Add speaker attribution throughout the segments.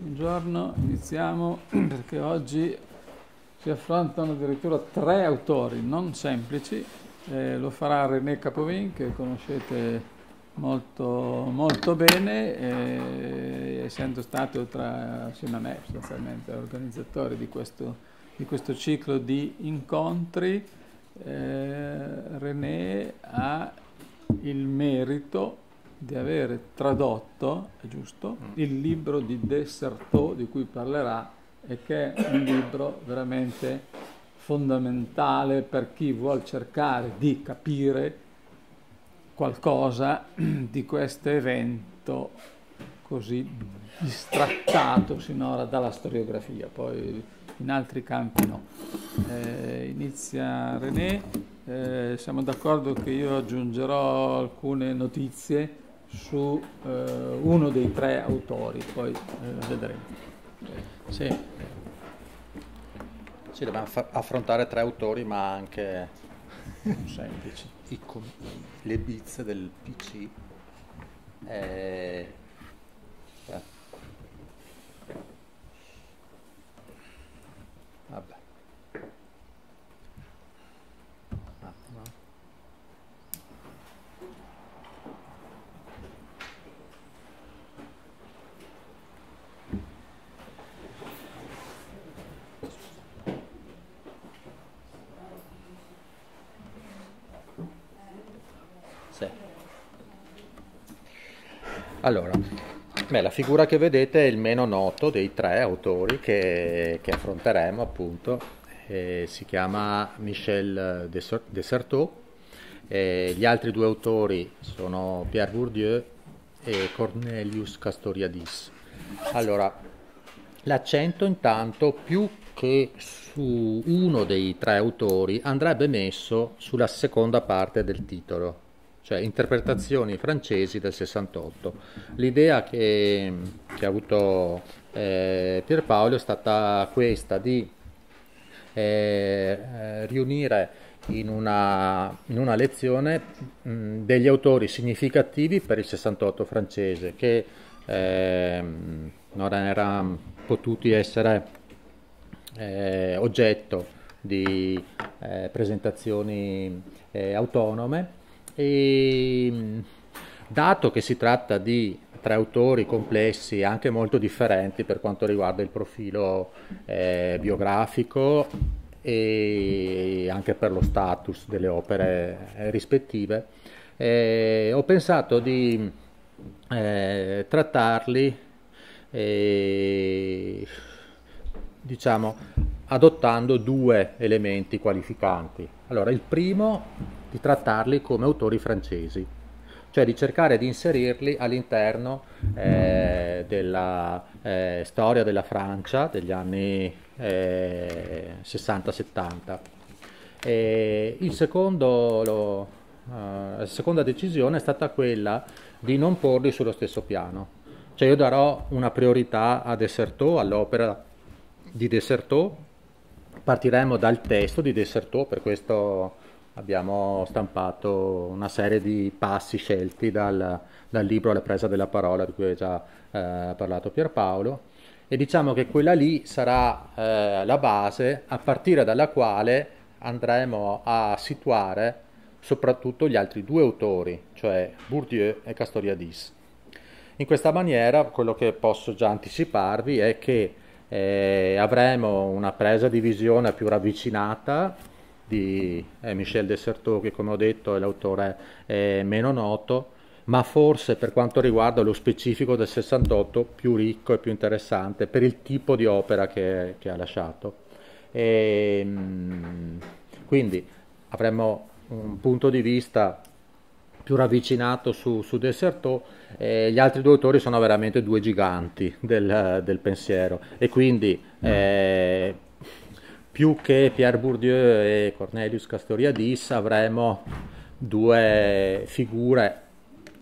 Speaker 1: Buongiorno, iniziamo perché oggi si affrontano addirittura tre autori non semplici. Eh, lo farà René Capovin che conoscete molto, molto bene, eh, essendo stato tra, assieme a me sostanzialmente organizzatore di questo, di questo ciclo di incontri. Eh, René ha il merito di avere tradotto, è giusto, mm. il libro di Dessertot di cui parlerà e che è un libro veramente fondamentale per chi vuole cercare di capire qualcosa di questo evento così distrattato sinora dalla storiografia, poi in altri campi no. Eh, inizia René, eh, siamo d'accordo che io aggiungerò alcune notizie su eh, uno dei tre autori, poi eh, vedremo.
Speaker 2: Sì. sì, dobbiamo affrontare tre autori, ma anche semplici. I, le bizze del PC. Eh, vabbè. Allora, beh, la figura che vedete è il meno noto dei tre autori che, che affronteremo, appunto. Eh, si chiama Michel Dessertot. Eh, gli altri due autori sono Pierre Bourdieu e Cornelius Castoriadis. Allora, l'accento intanto più che su uno dei tre autori andrebbe messo sulla seconda parte del titolo, cioè interpretazioni francesi del 68. L'idea che, che ha avuto eh, Pierpaolo è stata questa di eh, riunire in una, in una lezione mh, degli autori significativi per il 68 francese che eh, non erano potuti essere eh, oggetto di eh, presentazioni eh, autonome e, dato che si tratta di tre autori complessi, anche molto differenti per quanto riguarda il profilo eh, biografico e anche per lo status delle opere eh, rispettive, eh, ho pensato di eh, trattarli eh, diciamo adottando due elementi qualificanti. Allora, il primo di trattarli come autori francesi, cioè di cercare di inserirli all'interno eh, della eh, storia della Francia degli anni eh, 60-70. il secondo, lo, uh, la seconda decisione è stata quella di non porli sullo stesso piano, cioè io darò una priorità a Dessertot, all'opera di Dessertot, partiremo dal testo di Dessertot, per questo abbiamo stampato una serie di passi scelti dal, dal libro La presa della parola di cui ha già eh, parlato Pierpaolo e diciamo che quella lì sarà eh, la base a partire dalla quale andremo a situare soprattutto gli altri due autori, cioè Bourdieu e Castoriadis. In questa maniera quello che posso già anticiparvi è che eh, avremo una presa di visione più ravvicinata di eh, Michel Dessertot, che come ho detto è l'autore meno noto, ma forse per quanto riguarda lo specifico del 68 più ricco e più interessante per il tipo di opera che, che ha lasciato. E, ehm, quindi avremo un punto di vista più ravvicinato su, su Dessertot, eh, gli altri due autori sono veramente due giganti del, del pensiero e quindi eh, più che Pierre Bourdieu e Cornelius Castoriadis avremo due figure,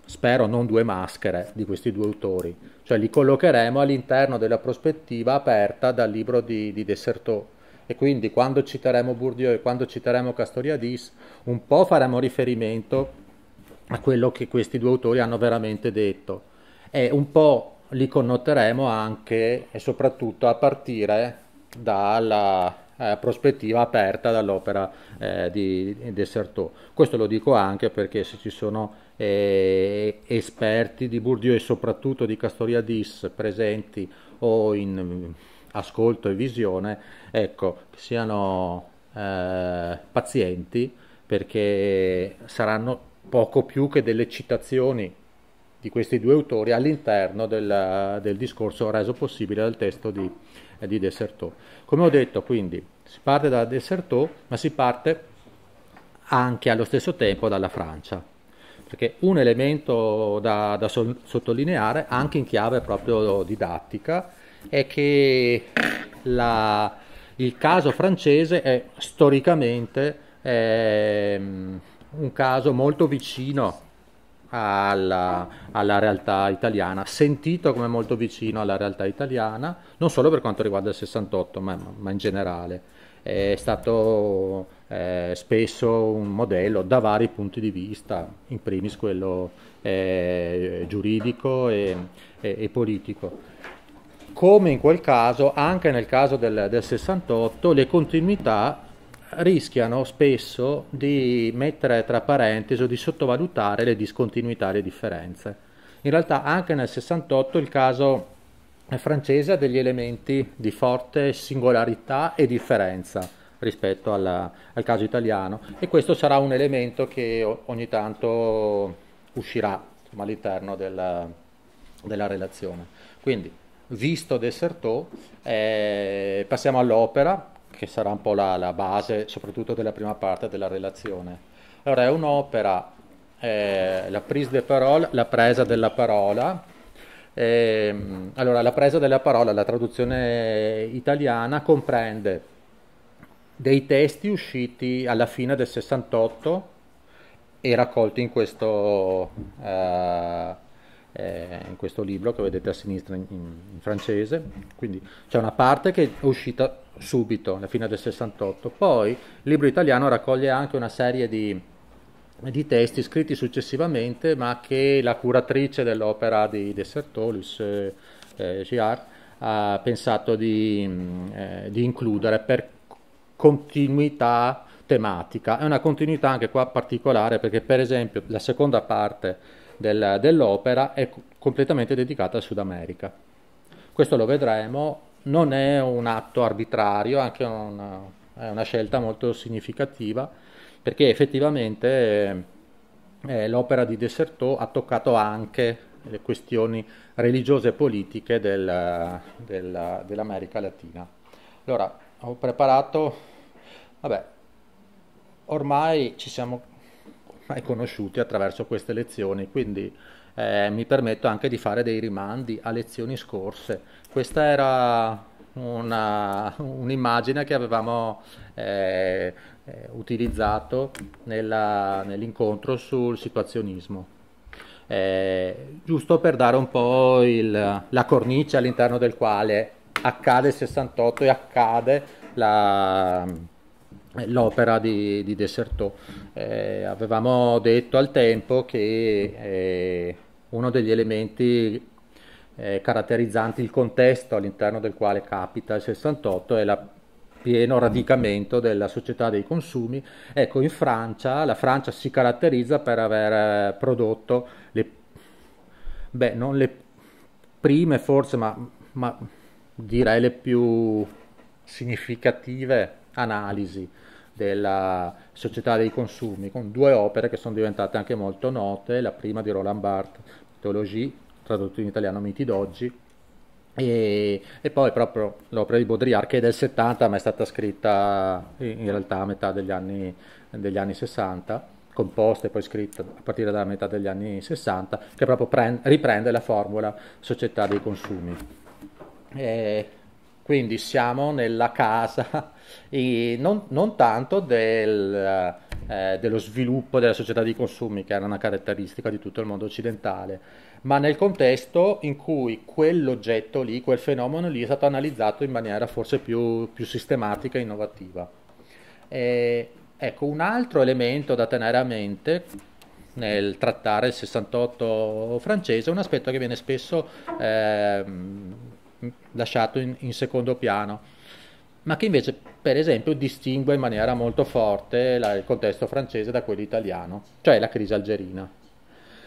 Speaker 2: spero non due maschere, di questi due autori, cioè li collocheremo all'interno della prospettiva aperta dal libro di, di Dessertot. E quindi quando citeremo Bourdieu e quando citeremo Castoriadis, un po' faremo riferimento a quello che questi due autori hanno veramente detto e un po' li connoteremo anche e soprattutto a partire dalla eh, prospettiva aperta dall'opera eh, di, di Desserteau. Questo lo dico anche perché se ci sono eh, esperti di Bourdieu e soprattutto di Castoriadis presenti o in ascolto e visione, ecco, siano eh, pazienti perché saranno poco più che delle citazioni di questi due autori all'interno del, del discorso reso possibile dal testo di, di Desserteau. Come ho detto, quindi, si parte da Desserteau, ma si parte anche allo stesso tempo dalla Francia, perché un elemento da, da sottolineare, anche in chiave proprio didattica, è che la, il caso francese è storicamente eh, un caso molto vicino alla, alla, realtà italiana, sentito come molto vicino alla realtà italiana, non solo per quanto riguarda il 68, ma, ma in generale. È stato eh, spesso un modello da vari punti di vista, in primis quello eh, giuridico e, e, e, politico. Come in quel caso, anche nel caso del, del 68, le continuità rischiano spesso di mettere tra parentesi o di sottovalutare le discontinuità e le differenze. In realtà anche nel 68 il caso francese ha degli elementi di forte singolarità e differenza rispetto alla, al caso italiano e questo sarà un elemento che ogni tanto uscirà insomma, all'interno della, della, relazione. Quindi, visto Desserteau, eh, passiamo all'opera che sarà un po' la, la, base soprattutto della prima parte della relazione. Allora è un'opera, eh, la prise de parole, la presa della parola. Eh, allora la presa della parola, la traduzione italiana comprende dei testi usciti alla fine del 68 e raccolti in questo, eh, eh, in questo libro che vedete a sinistra in, in, francese. Quindi c'è una parte che è uscita subito, alla fine del 68. Poi il libro italiano raccoglie anche una serie di, di testi scritti successivamente, ma che la curatrice dell'opera di Desserteau, Luce eh, Giard, ha pensato di, eh, di includere per continuità tematica. È una continuità anche qua particolare perché per esempio la seconda parte del, dell'opera è completamente dedicata al Sud America. Questo lo vedremo non è un atto arbitrario, anche una, è una scelta molto significativa, perché effettivamente eh, l'opera di Desserteau ha toccato anche le questioni religiose e politiche del, del, dell'America Latina. Allora, ho preparato, vabbè, ormai ci siamo ormai conosciuti attraverso queste lezioni, quindi eh, mi permetto anche di fare dei rimandi a lezioni scorse. Questa era una, un'immagine che avevamo eh, eh, utilizzato nella, nell'incontro sul situazionismo. Eh, giusto per dare un po' il, la cornice all'interno del quale accade il 68 e accade la, l'opera di, di Desserteau. Eh, avevamo detto al tempo che eh, uno degli elementi eh, caratterizzanti il contesto all'interno del quale capita il 68 è il pieno radicamento della società dei consumi. Ecco, in Francia, la Francia si caratterizza per aver eh, prodotto le, beh, non le prime forse, ma, ma direi le più significative analisi della società dei consumi, con due opere che sono diventate anche molto note, la prima di Roland Barthes, Teologie, tradotto in italiano Miti d'oggi, e, e, poi proprio l'opera di Baudrillard che è del 70 ma è stata scritta in, realtà a metà degli anni, degli anni 60 composta e poi scritta a partire dalla metà degli anni 60 che proprio prende, riprende la formula società dei consumi. E quindi siamo nella casa non, non, tanto del, eh, dello sviluppo della società di consumi, che era una caratteristica di tutto il mondo occidentale, ma nel contesto in cui quell'oggetto lì, quel fenomeno lì è stato analizzato in maniera forse più, più sistematica e innovativa. E, ecco, un altro elemento da tenere a mente nel trattare il 68 francese, un aspetto che viene spesso eh, lasciato in, in, secondo piano, ma che invece per esempio distingue in maniera molto forte la, il contesto francese da quello italiano, cioè la crisi algerina.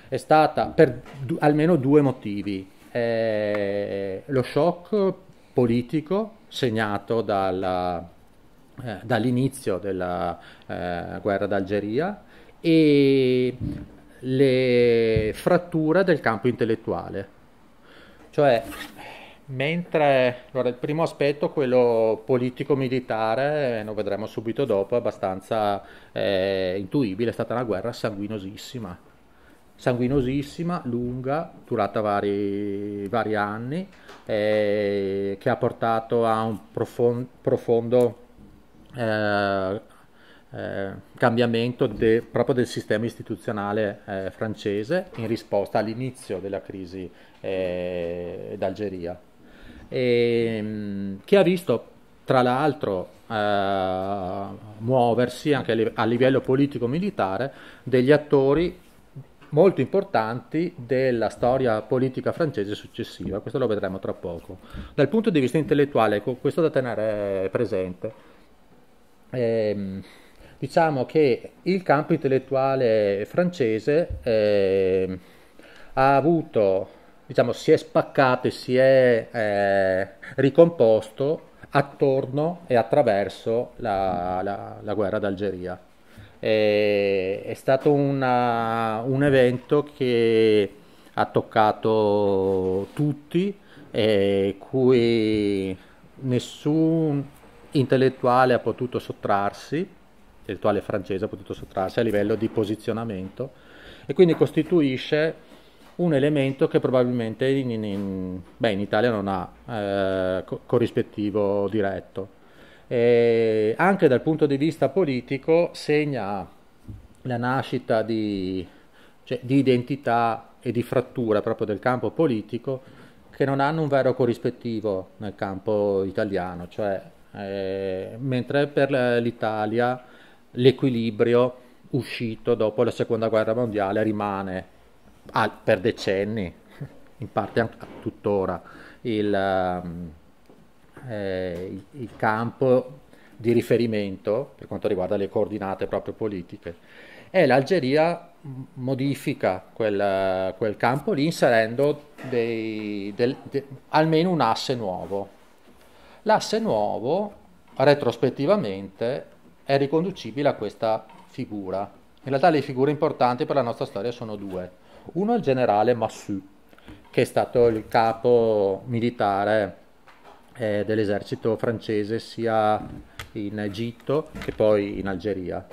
Speaker 2: È stata per du, almeno due motivi. Eh, lo shock politico segnato dalla, eh, dall'inizio della eh, guerra d'Algeria e le fratture del campo intellettuale. Cioè, mentre allora, il primo aspetto, quello politico-militare, lo vedremo subito dopo, è abbastanza eh, intuibile, è stata una guerra sanguinosissima, sanguinosissima, lunga, durata vari, vari anni, eh, che ha portato a un profon- profondo eh, eh, cambiamento de, proprio del sistema istituzionale eh, francese in risposta all'inizio della crisi eh, d'Algeria, e, mh, che ha visto tra l'altro eh, muoversi anche a livello politico-militare degli attori molto importanti della storia politica francese successiva, questo lo vedremo tra poco. Dal punto di vista intellettuale, questo da tenere presente. Ehm, diciamo che il campo intellettuale francese eh, ha avuto, diciamo, si è spaccato e si è eh, ricomposto attorno e attraverso la, la, la guerra d'Algeria. E, è stato una, un evento che ha toccato tutti e cui nessun intellettuale ha potuto sottrarsi intellettuale francese ha potuto sottrarsi a livello di posizionamento e quindi costituisce un elemento che probabilmente in, in, beh, in Italia non ha eh, corrispettivo diretto. E anche dal punto di vista politico segna la nascita di, cioè, di identità e di frattura proprio del campo politico che non hanno un vero corrispettivo nel campo italiano, cioè eh, mentre per l'Italia l'equilibrio uscito dopo la seconda guerra mondiale rimane ah, per decenni, in parte anche tuttora, il, ehm, eh, il, campo di riferimento per quanto riguarda le coordinate proprio politiche. E l'Algeria modifica quel, quel campo lì inserendo dei, del, de, almeno un asse nuovo. L'asse nuovo, retrospettivamente, è riconducibile a questa figura. In realtà le figure importanti per la nostra storia sono due. Uno è il generale Massu, che è stato il capo militare eh, dell'esercito francese sia in Egitto che poi in Algeria.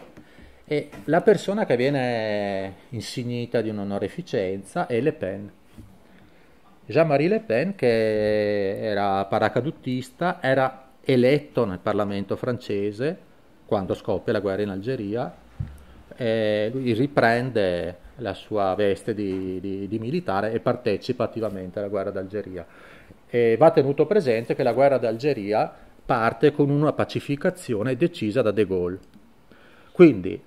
Speaker 2: E la persona che viene insignita di un'onoreficenza è Le Pen. Jean-Marie Le Pen, che era paracadutista, era eletto nel Parlamento francese quando scoppia la guerra in Algeria, lui riprende la sua veste di, di, di, militare e partecipa attivamente alla guerra d'Algeria. E va tenuto presente che la guerra d'Algeria parte con una pacificazione decisa da De Gaulle. Quindi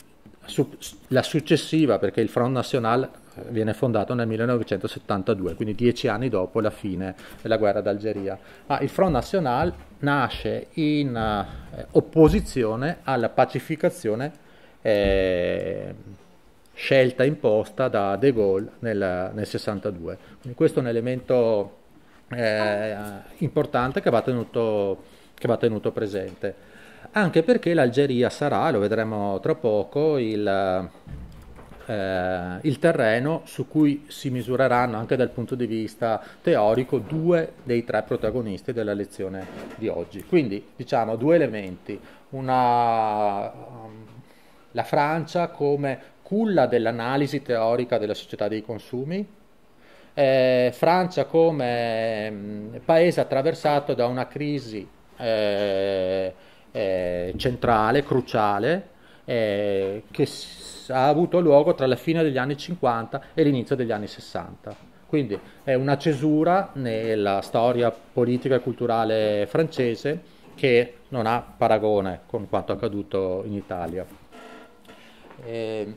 Speaker 2: su, la successiva, perché il Front National viene fondato nel 1972, quindi dieci anni dopo la fine della guerra d'Algeria. Ma il Front National nasce in eh, opposizione alla pacificazione eh, scelta imposta da De Gaulle nel, nel 62. Quindi questo è un elemento eh, importante che va, tenuto, che va tenuto presente anche perché l'Algeria sarà, lo vedremo tra poco, il, eh, il terreno su cui si misureranno anche dal punto di vista teorico due dei tre protagonisti della lezione di oggi. Quindi diciamo due elementi, una, la Francia come culla dell'analisi teorica della società dei consumi, eh, Francia come mm, paese attraversato da una crisi eh, eh, centrale, cruciale, eh, che ha avuto luogo tra la fine degli anni 50 e l'inizio degli anni 60. Quindi è una cesura nella storia politica e culturale francese che non ha paragone con quanto accaduto in Italia. E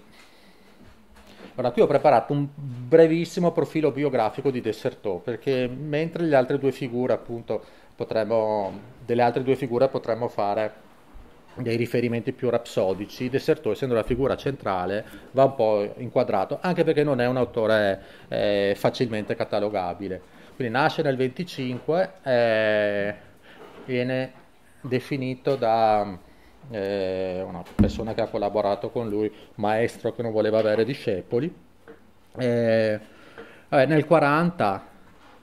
Speaker 2: Allora, qui ho preparato un brevissimo profilo biografico di Dessertò, perché mentre le altre due figure, appunto, potremmo, delle altre due figure potremmo fare dei riferimenti più rapsodici, Dessertò, essendo la figura centrale, va un po' inquadrato, anche perché non è un autore eh, facilmente catalogabile. Quindi nasce nel 25, eh, viene definito da eh, una persona che ha collaborato con lui, maestro che non voleva avere discepoli. Eh, vabbè, nel 40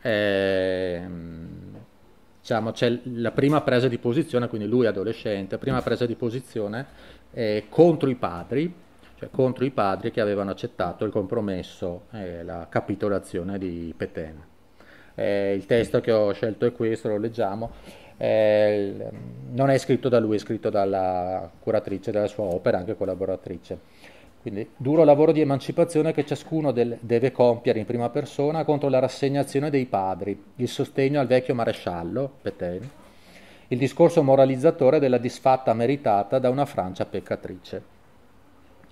Speaker 2: eh, diciamo, c'è la prima presa di posizione, quindi lui adolescente, prima presa di posizione eh, contro i padri, cioè contro i padri che avevano accettato il compromesso e la capitolazione di Pétain. Eh, il testo che ho scelto è questo, lo leggiamo eh, non è scritto da lui, è scritto dalla curatrice della sua opera, anche collaboratrice. Quindi duro lavoro di emancipazione che ciascuno del, deve compiere in prima persona contro la rassegnazione dei padri, il sostegno al vecchio maresciallo, Petain, il discorso moralizzatore della disfatta meritata da una Francia peccatrice.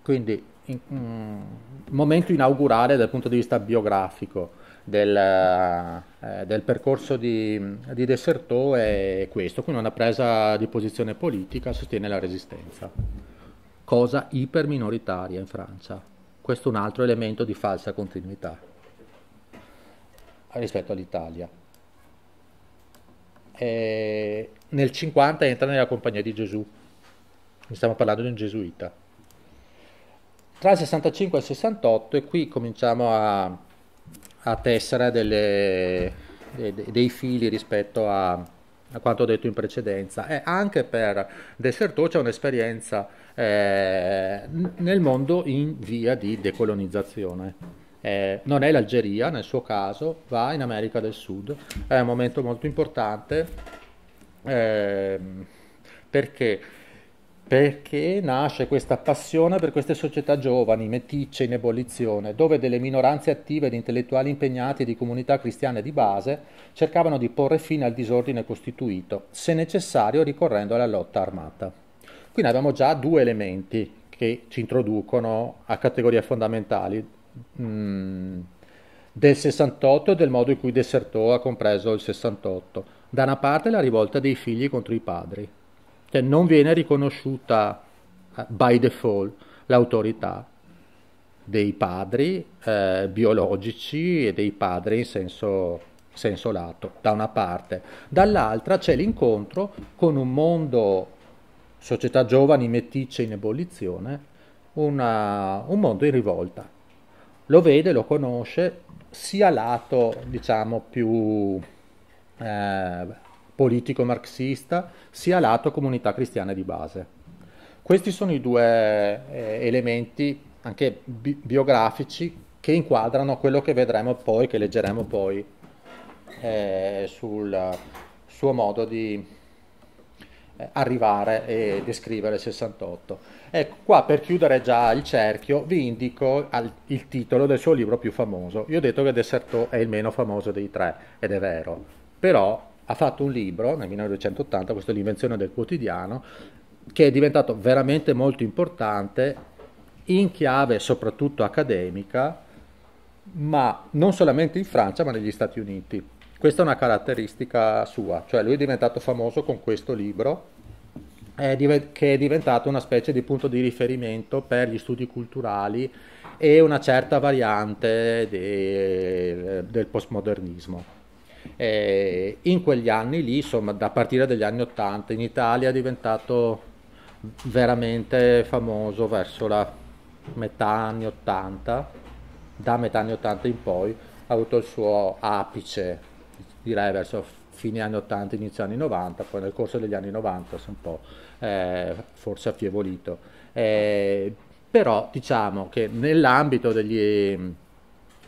Speaker 2: Quindi, in, mm, momento inaugurale dal punto di vista biografico del, eh, del percorso di, di Dessertò è questo, quindi una presa di posizione politica sostiene la resistenza, cosa iper minoritaria in Francia. Questo è un altro elemento di falsa continuità rispetto all'Italia. E nel 50 entra nella Compagnia di Gesù, stiamo parlando di un gesuita. Tra il 65 e il 68 e qui cominciamo a a tessera delle, dei fili rispetto a, a, quanto detto in precedenza e anche per Dessertò c'è un'esperienza eh, nel mondo in via di decolonizzazione. Eh, non è l'Algeria nel suo caso, va in America del Sud, è un momento molto importante eh, perché perché nasce questa passione per queste società giovani, meticce in ebollizione, dove delle minoranze attive di intellettuali impegnati e di comunità cristiane di base cercavano di porre fine al disordine costituito, se necessario ricorrendo alla lotta armata. Quindi abbiamo già due elementi che ci introducono a categorie fondamentali mh, mm, del 68 e del modo in cui Dessertò ha compreso il 68. Da una parte la rivolta dei figli contro i padri, cioè non viene riconosciuta uh, by default l'autorità dei padri eh, biologici e dei padri in senso, senso lato, da una parte. Dall'altra c'è l'incontro con un mondo, società giovani, meticce in ebollizione, una, un mondo in rivolta. Lo vede, lo conosce, sia lato, diciamo, più eh, politico marxista, sia lato comunità cristiana di base. Questi sono i due eh, elementi anche bi- biografici che inquadrano quello che vedremo poi, che leggeremo poi eh, sul suo modo di eh, arrivare e descrivere il 68. Ecco, qua per chiudere già il cerchio vi indico al, il titolo del suo libro più famoso. Io ho detto che Desertò è il meno famoso dei tre, ed è vero, però ha fatto un libro nel 1980, questo è l'invenzione del quotidiano, che è diventato veramente molto importante in chiave soprattutto accademica, ma non solamente in Francia, ma negli Stati Uniti. Questa è una caratteristica sua, cioè lui è diventato famoso con questo libro, che è diventato una specie di punto di riferimento per gli studi culturali e una certa variante de, del postmodernismo. Eh, in quegli anni lì, insomma, da partire dagli anni 80, in Italia è diventato veramente famoso verso la metà anni 80, da metà anni 80 in poi ha avuto il suo apice, direi verso fine anni 80, inizio anni 90, poi nel corso degli anni 90 si è un po' eh, forse affievolito. Eh, però diciamo che nell'ambito degli,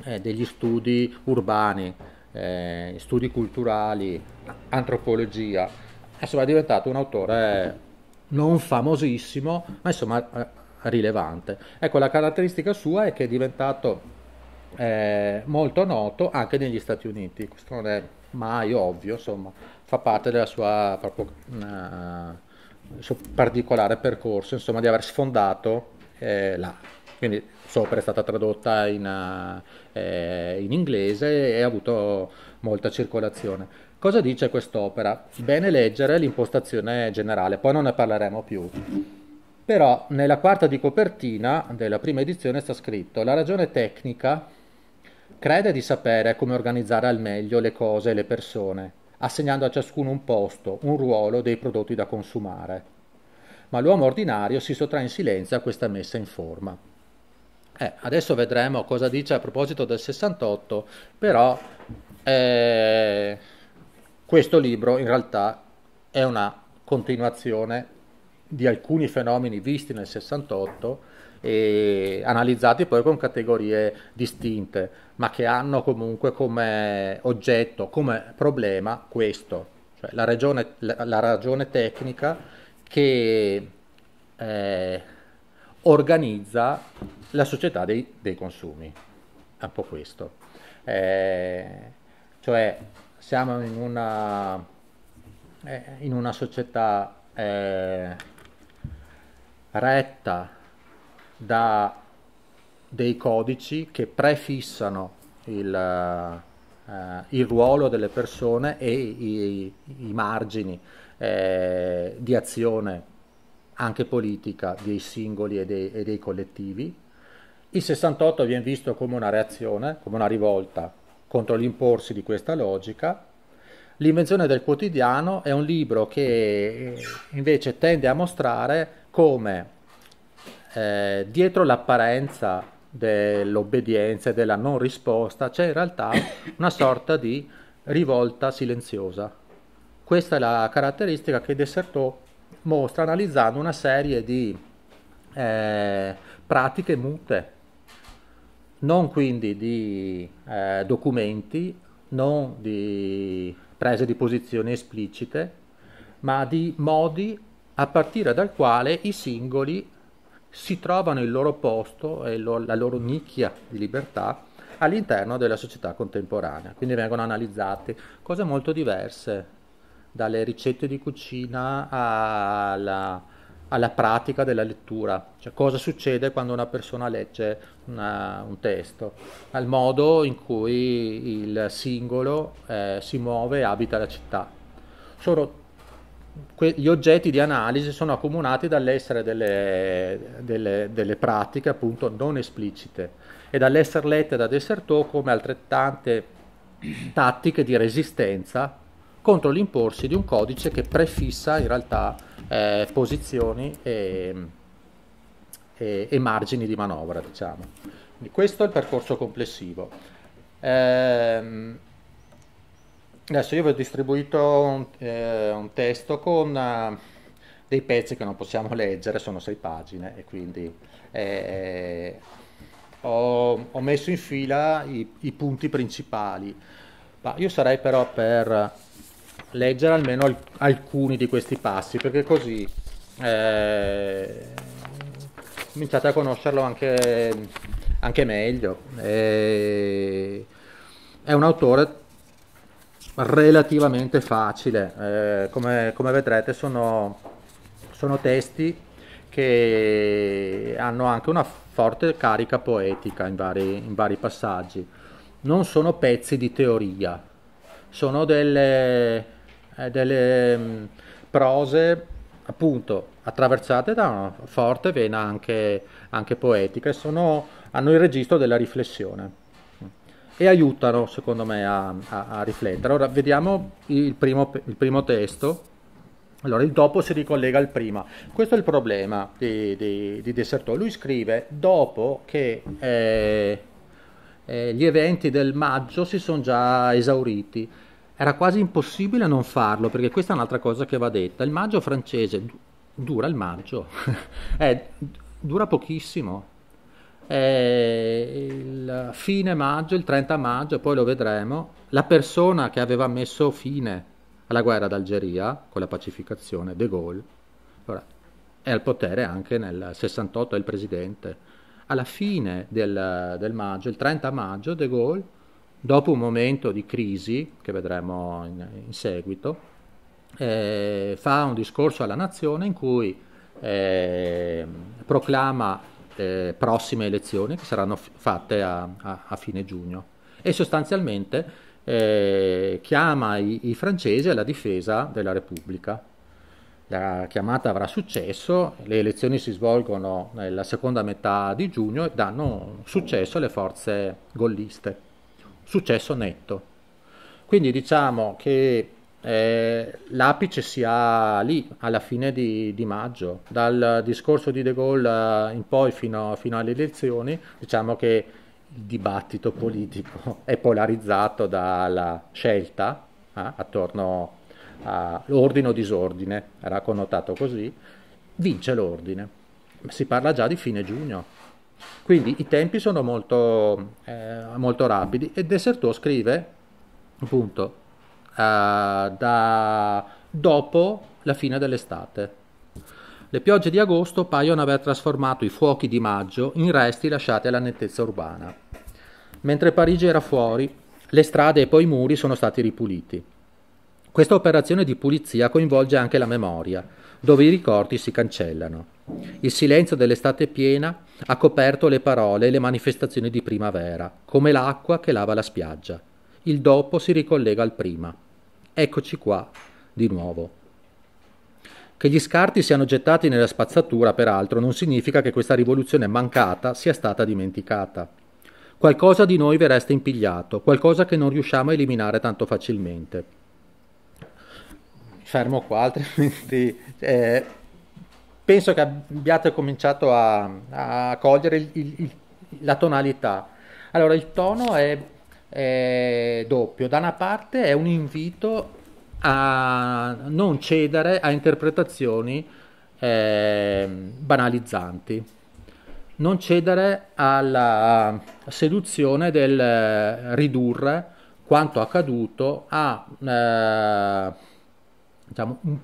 Speaker 2: eh, degli studi urbani, eh, studi culturali, antropologia, insomma è diventato un autore non famosissimo, ma insomma eh, rilevante. Ecco, la caratteristica sua è che è diventato eh, molto noto anche negli Stati Uniti, questo non è mai ovvio, insomma, fa parte del suo uh, suo particolare percorso, insomma, di aver sfondato eh, là. quindi sopra è stata tradotta in, eh, in inglese e ha avuto molta circolazione. Cosa dice quest'opera? Bene leggere l'impostazione generale, poi non ne parleremo più. Però nella quarta di copertina della prima edizione sta scritto la ragione tecnica crede di sapere come organizzare al meglio le cose e le persone, assegnando a ciascuno un posto, un ruolo dei prodotti da consumare. Ma l'uomo ordinario si sottrae in silenzio a questa messa in forma. Eh, adesso vedremo cosa dice a proposito del 68, però eh, questo libro in realtà è una continuazione di alcuni fenomeni visti nel 68 e analizzati poi con categorie distinte, ma che hanno comunque come oggetto, come problema questo, cioè la, ragione, la, la ragione tecnica che eh, organizza la società dei, dei, consumi. È un po' questo. Eh, cioè siamo in una, eh, in una società eh, retta da dei codici che prefissano il, uh, il ruolo delle persone e i, i margini eh, di azione anche politica dei singoli e dei, e dei collettivi. Il 68 viene visto come una reazione, come una rivolta contro l'imporsi di questa logica. L'invenzione del quotidiano è un libro che invece tende a mostrare come eh, dietro l'apparenza dell'obbedienza e della non risposta c'è in realtà una sorta di rivolta silenziosa. Questa è la caratteristica che Dessertot mostra analizzando una serie di eh, pratiche mute, non quindi di eh, documenti, non di prese di posizione esplicite, ma di modi a partire dal quale i singoli si trovano il loro posto e lo, la loro nicchia di libertà all'interno della società contemporanea. Quindi vengono analizzate cose molto diverse, dalle ricette di cucina alla, alla pratica della lettura, cioè cosa succede quando una persona legge una, un testo, al modo in cui il singolo eh, si muove e abita la città. Sono gli oggetti di analisi sono accomunati dall'essere delle, delle, delle, pratiche appunto non esplicite. E dall'essere lette da Dessertot come altrettante tattiche di resistenza contro l'imporsi di un codice che prefissa in realtà eh, posizioni e, e, e, margini di manovra. Diciamo. Quindi questo è il percorso complessivo. Ehm, Adesso io vi ho distribuito un, eh, un testo con uh, dei pezzi che non possiamo leggere, sono sei pagine e quindi eh, ho, ho, messo in fila i, i punti principali. Ma io sarei però per leggere almeno al, alcuni di questi passi perché così eh, cominciate a conoscerlo anche, anche meglio. Eh, è un autore relativamente facile, eh, come, come, vedrete sono, sono testi che hanno anche una forte carica poetica in vari, in vari passaggi, non sono pezzi di teoria, sono delle, delle mm, prose appunto attraversate da una forte vena anche, anche poetica e sono, hanno il registro della riflessione e aiutano secondo me a, a, a riflettere. Ora vediamo il primo, il primo, testo. Allora, il dopo si ricollega al prima. Questo è il problema di, di, di Desertò. Lui scrive dopo che eh, eh, gli eventi del maggio si sono già esauriti. Era quasi impossibile non farlo, perché questa è un'altra cosa che va detta. Il maggio francese dura il maggio, eh, dura pochissimo il fine maggio, il 30 maggio, poi lo vedremo, la persona che aveva messo fine alla guerra d'Algeria con la pacificazione, De Gaulle, ora, è al potere anche nel 68, è il presidente. Alla fine del, del maggio, il 30 maggio, De Gaulle, dopo un momento di crisi, che vedremo in, in seguito, eh, fa un discorso alla nazione in cui eh, proclama eh, prossime elezioni che saranno f- fatte a, a, a, fine giugno. E sostanzialmente eh, chiama i, i francesi alla difesa della Repubblica la chiamata avrà successo, le elezioni si svolgono nella seconda metà di giugno e danno successo alle forze golliste, successo netto. Quindi diciamo che eh, l'apice sia lì alla fine di, di, maggio, dal discorso di De Gaulle in poi fino, fino alle elezioni, diciamo che il dibattito politico è polarizzato dalla scelta eh, attorno all'ordine o disordine, era connotato così, vince l'ordine. Si parla già di fine giugno. Quindi i tempi sono molto, eh, molto rapidi e Desertò scrive appunto eh, da dopo la fine dell'estate. Le piogge di agosto paiono aver trasformato i fuochi di maggio in resti lasciati alla nettezza urbana. Mentre Parigi era fuori, le strade e poi i muri sono stati ripuliti. Questa operazione di pulizia coinvolge anche la memoria, dove i ricordi si cancellano. Il silenzio dell'estate piena ha coperto le parole e le manifestazioni di primavera, come l'acqua che lava la spiaggia. Il dopo si ricollega al prima. Eccoci qua, di nuovo. Che gli scarti siano gettati nella spazzatura, peraltro, non significa che questa rivoluzione mancata sia stata dimenticata. Qualcosa di noi vi resta impigliato, qualcosa che non riusciamo a eliminare tanto facilmente fermo qua, altrimenti eh, penso che abbiate cominciato a, a cogliere il, il, la tonalità. Allora, il tono è, è doppio. Da una parte è un invito a non cedere a interpretazioni eh, banalizzanti, non cedere alla seduzione del ridurre quanto accaduto a eh, diciamo, un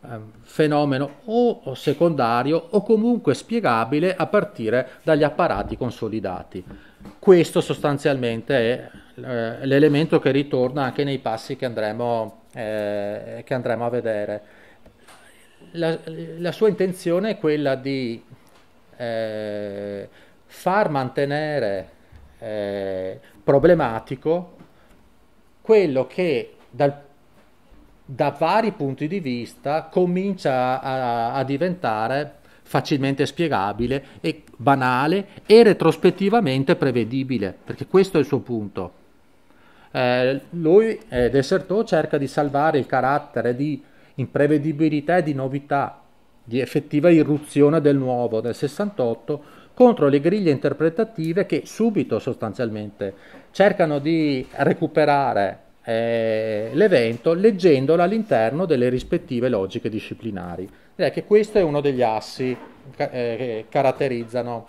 Speaker 2: um, fenomeno o secondario o comunque spiegabile a partire dagli apparati consolidati. Questo sostanzialmente è eh, l'elemento che ritorna anche nei passi che andremo, eh, che andremo a vedere. La, la, sua intenzione è quella di eh, far mantenere eh, problematico quello che dal da vari punti di vista comincia a, a diventare facilmente spiegabile e banale e retrospettivamente prevedibile, perché questo è il suo punto. Eh, lui, eh, Desertò, cerca di salvare il carattere di imprevedibilità e di novità, di effettiva irruzione del nuovo del 68 contro le griglie interpretative che subito sostanzialmente cercano di recuperare eh, l'evento leggendolo all'interno delle rispettive logiche disciplinari. Direi che questo è uno degli assi eh, che caratterizzano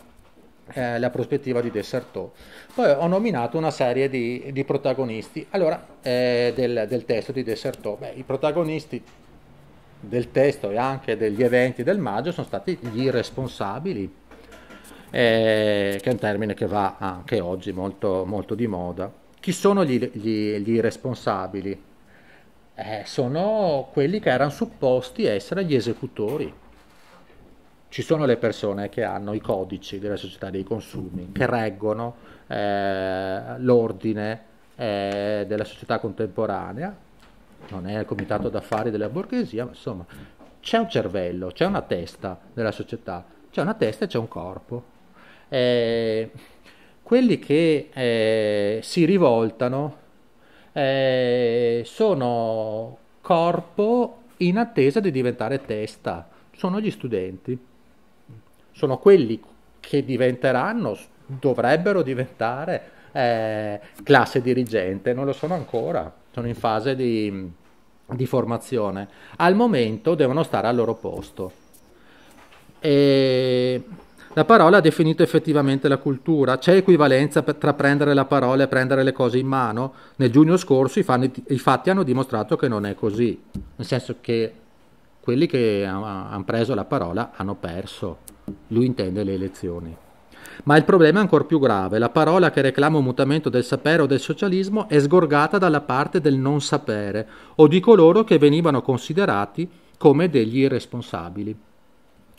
Speaker 2: eh, la prospettiva di Dessertò. Poi ho nominato una serie di, di protagonisti allora, eh, del, del, testo di Dessertò. Beh, I protagonisti del testo e anche degli eventi del maggio sono stati gli irresponsabili, eh, che è un termine che va anche oggi molto, molto di moda chi sono gli, gli, gli responsabili? Eh, sono quelli che erano supposti essere gli esecutori. Ci sono le persone che hanno i codici della società dei consumi, che reggono eh, l'ordine eh, della società contemporanea, non è il comitato d'affari della borghesia, ma insomma c'è un cervello, c'è una testa della società, c'è una testa e c'è un corpo. Eh, quelli che eh, si rivoltano eh, sono corpo in attesa di diventare testa, sono gli studenti, sono quelli che diventeranno, dovrebbero diventare eh, classe dirigente, non lo sono ancora, sono in fase di, di formazione. Al momento devono stare al loro posto. E la parola ha definito effettivamente la cultura. C'è equivalenza tra prendere la parola e prendere le cose in mano? Nel giugno scorso i, fanni, i fatti hanno dimostrato che non è così, nel senso che quelli che hanno preso la parola hanno perso. Lui intende le elezioni. Ma il problema è ancora più grave. La parola che reclama un mutamento del sapere o del socialismo è sgorgata dalla parte del non sapere o di coloro che venivano considerati come degli irresponsabili.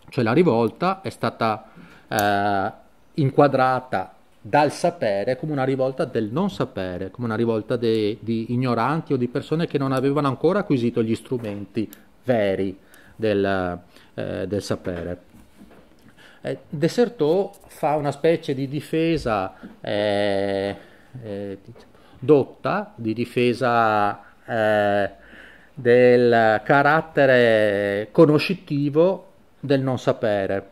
Speaker 2: Cioè la rivolta è stata eh, inquadrata dal sapere come una rivolta del non sapere, come una rivolta de, di ignoranti o di persone che non avevano ancora acquisito gli strumenti veri del, eh, del sapere. Eh, fa una specie di difesa eh, eh, dotta, di difesa eh, del carattere conoscitivo del non sapere,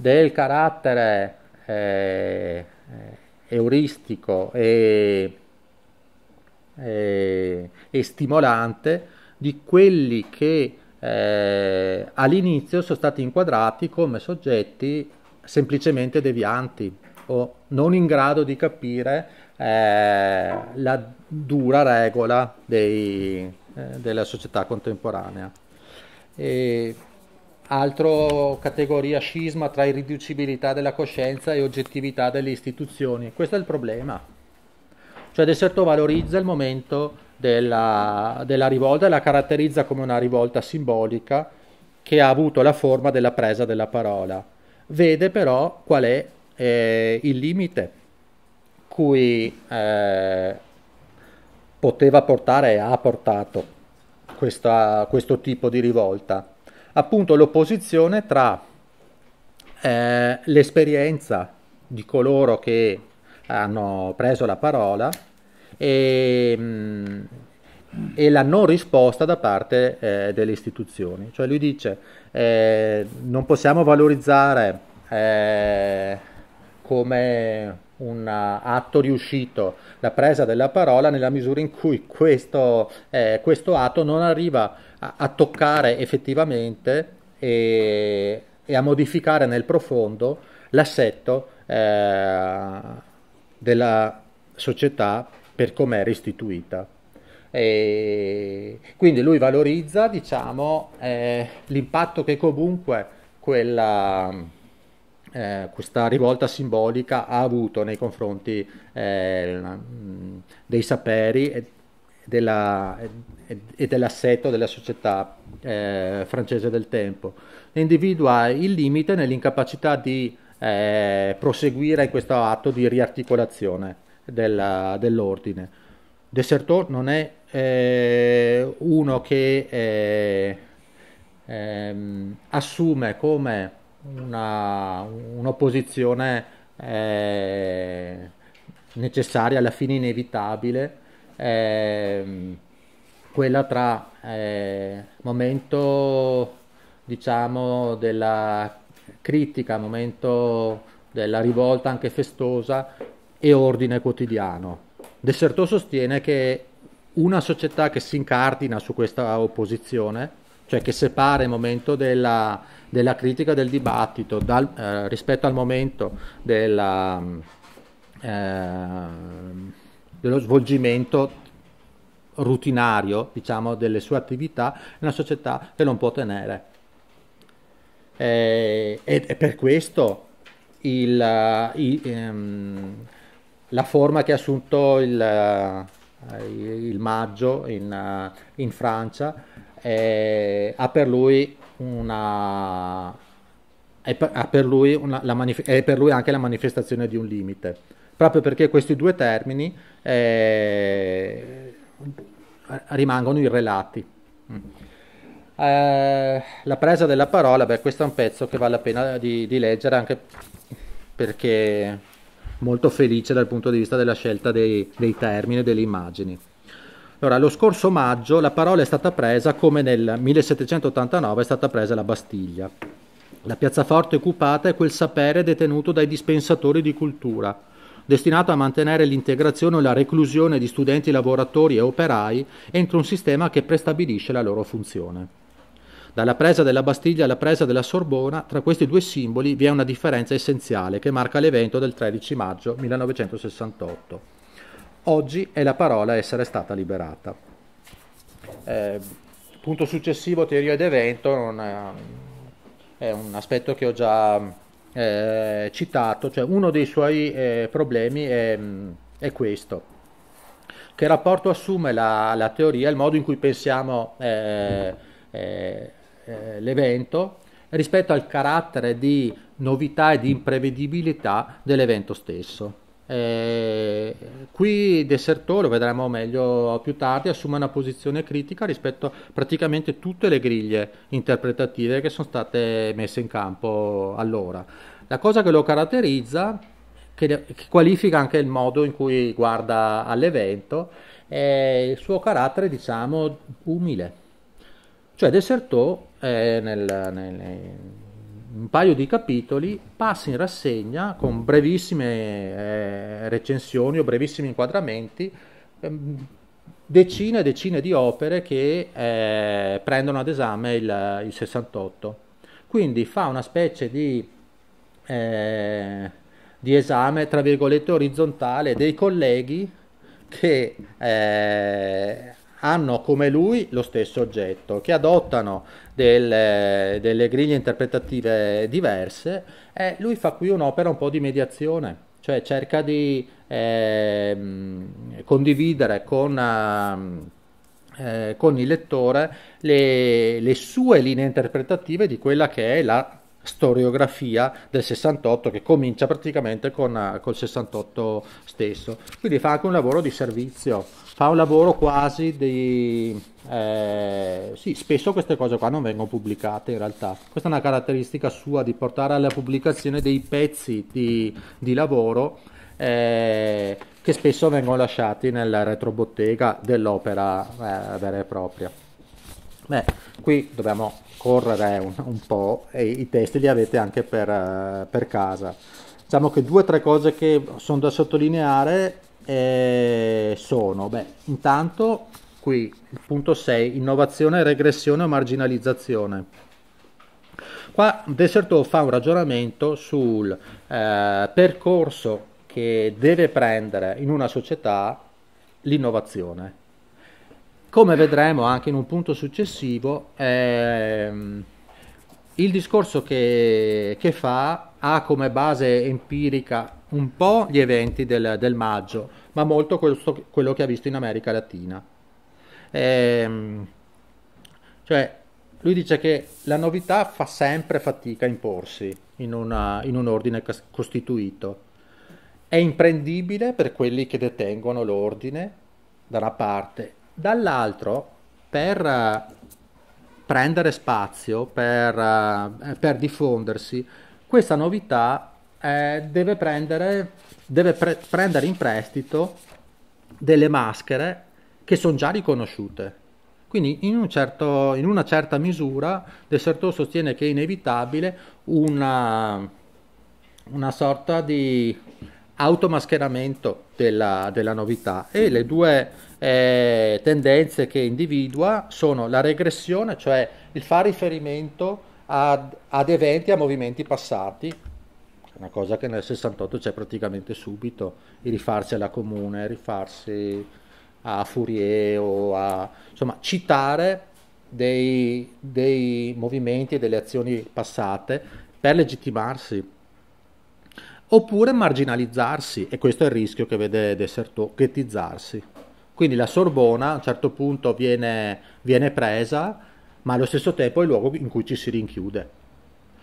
Speaker 2: del carattere eh, euristico e, e, e, stimolante di quelli che eh, all'inizio sono stati inquadrati come soggetti semplicemente devianti o non in grado di capire eh, la dura regola dei, eh, della società contemporanea. E altro categoria scisma tra irriducibilità della coscienza e oggettività delle istituzioni. Questo è il problema. Cioè De Certo valorizza il momento della, della rivolta e la caratterizza come una rivolta simbolica che ha avuto la forma della presa della parola. Vede però qual è eh, il limite cui eh, poteva portare e ha portato questa, questo tipo di rivolta. Appunto l'opposizione tra eh, l'esperienza di coloro che hanno preso la parola e, mm, e la non risposta da parte eh, delle istituzioni. Cioè lui dice eh, non possiamo valorizzare eh, come un atto riuscito la presa della parola nella misura in cui questo, eh, questo atto non arriva a, toccare effettivamente e, e, a modificare nel profondo l'assetto eh, della società per come è restituita. E quindi lui valorizza diciamo, eh, l'impatto che comunque quella, eh, questa rivolta simbolica ha avuto nei confronti eh, dei saperi della, e, dell'assetto della società eh, francese del tempo. Individua il limite nell'incapacità di eh, proseguire in questo atto di riarticolazione della, dell'ordine. Desertor non è eh, uno che eh, ehm, assume come una, un'opposizione eh, necessaria, alla fine inevitabile, ehm, quella tra eh, momento diciamo della critica, momento della rivolta anche festosa e ordine quotidiano. Deserto sostiene che una società che si incardina su questa opposizione, cioè che separa il momento della, della critica del dibattito dal, eh, rispetto al momento della, eh, dello svolgimento rutinario diciamo, delle sue attività, una società che non può tenere. Eh, e, e, per questo il, il, ehm, la forma che ha assunto il, eh, il maggio in, eh, in Francia è, ha per lui una per lui una, manif- è per lui anche la manifestazione di un limite proprio perché questi due termini eh, rimangono irrelati mm. eh, la presa della parola beh questo è un pezzo che vale la pena di, di leggere anche perché molto felice dal punto di vista della scelta dei, dei termini e delle immagini. Allora, lo scorso maggio la parola è stata presa come nel 1789 è stata presa la Bastiglia. La piazzaforte occupata è quel sapere detenuto dai dispensatori di cultura, destinato a mantenere l'integrazione o la reclusione di studenti, lavoratori e operai entro un sistema che prestabilisce la loro funzione. Dalla presa della Bastiglia alla presa della Sorbona, tra questi due simboli vi è una differenza essenziale che marca l'evento del 13 maggio 1968. Oggi è la parola essere stata liberata. Eh, punto successivo, teoria ed evento, è un aspetto che ho già eh, citato, cioè uno dei suoi eh, problemi è, è, questo. Che rapporto assume la, la, teoria, il modo in cui pensiamo eh, eh, eh, l'evento rispetto al carattere di novità e di imprevedibilità dell'evento stesso. Eh, qui Desertò, lo vedremo meglio più tardi, assume una posizione critica rispetto a praticamente tutte le griglie interpretative che sono state messe in campo allora. La cosa che lo caratterizza, che, che qualifica anche il modo in cui guarda all'evento, è il suo carattere, diciamo, umile. Cioè eh, nel, nel un paio di capitoli passa in rassegna con brevissime eh, recensioni o brevissimi inquadramenti ehm, decine e decine di opere che eh, prendono ad esame il, il, 68. Quindi fa una specie di, eh, di, esame, tra virgolette, orizzontale dei colleghi che eh, hanno come lui lo stesso oggetto, che adottano delle, delle griglie interpretative diverse e lui fa qui un'opera un po' di mediazione, cioè cerca di eh, condividere con, eh, con, il lettore le, le sue linee interpretative di quella che è la storiografia del 68 che comincia praticamente con col 68 stesso. Quindi fa anche un lavoro di servizio fa un lavoro quasi di eh, sì spesso queste cose qua non vengono pubblicate in realtà questa è una caratteristica sua di portare alla pubblicazione dei pezzi di, di lavoro eh, che spesso vengono lasciati nella retrobottega dell'opera eh, vera e propria Beh, qui dobbiamo correre un, un, po' e i testi li avete anche per, uh, per casa. Diciamo che due o tre cose che sono da sottolineare eh, sono, beh, intanto qui il punto 6, innovazione, regressione o marginalizzazione. Qua Desertò fa un ragionamento sul eh, percorso che deve prendere in una società l'innovazione come vedremo anche in un punto successivo, ehm, il discorso che, che, fa ha come base empirica un po' gli eventi del, del maggio, ma molto questo, quello che ha visto in America Latina. Ehm, cioè, lui dice che la novità fa sempre fatica a imporsi in, una, in un ordine costituito. È imprendibile per quelli che detengono l'ordine, da una parte, Dall'altro, per eh, prendere spazio, per, eh, per diffondersi, questa novità eh, deve, prendere, deve pre- prendere in prestito delle maschere che sono già riconosciute. Quindi in, un certo, in, una certa misura Desertò sostiene che è inevitabile una, una sorta di automascheramento della, della novità e le due eh, tendenze che individua sono la regressione, cioè il fare riferimento ad, ad eventi, a movimenti passati, una cosa che nel 68 c'è praticamente subito, il rifarsi alla comune, rifarsi a Fourier o a insomma citare dei, dei movimenti e delle azioni passate per legittimarsi oppure marginalizzarsi e questo è il rischio che vede Desertò, ghettizzarsi. Quindi la Sorbona a un certo punto viene, viene presa, ma allo stesso tempo è il luogo in cui ci si rinchiude.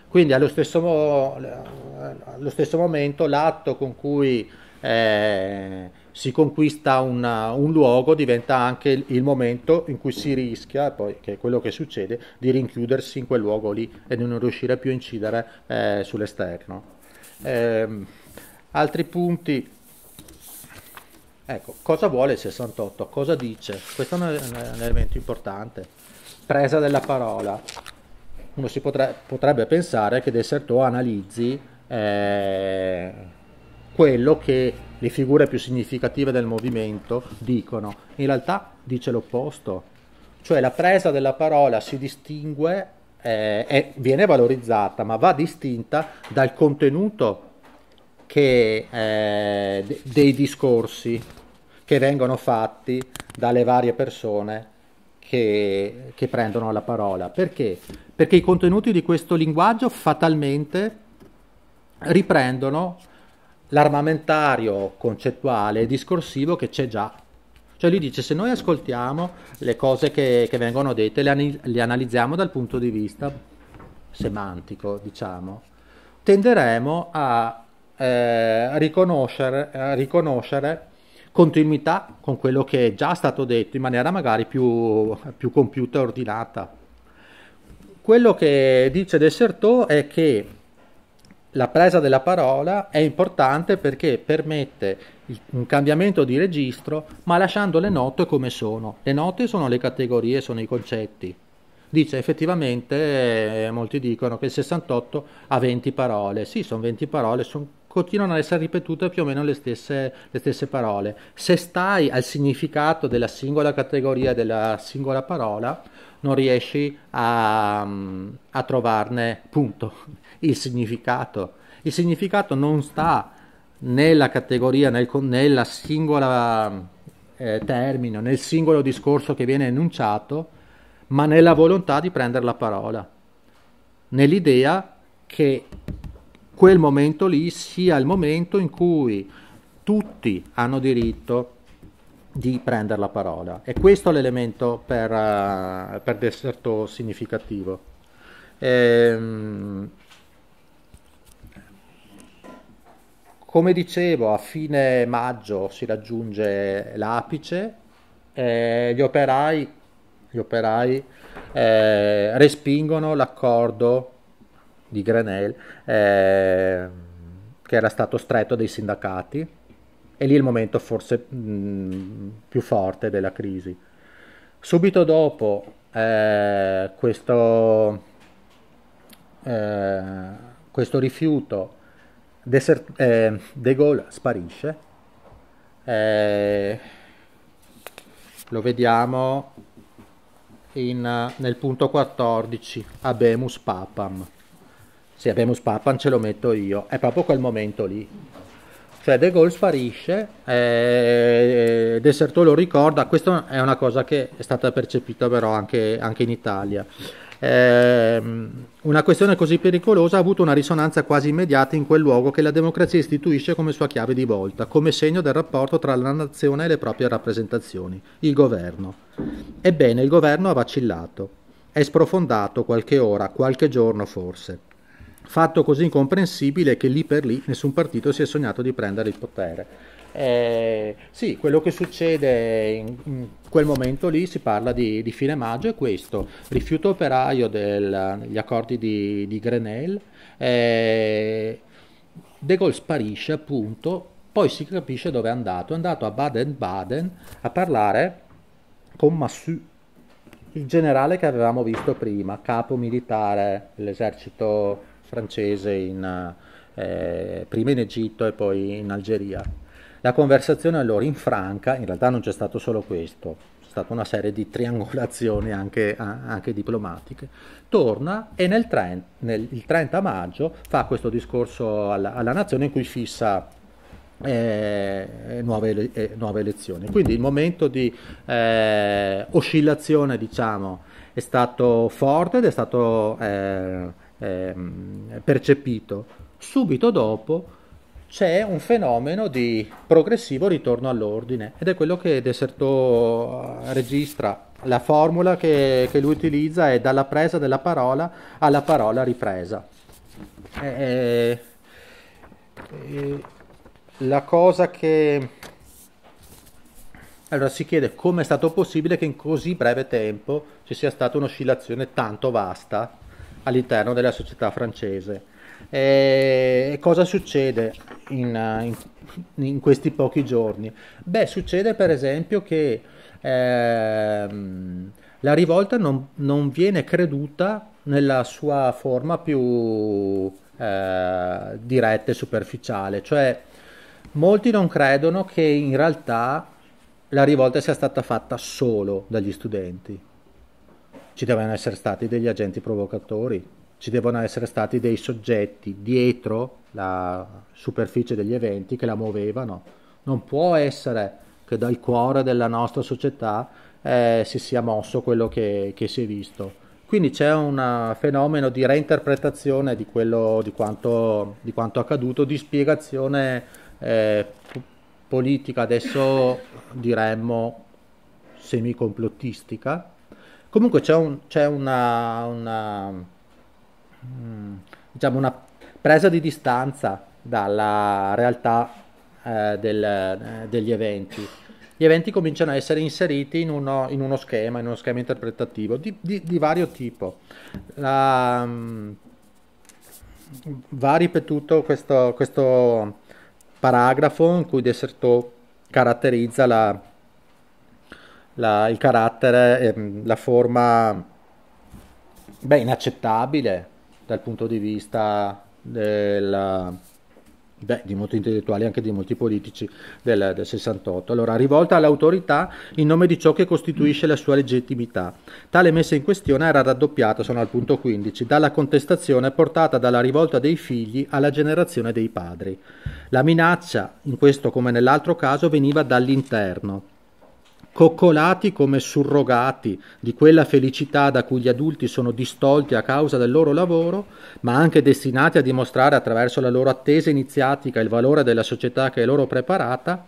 Speaker 2: Quindi allo stesso, allo stesso momento l'atto con cui eh, si conquista una, un luogo diventa anche il, il, momento in cui si rischia, poi che è quello che succede, di rinchiudersi in quel luogo lì e di non riuscire più a incidere eh, sull'esterno. Eh, altri punti. Ecco, cosa vuole il 68? Cosa dice? Questo è un, un elemento importante. Presa della parola. Uno si potre, potrebbe pensare che Desertò analizzi eh, quello che le figure più significative del movimento dicono. In realtà dice l'opposto. Cioè la presa della parola si distingue eh, viene valorizzata, ma va distinta dal contenuto che, eh, de- dei discorsi che vengono fatti dalle varie persone che, che, prendono la parola. Perché? Perché i contenuti di questo linguaggio fatalmente riprendono l'armamentario concettuale e discorsivo che c'è già cioè lui dice se noi ascoltiamo le cose che, che vengono dette, le, le, analizziamo dal punto di vista semantico, diciamo, tenderemo a, eh, riconoscere, a riconoscere continuità con quello che è già stato detto in maniera magari più, più compiuta e ordinata. Quello che dice Dessertò è che la presa della parola è importante perché permette un cambiamento di registro, ma lasciando le note come sono. Le note sono le categorie, sono i concetti. Dice effettivamente, eh, molti dicono che il 68 ha 20 parole. Sì, sono 20 parole, son, continuano ad essere ripetute più o meno le stesse, le stesse parole. Se stai al significato della singola categoria, della singola parola, non riesci a, a trovarne punto il significato. Il significato non sta nella categoria, nel, nella singola eh, termine, nel singolo discorso che viene enunciato, ma nella volontà di prendere la parola, nell'idea che quel momento lì sia il momento in cui tutti hanno diritto di prendere la parola. E questo è l'elemento per, uh, per deserto significativo. Ehm, come dicevo, a fine maggio si raggiunge l'apice, eh, gli operai, gli operai eh, respingono l'accordo di Grenelle eh, che era stato stretto dai sindacati e lì il momento forse mh, mm, più forte della crisi. Subito dopo eh, questo, eh, questo, rifiuto desert, eh, De Gaulle sparisce, eh, lo vediamo in, nel punto 14, Abemus Papam. Sì, Abemus Papam ce lo metto io, è proprio quel momento lì cioè De Gaulle sparisce, eh, Desertò lo ricorda, questa è una cosa che è stata percepita però anche, anche in Italia. Eh, una questione così pericolosa ha avuto una risonanza quasi immediata in quel luogo che la democrazia istituisce come sua chiave di volta, come segno del rapporto tra la nazione e le proprie rappresentazioni, il governo. Ebbene, il governo ha vacillato, è sprofondato qualche ora, qualche giorno forse fatto così incomprensibile che lì per lì nessun partito si è sognato di prendere il potere. Eh, sì, quello che succede in, in, quel momento lì si parla di, di, fine maggio è questo, rifiuto operaio degli accordi di, di Grenelle, eh, De Gaulle sparisce appunto, poi si capisce dove è andato, è andato a Baden-Baden a parlare con Massu, il generale che avevamo visto prima, capo militare dell'esercito francese in, eh, prima in Egitto e poi in Algeria. La conversazione allora in Franca, in realtà non c'è stato solo questo, c'è stata una serie di triangolazioni anche, anche diplomatiche, torna e nel 30, nel, il 30 maggio fa questo discorso alla, alla nazione in cui fissa eh, nuove, eh, nuove, elezioni. Quindi il momento di eh, oscillazione diciamo, è stato forte ed è stato eh, percepito. Subito dopo c'è un fenomeno di progressivo ritorno all'ordine ed è quello che Desertò eh, registra. La formula che, che, lui utilizza è dalla presa della parola alla parola ripresa. E, e, la cosa che... Allora si chiede come è stato possibile che in così breve tempo ci sia stata un'oscillazione tanto vasta all'interno della società francese. E cosa succede in, in, in, questi pochi giorni? Beh, succede per esempio che ehm, la rivolta non, non, viene creduta nella sua forma più eh, diretta e superficiale, cioè molti non credono che in realtà la rivolta sia stata fatta solo dagli studenti ci devono essere stati degli agenti provocatori, ci devono essere stati dei soggetti dietro la superficie degli eventi che la muovevano. Non può essere che dal cuore della nostra società eh, si sia mosso quello che, che, si è visto. Quindi c'è un fenomeno di reinterpretazione di, quello, di, quanto, di quanto accaduto, di spiegazione eh, politica, adesso diremmo semicomplottistica, Comunque c'è, un, c'è una, una, mm, diciamo una presa di distanza dalla realtà eh, del, eh, degli eventi. Gli eventi cominciano a essere inseriti in uno, in uno schema, in uno schema interpretativo di, di, di vario tipo. La, um, va ripetuto questo, questo, paragrafo in cui Desertò caratterizza la, la, il carattere, eh, la forma beh, inaccettabile dal punto di vista della, beh, di molti intellettuali anche di molti politici del, del 68. Allora, rivolta all'autorità in nome di ciò che costituisce la sua legittimità. Tale messa in questione era raddoppiata, sono al punto 15, dalla contestazione portata dalla rivolta dei figli alla generazione dei padri. La minaccia, in questo come nell'altro caso, veniva dall'interno coccolati come surrogati di quella felicità da cui gli adulti sono distolti a causa del loro lavoro, ma anche destinati a dimostrare attraverso la loro attesa iniziatica il valore della società che è loro preparata,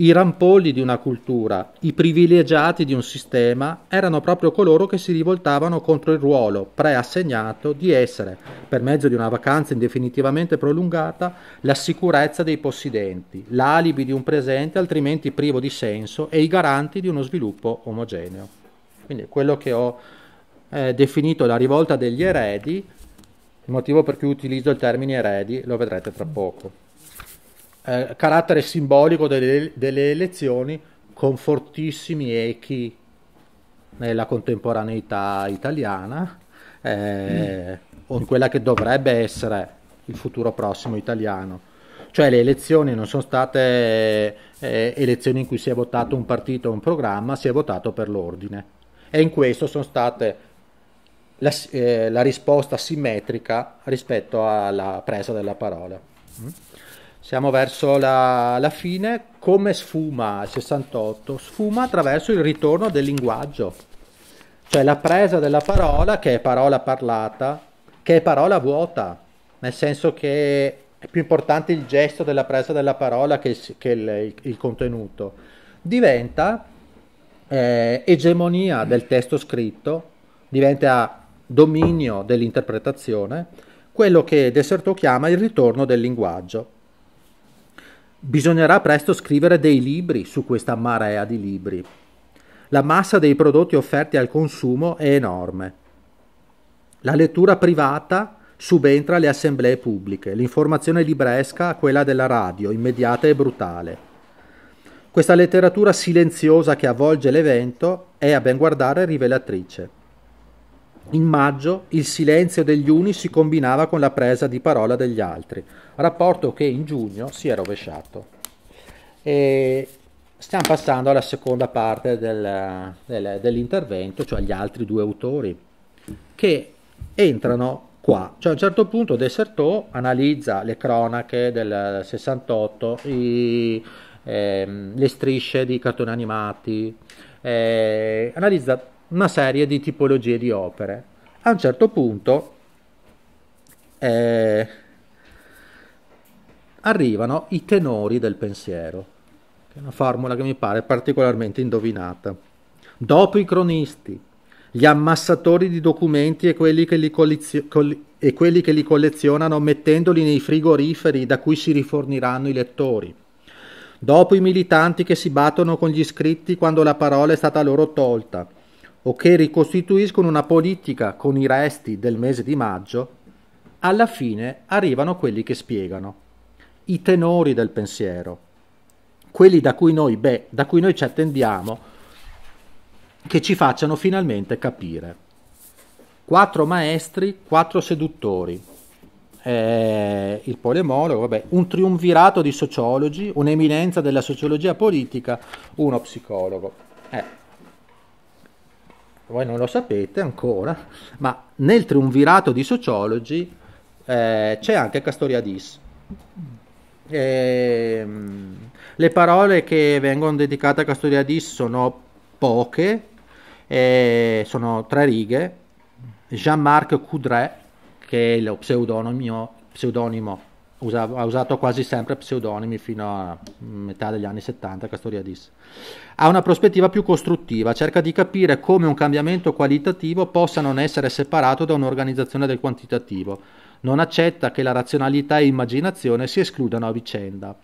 Speaker 2: i rampolli di una cultura, i privilegiati di un sistema, erano proprio coloro che si rivoltavano contro il ruolo preassegnato di essere, per mezzo di una vacanza indefinitivamente prolungata, la sicurezza dei possidenti, l'alibi di un presente altrimenti privo di senso e i garanti di uno sviluppo omogeneo. Quindi quello che ho eh, definito la rivolta degli eredi, il motivo per cui utilizzo il termine eredi lo vedrete tra poco eh, carattere simbolico delle, delle, elezioni con fortissimi echi nella contemporaneità italiana eh, mm. o in quella che dovrebbe essere il futuro prossimo italiano. Cioè le elezioni non sono state eh, elezioni in cui si è votato un partito o un programma, si è votato per l'ordine. E in questo sono state la, eh, la risposta simmetrica rispetto alla presa della parola. Mm? Siamo verso la, la, fine. Come sfuma il 68? Sfuma attraverso il ritorno del linguaggio, cioè la presa della parola che è parola parlata, che è parola vuota, nel senso che è più importante il gesto della presa della parola che, che il, il, contenuto. Diventa eh, egemonia del testo scritto, diventa dominio dell'interpretazione, quello che Deserto chiama il ritorno del linguaggio. Bisognerà presto scrivere dei libri su questa marea di libri. La massa dei prodotti offerti al consumo è enorme. La lettura privata subentra alle assemblee pubbliche, l'informazione libresca a quella della radio, immediata e brutale. Questa letteratura silenziosa che avvolge l'evento è a ben guardare rivelatrice. In maggio il silenzio degli uni si combinava con la presa di parola degli altri, rapporto che in giugno si è rovesciato. E stiamo passando alla seconda parte del, del, dell'intervento, cioè gli altri due autori, che entrano qua. Cioè a un certo punto Desertot analizza le cronache del 68, i, ehm, le strisce di cartoni animati, eh, analizza una serie di tipologie di opere. A un certo punto eh, arrivano i tenori del pensiero, che è una formula che mi pare particolarmente indovinata. Dopo i cronisti, gli ammassatori di documenti e quelli che li, collezio- coll- e quelli che li collezionano mettendoli nei frigoriferi da cui si riforniranno i lettori. Dopo i militanti che si battono con gli iscritti quando la parola è stata loro tolta o che ricostituiscono una politica con i resti del mese di maggio, alla fine arrivano quelli che spiegano, i tenori del pensiero, quelli da cui noi, beh, da cui noi ci attendiamo che ci facciano finalmente capire. Quattro maestri, quattro seduttori, eh, il polemologo, vabbè, un triumvirato di sociologi, un'eminenza della sociologia politica, uno psicologo. Eh, voi non lo sapete ancora, ma nel triumvirato di sociologi eh, c'è anche Castoriadis. E, ehm, le parole che vengono dedicate a Castoriadis sono poche, eh, sono tre righe. Jean-Marc Coudray, che è lo pseudonimo, pseudonimo ha usato quasi sempre pseudonimi fino a metà degli anni 70, Castoriadis. Ha una prospettiva più costruttiva, cerca di capire come un cambiamento qualitativo possa non essere separato da un'organizzazione del quantitativo. Non accetta che la razionalità e l'immaginazione si escludano a vicenda.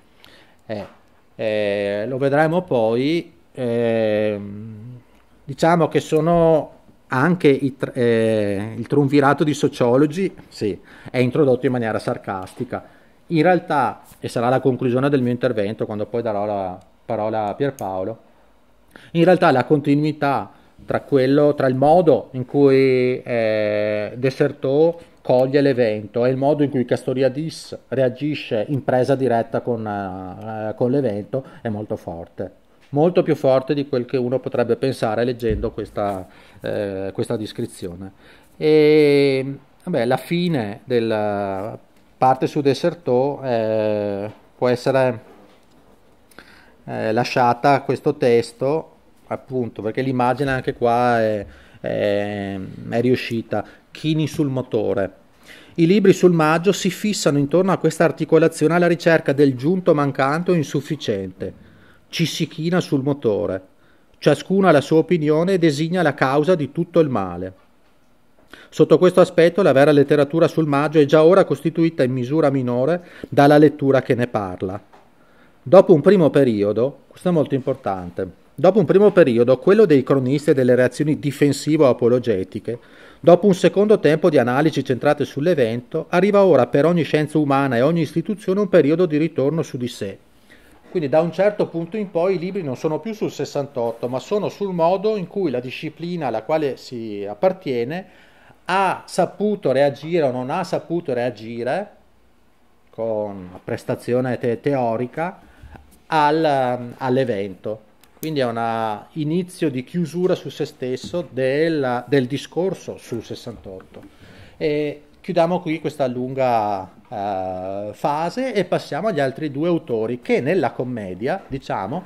Speaker 2: Eh, eh, lo vedremo poi. Eh, diciamo che sono anche i, eh, il triunvirato di sociologi sì, è introdotto in maniera sarcastica. In realtà, e sarà la conclusione del mio intervento quando poi darò la parola a Pierpaolo, in realtà la continuità tra, quello, tra il modo in cui eh, Desertò coglie l'evento e il modo in cui Castoriadis reagisce in presa diretta con, uh, con l'evento è molto forte molto più forte di quel che uno potrebbe pensare leggendo questa, eh, questa descrizione. E vabbè, la fine della parte su Desertò eh, può essere eh, lasciata a questo testo, appunto, perché l'immagine anche qua è, è, è riuscita. Chini sul motore. I libri sul maggio si fissano intorno a questa articolazione alla ricerca del giunto mancante o insufficiente ci si china sul motore. Ciascuno ha la sua opinione e designa la causa di tutto il male. Sotto questo aspetto la vera letteratura sul maggio è già ora costituita in misura minore dalla lettura che ne parla. Dopo un primo periodo, questo è molto importante, dopo un primo periodo, quello dei cronisti e delle reazioni difensivo-apologetiche, dopo un secondo tempo di analisi centrate sull'evento, arriva ora per ogni scienza umana e ogni istituzione un periodo di ritorno su di sé, quindi da un certo punto in poi i libri non sono più sul 68, ma sono sul modo in cui la disciplina alla quale si appartiene ha saputo reagire o non ha saputo reagire con prestazione te- teorica al, all'evento. Quindi è un inizio di chiusura su se stesso del, del discorso sul 68. E chiudiamo qui questa lunga uh, fase e passiamo agli altri due autori che nella commedia, diciamo,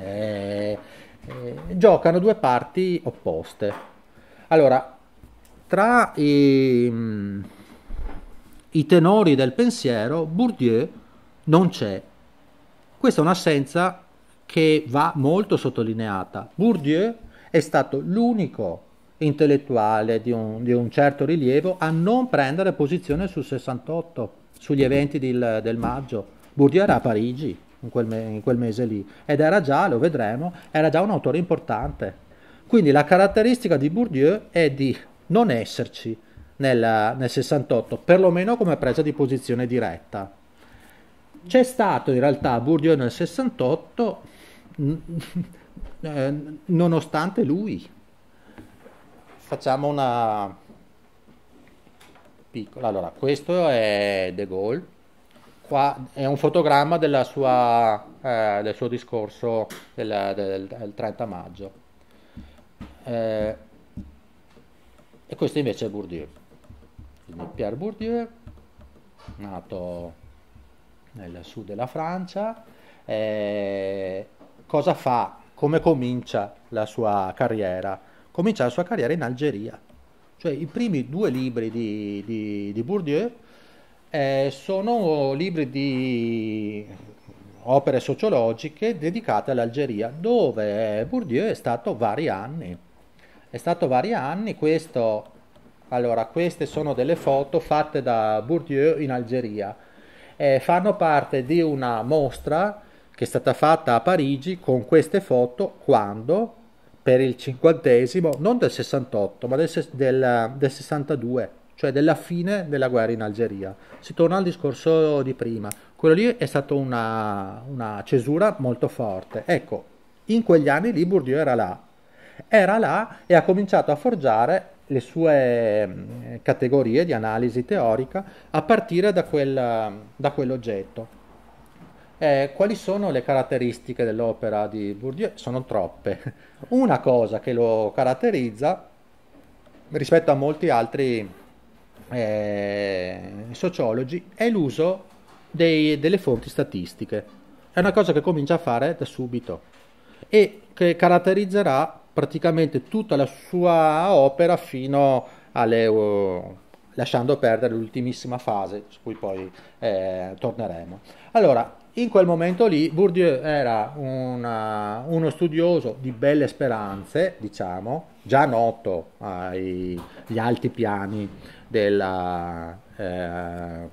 Speaker 2: eh, eh, giocano due parti opposte. Allora, tra i, i tenori del pensiero, Bourdieu non c'è. Questa è un'assenza che va molto sottolineata. Bourdieu è stato l'unico intellettuale di un, di un, certo rilievo a non prendere posizione sul 68, sugli eventi del, del maggio. Bourdieu era a Parigi in quel, me, in quel, mese lì ed era già, lo vedremo, era già un autore importante. Quindi la caratteristica di Bourdieu è di non esserci nel, nel 68, perlomeno come presa di posizione diretta. C'è stato in realtà Bourdieu nel 68 eh, nonostante lui, facciamo una piccola. Allora, questo è De Gaulle. Qua è un fotogramma sua, eh, del suo discorso del, del, del 30 maggio. Eh, e questo invece è Bourdieu. Quindi Pierre Bourdieu, nato nel sud della Francia. Eh, cosa fa? Come comincia la sua carriera? comincia la sua carriera in Algeria. Cioè i primi due libri di, di, di Bourdieu eh, sono libri di opere sociologiche dedicate all'Algeria, dove Bourdieu è stato vari anni. È stato vari anni, questo, allora, queste sono delle foto fatte da Bourdieu in Algeria. Eh, fanno parte di una mostra che è stata fatta a Parigi con queste foto quando per il cinquantesimo, non del 68, ma del, del, del 62, cioè della fine della guerra in Algeria. Si torna al discorso di prima. Quello lì è stata una, una cesura molto forte. Ecco, in quegli anni lì Bourdieu era là. Era là e ha cominciato a forgiare le sue mm, categorie di analisi teorica a partire da, quel, da quell'oggetto. Eh, quali sono le caratteristiche dell'opera di Bourdieu? Sono troppe. Una cosa che lo caratterizza rispetto a molti altri eh, sociologi è l'uso dei, delle fonti statistiche. È una cosa che comincia a fare da subito e che caratterizzerà praticamente tutta la sua opera fino alle, uh, lasciando perdere l'ultimissima fase, su cui poi eh, torneremo. Allora, in quel momento lì Bourdieu era una, uno studioso di belle speranze, diciamo, già noto agli alti piani della eh,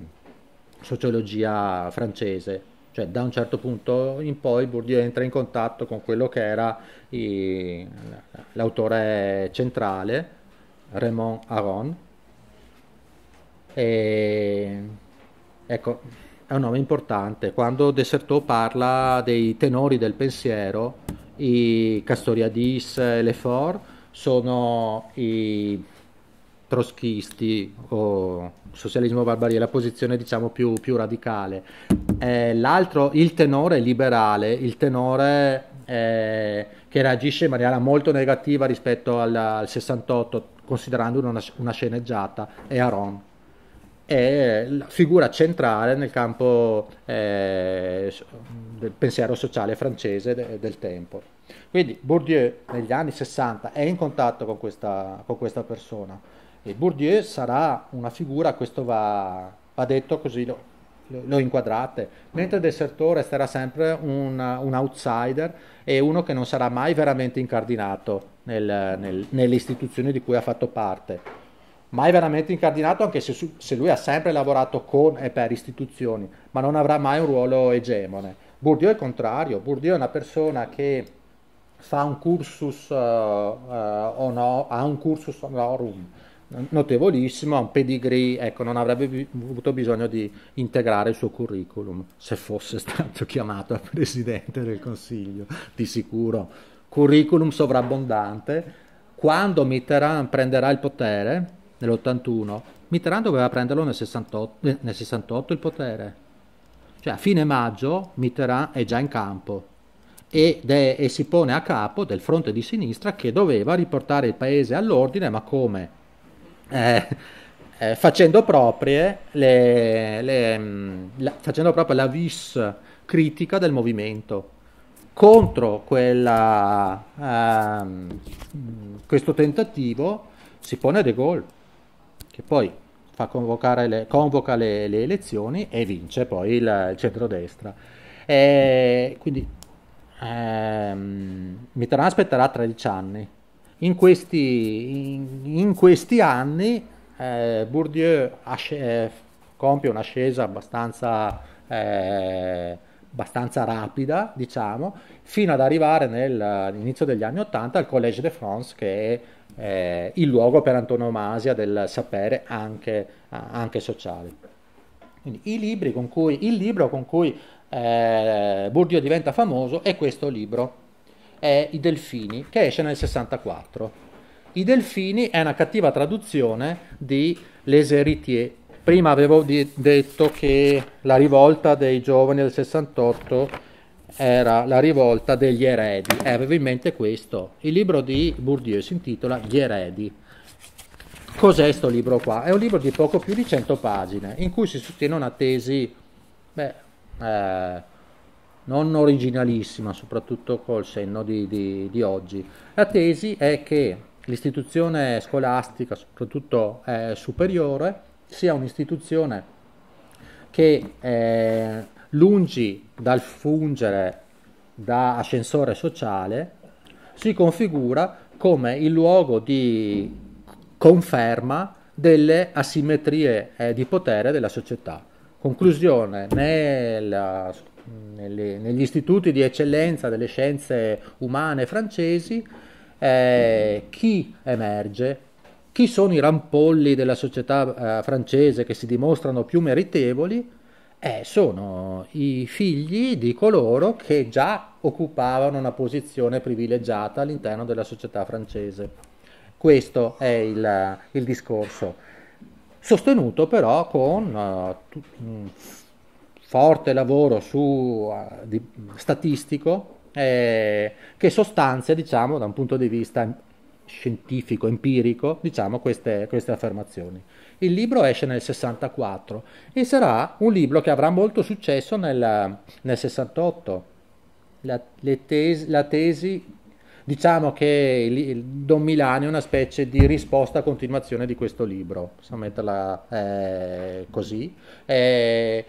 Speaker 2: sociologia francese. Cioè, da un certo punto in poi Bourdieu entra in contatto con quello che era i, l'autore centrale, Raymond Aron. E, ecco, è un nome importante. Quando Desertot parla dei tenori del pensiero, i Castoriadis e Lefort sono i trotskisti o socialismo barbarie, la posizione diciamo più, più radicale. Eh, l'altro, il tenore liberale, il tenore eh, che reagisce in maniera molto negativa rispetto al, al 68, considerando una, una sceneggiata, è Aron è la figura centrale nel campo eh, del pensiero sociale francese de, del tempo. Quindi Bourdieu negli anni 60 è in contatto con questa, con questa persona. E Bourdieu sarà una figura, questo va, va detto così, lo, lo, inquadrate, mentre Desertore resterà sempre un, un, outsider e uno che non sarà mai veramente incardinato nel, nel, nelle istituzioni di cui ha fatto parte mai veramente incardinato, anche se, se, lui ha sempre lavorato con e per istituzioni, ma non avrà mai un ruolo egemone. Bourdieu è il contrario, Bourdieu è una persona che fa un cursus uh, uh, no, ha un cursus honorum notevolissimo, ha un pedigree, ecco, non avrebbe bi- avuto bisogno di integrare il suo curriculum se fosse stato chiamato a presidente del Consiglio, di sicuro. Curriculum sovrabbondante. Quando Mitterrand prenderà il potere, nell'81, Mitterrand doveva prenderlo nel 68, eh, nel 68 il potere. Cioè a fine maggio Mitterrand è già in campo ed è, e si pone a capo del fronte di sinistra che doveva riportare il paese all'ordine, ma come? Eh, eh, facendo, proprie le, le, la, facendo proprio la vis critica del movimento contro quella, ehm, questo tentativo si pone De Gaulle che poi le, convoca le, le, elezioni e vince poi il, il centrodestra. E quindi ehm, Mitterrand aspetterà 13 anni. In questi, in, in questi anni eh, Bourdieu asce, eh, compie un'ascesa abbastanza, eh, abbastanza rapida, diciamo, fino ad arrivare nell'inizio degli anni 80 al Collège de France, che è eh, il luogo per antonomasia del sapere anche, anche sociale. Quindi cui, il libro con cui eh, Bourdieu diventa famoso è questo libro, è I Delfini, che esce nel 64. I Delfini è una cattiva traduzione di Les Héritiers. Prima avevo di- detto che la rivolta dei giovani del 68 era la rivolta degli eredi e avevo in mente questo. Il libro di Bourdieu si intitola Gli eredi. Cos'è questo libro qua? È un libro di poco più di 100 pagine in cui si sostiene una tesi beh, eh, non originalissima, soprattutto col senno di, di, di, oggi. La tesi è che l'istituzione scolastica, soprattutto eh, superiore, sia un'istituzione che eh, lungi dal fungere da ascensore sociale, si configura come il luogo di conferma delle asimmetrie eh, di potere della società. Conclusione, nella, nelle, negli istituti di eccellenza delle scienze umane francesi, eh, chi emerge? Chi sono i rampolli della società eh, francese che si dimostrano più meritevoli? Eh, sono i figli di coloro che già occupavano una posizione privilegiata all'interno della società francese. Questo è il, il discorso, sostenuto però con uh, un forte lavoro su, uh, di, statistico eh, che sostanzia, diciamo, da un punto di vista scientifico, empirico, diciamo, queste, queste affermazioni. Il libro esce nel 64 e sarà un libro che avrà molto successo nel, nel 68. La, tesi, la tesi Diciamo che il, il Don Milani è una specie di risposta a continuazione di questo libro, possiamo metterla eh, così. Eh,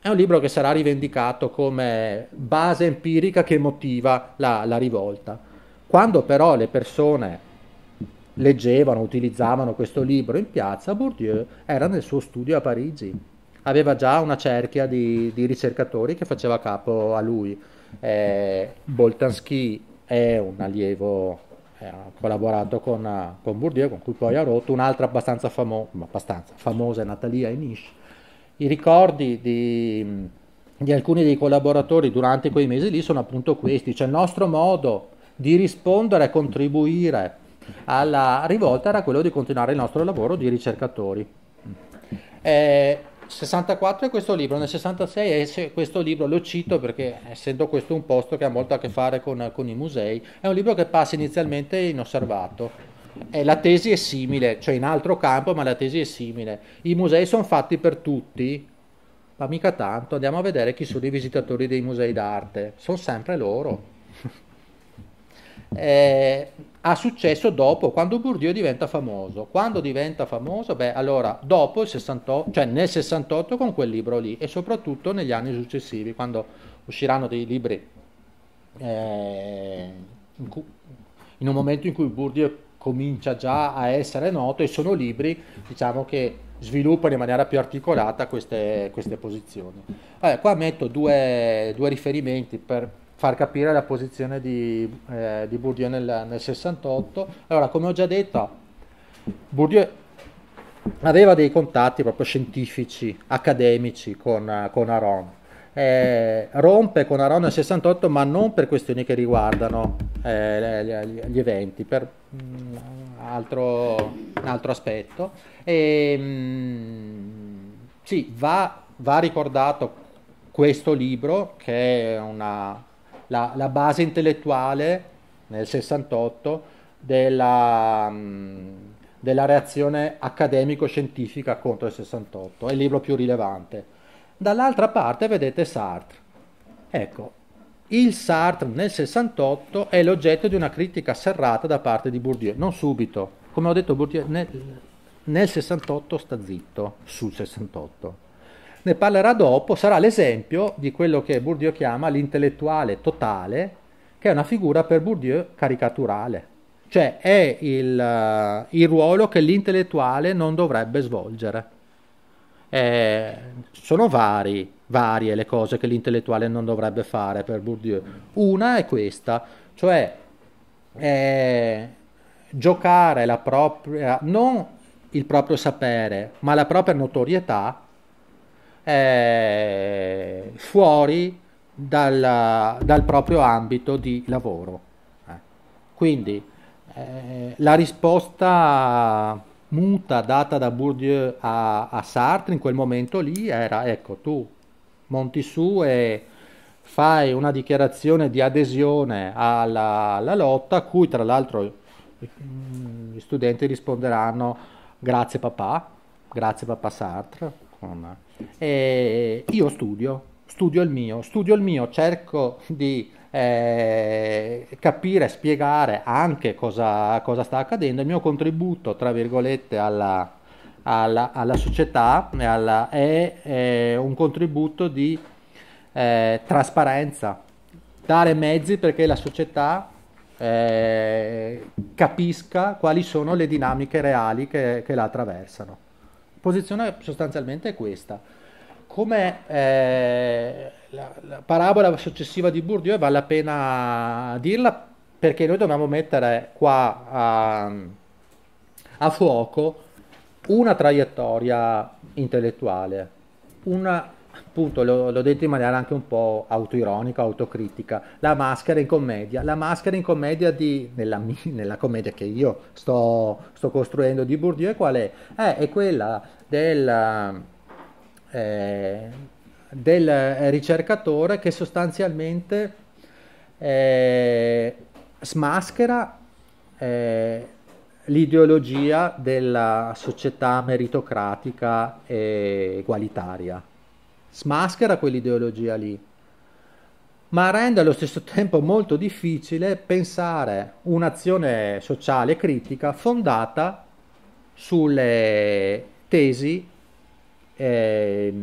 Speaker 2: è un libro che sarà rivendicato come base empirica che motiva la, la rivolta. Quando però le persone leggevano, utilizzavano questo libro in piazza, Bourdieu era nel suo studio a Parigi. Aveva già una cerchia di, di ricercatori che faceva capo a lui. Eh, Boltanski è un allievo, eh, ha collaborato con, con, Bourdieu, con cui poi ha rotto, un'altra abbastanza, famo- abbastanza famosa è Natalia Enish. I ricordi di, di alcuni dei collaboratori durante quei mesi lì sono appunto questi, cioè il nostro modo di rispondere e contribuire alla rivolta era quello di continuare il nostro lavoro di ricercatori. Eh, 64 è questo libro, nel 66 è questo libro, lo cito perché essendo questo un posto che ha molto a che fare con, con i musei, è un libro che passa inizialmente inosservato. Eh, la tesi è simile, cioè in altro campo, ma la tesi è simile. I musei sono fatti per tutti, ma mica tanto. Andiamo a vedere chi sono i visitatori dei musei d'arte. Sono sempre loro. Eh, ha successo dopo, quando Bourdieu diventa famoso. Quando diventa famoso? Beh, allora, dopo il 68, cioè nel 68 con quel libro lì e soprattutto negli anni successivi, quando usciranno dei libri eh, in, cui, in un momento in cui Bourdieu comincia già a essere noto e sono libri, diciamo, che sviluppano in maniera più articolata queste, queste posizioni. Allora, qua metto due, due riferimenti per far capire la posizione di, eh, di Bourdieu nel, nel, 68. Allora, come ho già detto, Bourdieu aveva dei contatti proprio scientifici, accademici con, con Aron. Eh, rompe con Aron nel 68, ma non per questioni che riguardano eh, gli, gli, eventi, per mm, altro, altro, aspetto. E, mh, mm, sì, va, va ricordato questo libro, che è una, la, la base intellettuale nel 68 della, mm, della reazione accademico-scientifica contro il 68, è il libro più rilevante. Dall'altra parte vedete Sartre. Ecco, il Sartre nel 68 è l'oggetto di una critica serrata da parte di Bourdieu, non subito. Come ho detto, Bourdieu nel, nel 68 sta zitto, sul 68 ne parlerà dopo, sarà l'esempio di quello che Bourdieu chiama l'intellettuale totale, che è una figura per Bourdieu caricaturale, cioè è il, uh, il ruolo che l'intellettuale non dovrebbe svolgere. Eh, sono vari, varie le cose che l'intellettuale non dovrebbe fare per Bourdieu. Una è questa, cioè eh, giocare la propria, non il proprio sapere, ma la propria notorietà eh, fuori dal, dal, proprio ambito di lavoro. Eh. Quindi eh, la risposta muta data da Bourdieu a, a, Sartre in quel momento lì era ecco tu monti su e fai una dichiarazione di adesione alla, alla lotta a cui tra l'altro gli studenti risponderanno grazie papà, grazie papà Sartre. Con, e io studio, studio il mio, studio il mio, cerco di eh, capire, spiegare anche cosa, cosa, sta accadendo. Il mio contributo, tra virgolette, alla, alla, alla società alla, è, è, un contributo di eh, trasparenza, dare mezzi perché la società eh, capisca quali sono le dinamiche reali che, che la attraversano posizione sostanzialmente è questa. Come eh, la, la, parabola successiva di Bourdieu vale la pena dirla perché noi dobbiamo mettere qua a, a fuoco una traiettoria intellettuale, una appunto l'ho, l'ho, detto in maniera anche un po' autoironica, autocritica, la maschera in commedia, la maschera in commedia di, nella, nella commedia che io sto, sto, costruendo di Bourdieu qual è? Eh, è quella del, eh, del ricercatore che sostanzialmente eh, smaschera eh, l'ideologia della società meritocratica e egualitaria. Smaschera quell'ideologia lì. ma rende allo stesso tempo molto difficile pensare un'azione sociale critica fondata sulle tesi eh,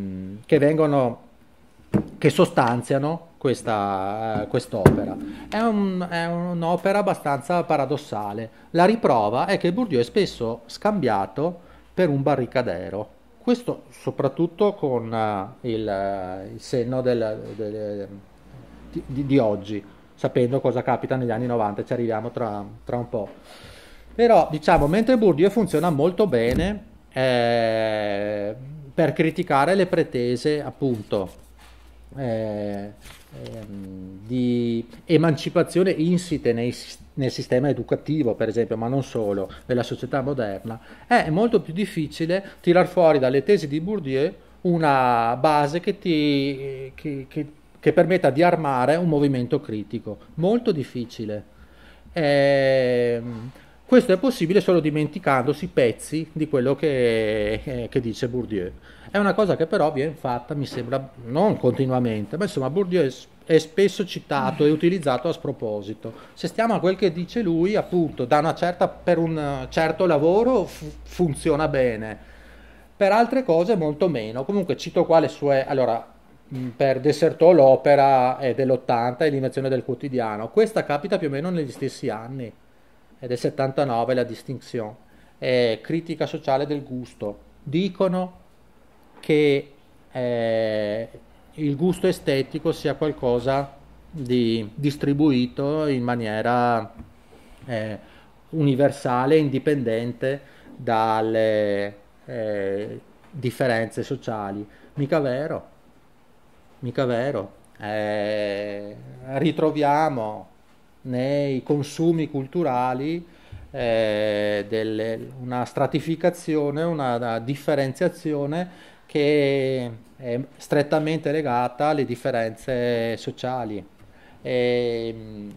Speaker 2: che vengono che sostanziano questa, eh, quest'opera. È, un, è, un'opera abbastanza paradossale. La riprova è che Bourdieu è spesso scambiato per un barricadero. Questo soprattutto con uh, il, il, senno del, del, di, di, oggi, sapendo cosa capita negli anni 90, ci arriviamo tra, tra un po'. Però, diciamo, mentre Bourdieu funziona molto bene, eh, per criticare le pretese appunto eh, ehm, di emancipazione insite nei, nel sistema educativo, per esempio, ma non solo, della società moderna, è molto più difficile tirar fuori dalle tesi di Bourdieu una base che, ti, che, che, che permetta di armare un movimento critico. Molto difficile. Eh, questo è possibile solo dimenticandosi pezzi di quello che, eh, che, dice Bourdieu. È una cosa che però viene fatta, mi sembra, non continuamente, ma insomma Bourdieu è, spesso citato e utilizzato a sproposito. Se stiamo a quel che dice lui, appunto, certa, per un certo lavoro f- funziona bene, per altre cose molto meno. Comunque cito qua le sue... Allora, per Desertò l'opera è dell'80 e l'invenzione del quotidiano. Questa capita più o meno negli stessi anni è del 79 la distinzione, è critica sociale del gusto. Dicono che eh, il gusto estetico sia qualcosa di distribuito in maniera eh, universale, indipendente dalle eh, differenze sociali. Mica vero, mica vero. Eh, ritroviamo nei consumi culturali eh, delle, una stratificazione, una, una, differenziazione che è strettamente legata alle differenze sociali. E, mm,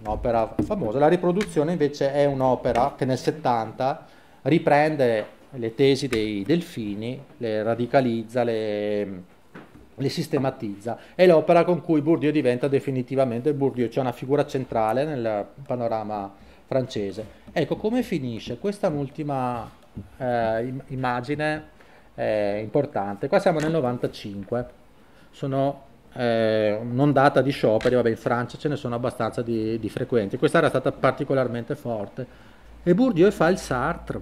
Speaker 2: un'opera famosa. La riproduzione invece è un'opera che nel 70 riprende le tesi dei delfini, le radicalizza, le le sistematizza. È l'opera con cui Bourdieu diventa definitivamente Bourdieu, c'è una figura centrale nel panorama francese. Ecco, come finisce? Questa è un'ultima eh, immagine eh, importante. Qua siamo nel 95, sono eh, un'ondata di scioperi, vabbè in Francia ce ne sono abbastanza di, di frequenti, questa era stata particolarmente forte. E Bourdieu fa il Sartre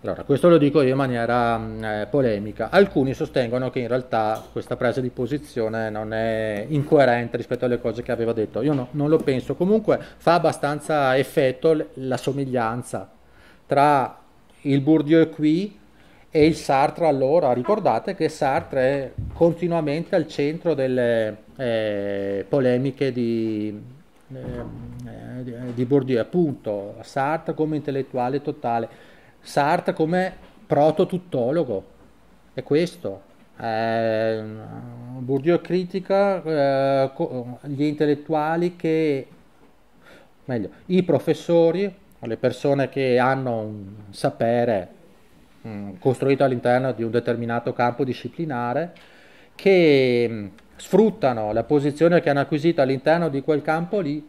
Speaker 2: allora, questo lo dico io in maniera mm, eh, polemica. Alcuni sostengono che in realtà questa presa di posizione non è incoerente rispetto alle cose che aveva detto. Io no, non lo penso. Comunque fa abbastanza effetto la somiglianza tra il Bourdieu qui e il Sartre allora. Ricordate che Sartre è continuamente al centro delle eh, polemiche di, eh, di Bourdieu, appunto. Sartre come intellettuale totale Sartre come proto-tuttologo, è questo. Eh, Bourdieu critica eh, gli intellettuali che, meglio, i professori, le persone che hanno un sapere mm, costruito all'interno di un determinato campo disciplinare, che mm, sfruttano la posizione che hanno acquisito all'interno di quel campo lì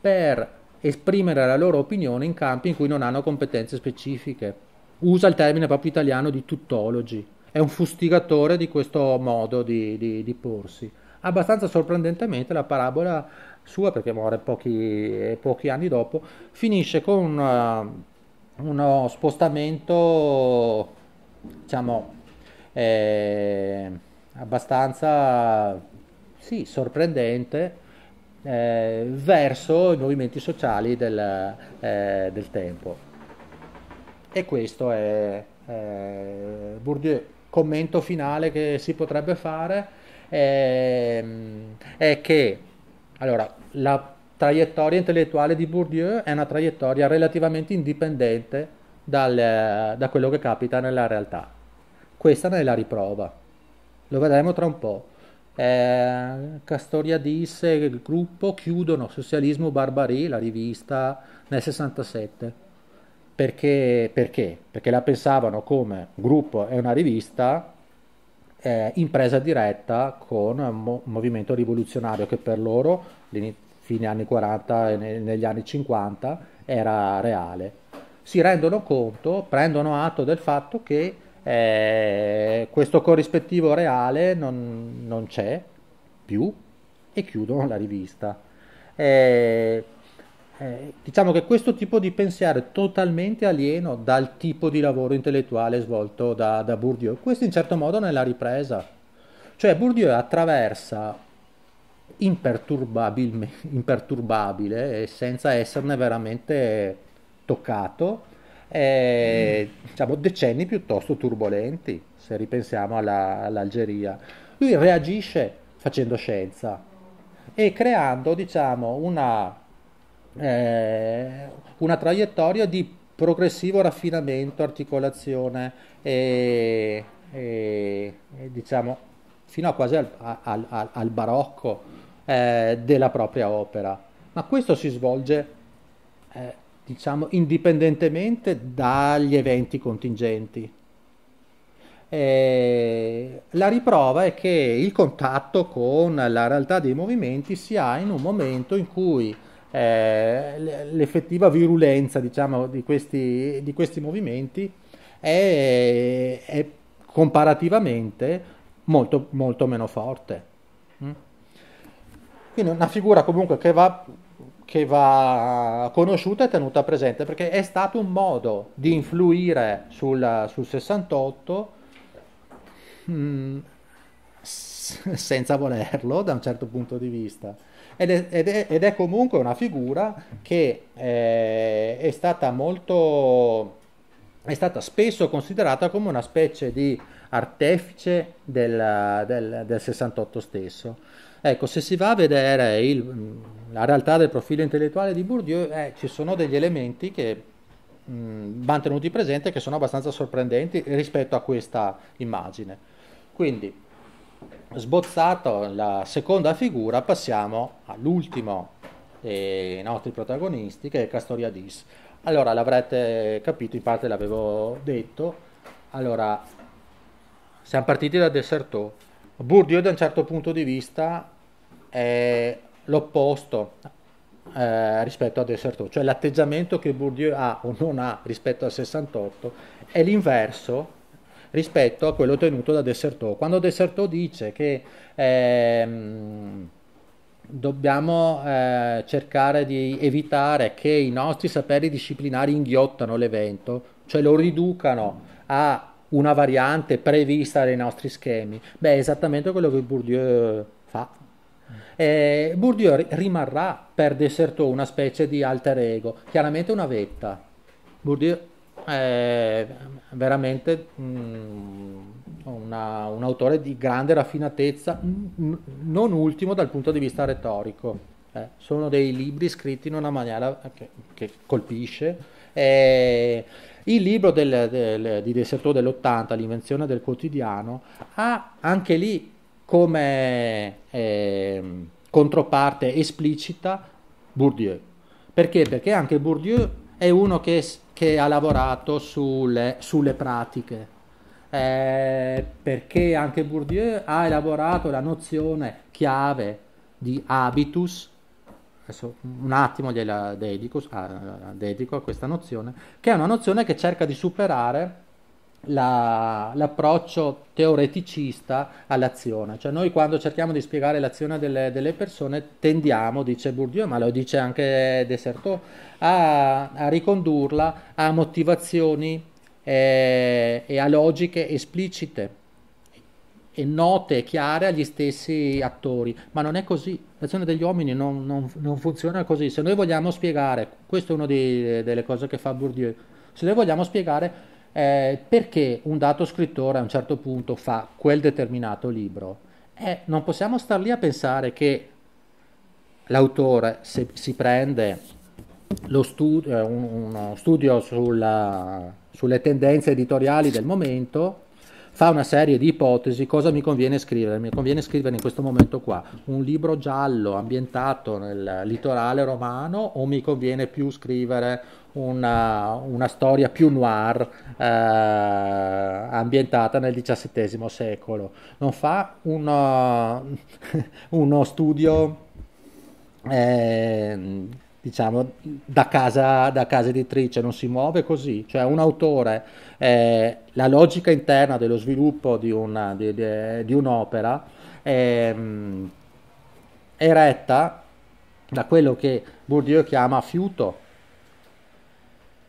Speaker 2: per esprimere la loro opinione in campi in cui non hanno competenze specifiche. Usa il termine proprio italiano di tuttologi, è un fustigatore di questo modo di, di, di porsi. Abbastanza sorprendentemente la parabola sua, perché muore pochi, pochi anni dopo, finisce con una, uno spostamento, diciamo, eh, abbastanza sì, sorprendente eh, verso i movimenti sociali del, eh, del, tempo. E questo è eh, Bourdieu. Commento finale che si potrebbe fare è, ehm, è che allora, la traiettoria intellettuale di Bourdieu è una traiettoria relativamente indipendente dal, da quello che capita nella realtà. Questa ne è la riprova. Lo vedremo tra un po' eh, Castoriadis e il gruppo chiudono Socialismo Barbarie, la rivista, nel 67. Perché, perché? Perché la pensavano come gruppo e una rivista eh, in diretta con un mo- movimento rivoluzionario che per loro, fine anni 40 e ne- negli anni 50, era reale. Si rendono conto, prendono atto del fatto che eh, questo corrispettivo reale non, non, c'è più e chiudono la rivista. Eh, eh, diciamo che questo tipo di pensiero è totalmente alieno dal tipo di lavoro intellettuale svolto da, da Bourdieu. Questo in certo modo nella ripresa. Cioè Bourdieu attraversa imperturbabile e senza esserne veramente toccato eh, diciamo, decenni piuttosto turbolenti, se ripensiamo alla, all'Algeria. Lui reagisce facendo scienza e creando diciamo, una eh, una traiettoria di progressivo raffinamento, articolazione e, e, e diciamo fino a quasi al, al, al, al barocco eh, della propria opera. Ma questo si svolge eh, diciamo indipendentemente dagli eventi contingenti. Eh, la riprova è che il contatto con la realtà dei movimenti si ha in un momento in cui eh, l'effettiva virulenza diciamo, di, questi, di questi movimenti è, è comparativamente molto, molto meno forte. Mm? Quindi una figura comunque che va, che va, conosciuta e tenuta presente perché è stato un modo di influire sul, sul 68 mh, mm, senza volerlo da un certo punto di vista ed è, ed, è, ed è, comunque una figura che eh, è stata molto è stata spesso considerata come una specie di artefice del, del, del 68 stesso. Ecco, se si va a vedere il, la realtà del profilo intellettuale di Bourdieu, eh, ci sono degli elementi che mh, vanno tenuti presenti che sono abbastanza sorprendenti rispetto a questa immagine. Quindi, sbozzato la seconda figura, passiamo all'ultimo dei nostri protagonisti, che è Castoriadis. Allora, l'avrete capito, in parte l'avevo detto. Allora, siamo partiti da Dessertot. Bourdieu, da un certo punto di vista, è l'opposto eh, rispetto a Dessertot, cioè l'atteggiamento che Bourdieu ha o non ha rispetto al 68 è l'inverso rispetto a quello tenuto da Dessertot. Quando Dessertot dice che ehm, dobbiamo eh, cercare di evitare che i nostri saperi disciplinari inghiottano l'evento, cioè lo riducano a una variante prevista dai nostri schemi, beh è esattamente quello che Bourdieu fa. Eh, Bourdieu rimarrà per Dessertot una specie di alter ego, chiaramente una vetta. Bourdieu è veramente mm, una, un autore di grande raffinatezza, non ultimo dal punto di vista retorico. Eh, sono dei libri scritti in una maniera che, che colpisce. Eh, il libro del, del, di Desertò dell'80, L'invenzione del quotidiano, ha anche lì come eh, controparte esplicita Bourdieu. Perché? Perché anche Bourdieu è uno che che ha lavorato sulle, sulle pratiche, eh, perché anche Bourdieu ha elaborato la nozione chiave di habitus, adesso un attimo gliela dedico, ah, dedico a questa nozione, che è una nozione che cerca di superare la, l'approccio teoreticista all'azione. Cioè noi quando cerchiamo di spiegare l'azione delle, delle, persone tendiamo, dice Bourdieu, ma lo dice anche Dessertot, a, a ricondurla a motivazioni eh, e a logiche esplicite e note e chiare agli stessi attori, ma non è così, l'azione degli uomini non, non, non funziona così. Se noi vogliamo spiegare, questa è una delle cose che fa Bourdieu, se noi vogliamo spiegare eh, perché un dato scrittore a un certo punto fa quel determinato libro, eh, non possiamo star lì a pensare che l'autore se si prende studio, eh, uno studio sulla, sulle tendenze editoriali del momento, fa una serie di ipotesi, cosa mi conviene scrivere? Mi conviene scrivere in questo momento qua un libro giallo ambientato nel litorale romano o mi conviene più scrivere una, una storia più noir eh, ambientata nel XVII secolo? Non fa uno, uno studio... Eh, diciamo, da casa, da casa editrice, non si muove così. Cioè un autore, eh, la logica interna dello sviluppo di, una, di, di, di un'opera è, è retta da quello che Bourdieu chiama fiuto.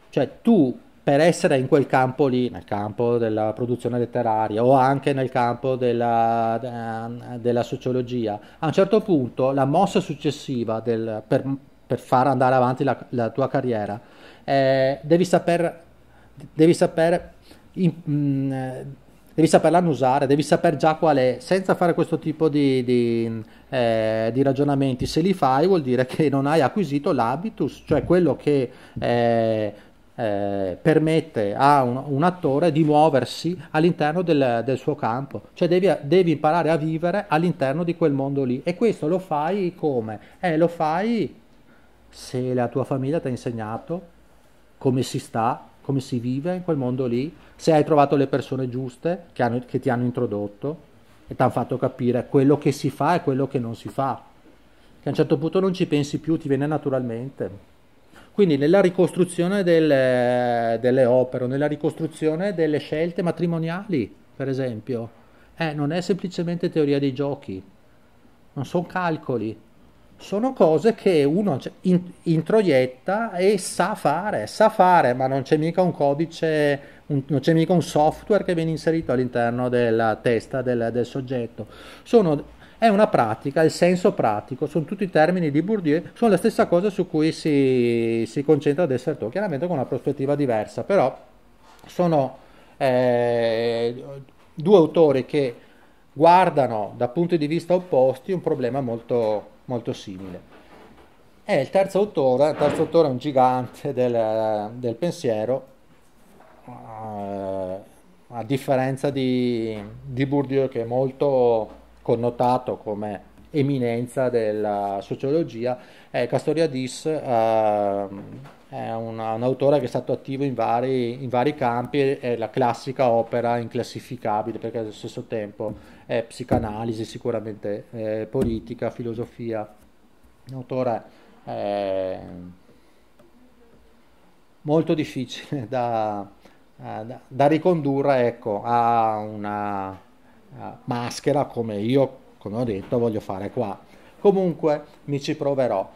Speaker 2: Cioè tu per essere in quel campo lì, nel campo della produzione letteraria o anche nel campo della, della sociologia, a un certo punto la mossa successiva del, per, per far andare avanti la, la tua carriera. Eh, devi saper, devi saper, in, mh, mm, devi saperla usare, devi sapere già qual è, senza fare questo tipo di, di, eh, di, ragionamenti. Se li fai vuol dire che non hai acquisito l'habitus, cioè quello che eh, eh, permette a un, un, attore di muoversi all'interno del, del suo campo, cioè devi, devi, imparare a vivere all'interno di quel mondo lì e questo lo fai come? Eh, lo fai se la tua famiglia ti ha insegnato come si sta, come si vive in quel mondo lì, se hai trovato le persone giuste che, hanno, che ti hanno introdotto e ti hanno fatto capire quello che si fa e quello che non si fa, che a un certo punto non ci pensi più, ti viene naturalmente. Quindi nella ricostruzione delle, delle opere, nella ricostruzione delle scelte matrimoniali, per esempio, eh, non è semplicemente teoria dei giochi, non sono calcoli, sono cose che uno introietta e sa fare, sa fare, ma non c'è mica un codice, un, non c'è mica un software che viene inserito all'interno della testa del, del soggetto. Sono, è una pratica, il senso pratico, sono tutti i termini di Bourdieu, sono la stessa cosa su cui si, si concentra Dessertò, chiaramente con una prospettiva diversa, però sono eh, due autori che guardano da punti di vista opposti un problema molto molto simile. E il terzo autore, il terzo autore è un gigante del, del pensiero, eh, a differenza di, di Bourdieu che è molto connotato come eminenza della sociologia, eh, Castoriadis eh, è un, un, autore che è stato attivo in vari, in vari, campi, è la classica opera inclassificabile perché allo stesso tempo è psicanalisi, sicuramente eh, politica, filosofia. Un autore eh, molto difficile da, da, da ricondurre ecco, a una maschera come io, come ho detto, voglio fare qua. Comunque mi ci proverò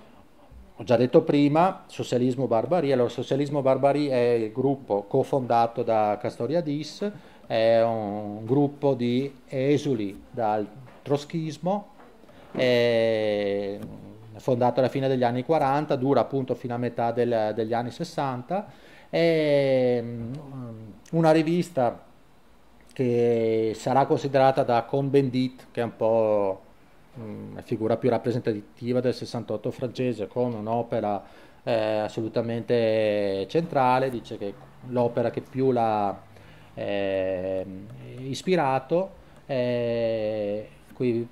Speaker 2: ho già detto prima, Socialismo Barbarie, allora Socialismo Barbarie è il gruppo cofondato da Castoriadis, è un gruppo di esuli dal troschismo, è fondato alla fine degli anni 40, dura appunto fino a metà del, degli anni 60, è mm, una rivista che sarà considerata da Cohn-Bendit, che è un po' la figura più rappresentativa del 68 francese come un'opera eh, assolutamente centrale, dice che l'opera che più l'ha eh, ispirato, eh, qui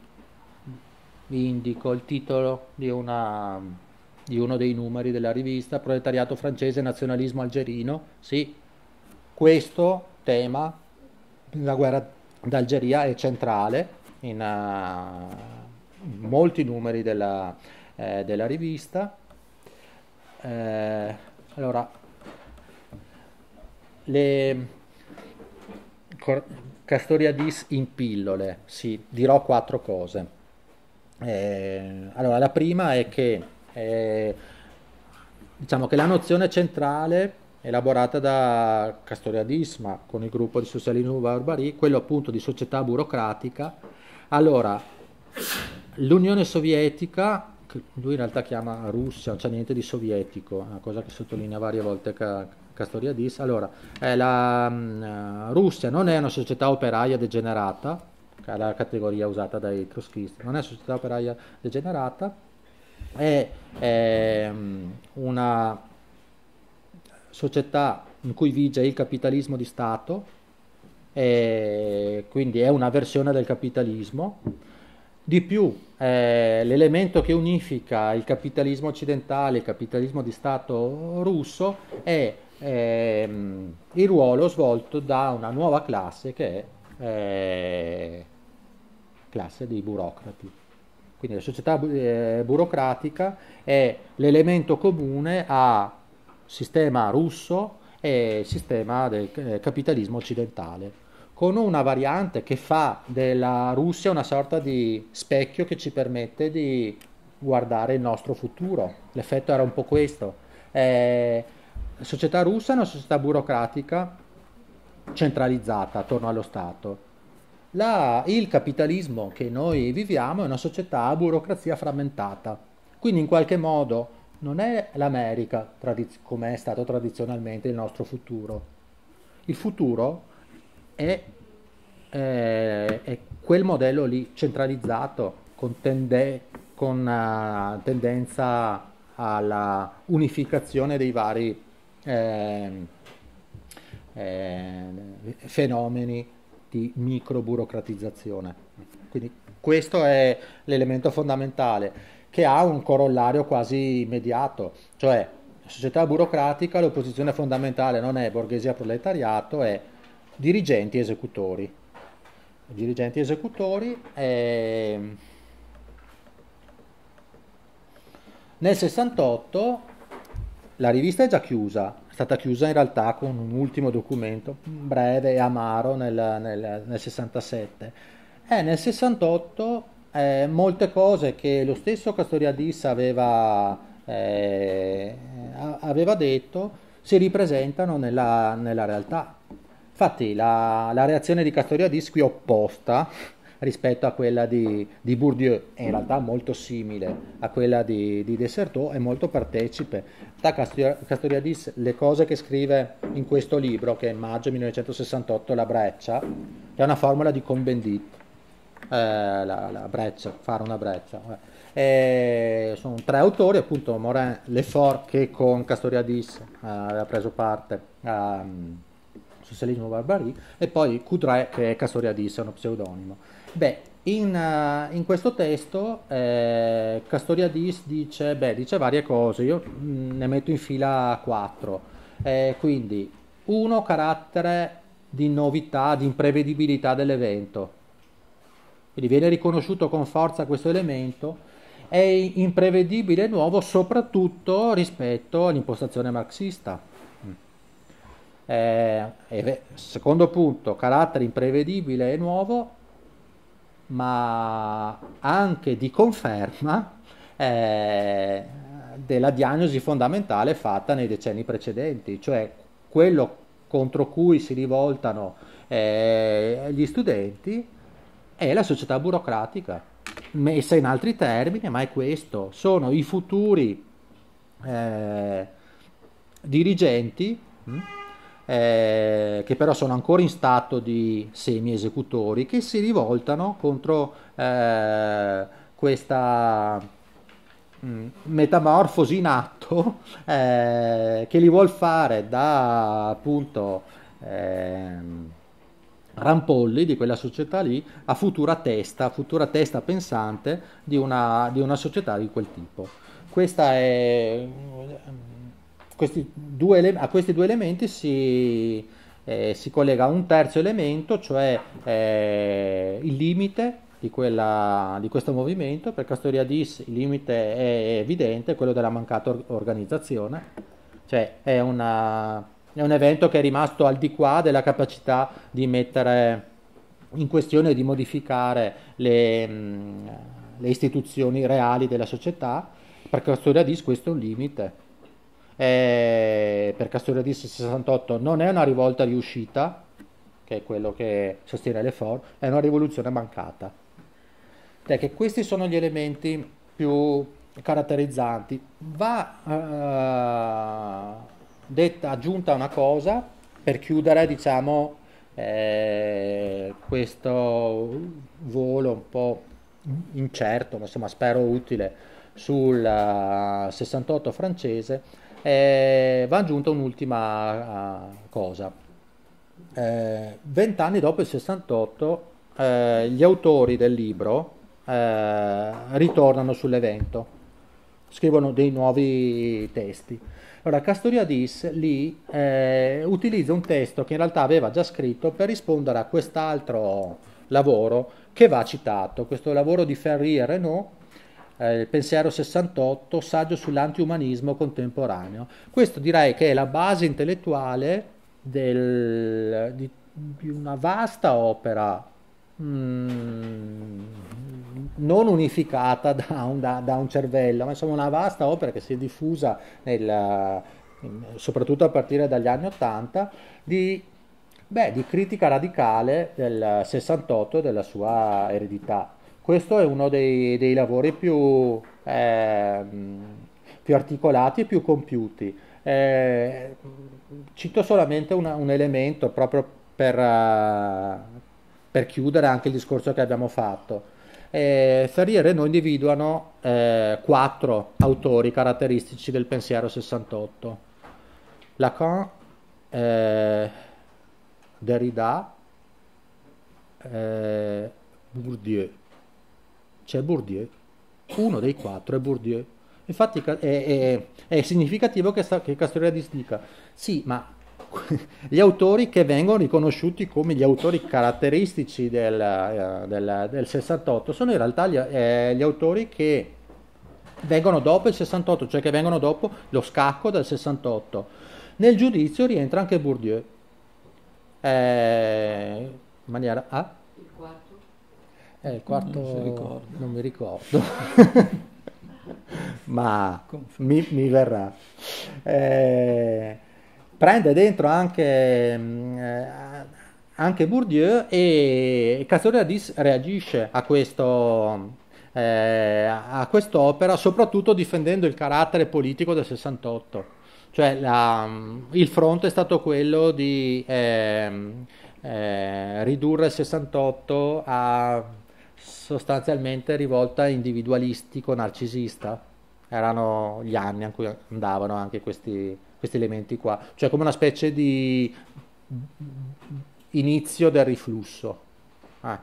Speaker 2: vi indico il titolo di, una, di uno dei numeri della rivista, Proletariato francese, nazionalismo algerino, sì, questo tema, la guerra d'Algeria è centrale in, uh, molti numeri della, eh, della rivista. Eh, allora, le Castoriadis in pillole, sì, dirò quattro cose. Eh, allora, la prima è che eh, diciamo che la nozione centrale elaborata da Castoriadis, ma con il gruppo di Socialismo Barbari, quello appunto di società burocratica. Allora, L'Unione Sovietica, che lui in realtà chiama Russia, non c'è niente di sovietico, una cosa che sottolinea varie volte Castoriadis. Allora, la uh, Russia non è una società operaia degenerata, che è la categoria usata dai trotskisti, non è una società operaia degenerata, è, è um, una società in cui vige il capitalismo di Stato, e quindi è una versione del capitalismo. Di più, eh, l'elemento che unifica il capitalismo occidentale e il capitalismo di Stato russo è ehm, il ruolo svolto da una nuova classe che è eh, classe dei burocrati. Quindi la società eh, burocratica è l'elemento comune a sistema russo e sistema del eh, capitalismo occidentale, con una variante che fa della Russia una sorta di specchio che ci permette di guardare il nostro futuro. L'effetto era un po' questo. Eh, la società russa è una società burocratica centralizzata attorno allo Stato la, il capitalismo che noi viviamo è una società a burocrazia frammentata, quindi in qualche modo non è l'America tradiz- come è stato tradizionalmente il nostro futuro. Il futuro è, è, è quel modello lì centralizzato con, tende- con uh, tendenza alla unificazione dei vari eh, eh, fenomeni di microburocratizzazione. Quindi questo è l'elemento fondamentale che ha un corollario quasi immediato, cioè la società burocratica, l'opposizione fondamentale non è borghesia proletariato, è dirigenti esecutori. Dirigenti esecutori è... Nel 68 la rivista è già chiusa, stata chiusa in realtà con un ultimo documento breve e amaro nel, nel, nel 67. E nel 68 eh, molte cose che lo stesso Castoriadis aveva, eh, aveva detto si ripresentano nella, nella realtà. Infatti la, la reazione di Castoriadis qui opposta rispetto a quella di, di Bourdieu, è in realtà molto simile a quella di, di Dessertot, è molto partecipe. Da Castoriadis le cose che scrive in questo libro, che è maggio 1968, La breccia, che è una formula di Cohn-Bendit, eh, la, la, breccia, fare una breccia. Eh, sono tre autori, appunto Morin Lefort che con Castoriadis eh, aveva preso parte um, Socialismo Barbarie e poi Coudray che è Castoriadis, è uno pseudonimo. Beh, in, uh, in questo testo eh, Castoriadis dice, beh, dice varie cose, io mm, ne metto in fila quattro. Eh, quindi, uno, carattere di novità, di imprevedibilità dell'evento. Quindi viene riconosciuto con forza questo elemento, è imprevedibile e nuovo soprattutto rispetto all'impostazione marxista. Eh, secondo punto, carattere imprevedibile e nuovo ma anche di conferma eh, della diagnosi fondamentale fatta nei decenni precedenti, cioè quello contro cui si rivoltano eh, gli studenti è la società burocratica, messa in altri termini, ma è questo, sono i futuri eh, dirigenti. Hm? Eh, che però sono ancora in stato di semi-esecutori, che si rivoltano contro eh, questa mm, metamorfosi in atto eh, che li vuol fare da appunto ehm, rampolli di quella società lì a futura testa, futura testa pensante di una, di una società di quel tipo. Questa è questi due, a questi due elementi si, eh, si, collega un terzo elemento, cioè eh, il limite di, quella, di, questo movimento. Per Castoriadis il limite è evidente, quello della mancata organizzazione, cioè è, una, è un evento che è rimasto al di qua della capacità di mettere in questione di modificare le, le istituzioni reali della società. Per Castoriadis questo è un limite eh, per Castoriadis 68 non è una rivolta riuscita, che è quello che sostiene Lefort, è una rivoluzione mancata. Perché questi sono gli elementi più caratterizzanti. Va uh, detta, aggiunta una cosa per chiudere, diciamo, eh, questo volo un po' incerto, ma insomma spero utile sul uh, eh, 68 francese eh, va aggiunta un'ultima uh, cosa. eh, vent'anni dopo il 68 eh, gli autori del libro eh, ritornano sull'evento, scrivono dei nuovi testi. Allora, Castoriadis lì eh, utilizza un testo che in realtà aveva già scritto per rispondere a quest'altro lavoro che va citato, questo lavoro di Ferri e Renault, eh, il pensiero 68, saggio sull'antiumanismo contemporaneo. Questo direi che è la base intellettuale del, di, di, una vasta opera mm, non unificata da un, da, da un, cervello, ma insomma una vasta opera che si è diffusa nel, soprattutto a partire dagli anni 80 di, beh, di critica radicale del 68 e della sua eredità. Questo è uno dei, dei lavori più, eh, più, articolati e più compiuti. Eh, cito solamente una, un elemento proprio per, uh, per chiudere anche il discorso che abbiamo fatto eh, Ferrier e noi individuano eh, quattro autori caratteristici del pensiero 68. Lacan, eh, Derrida, eh, Bourdieu. C'è Bourdieu, uno dei quattro è Bourdieu. Infatti è, è, è significativo che, che Castoriadis dica, sì, ma gli autori che vengono riconosciuti come gli autori caratteristici del, eh, del, del 68 sono in realtà gli, eh, gli, autori che vengono dopo il 68, cioè che vengono dopo lo scacco del 68. Nel giudizio rientra anche Bourdieu. Eh, in maniera... Ah? Eh, il quarto non, non mi ricordo. ma mi, mi verrà. Eh, prende dentro anche, eh, anche Bourdieu e Castoriadis reagisce a, questo, eh, a quest'opera soprattutto difendendo il carattere politico del 68. Cioè la, il fronte è stato quello di eh, eh, ridurre il 68 a sostanzialmente rivolta individualistico-narcisista. Erano gli anni in cui andavano anche questi, questi elementi qua, cioè come una specie di inizio del riflusso. Ah.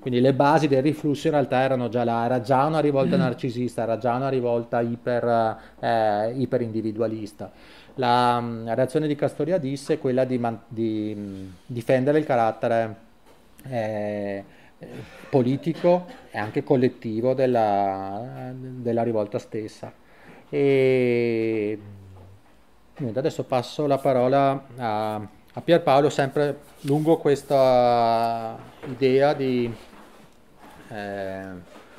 Speaker 2: Quindi le basi del riflusso in realtà erano già là, era già una rivolta mm. narcisista, era già una rivolta iper, eh, iperindividualista. La, la, reazione di Castoriadis è quella di, man, di mh, difendere il carattere eh, politico e anche collettivo della, della rivolta stessa. E adesso passo la parola a, a Pierpaolo, sempre lungo questa idea di eh,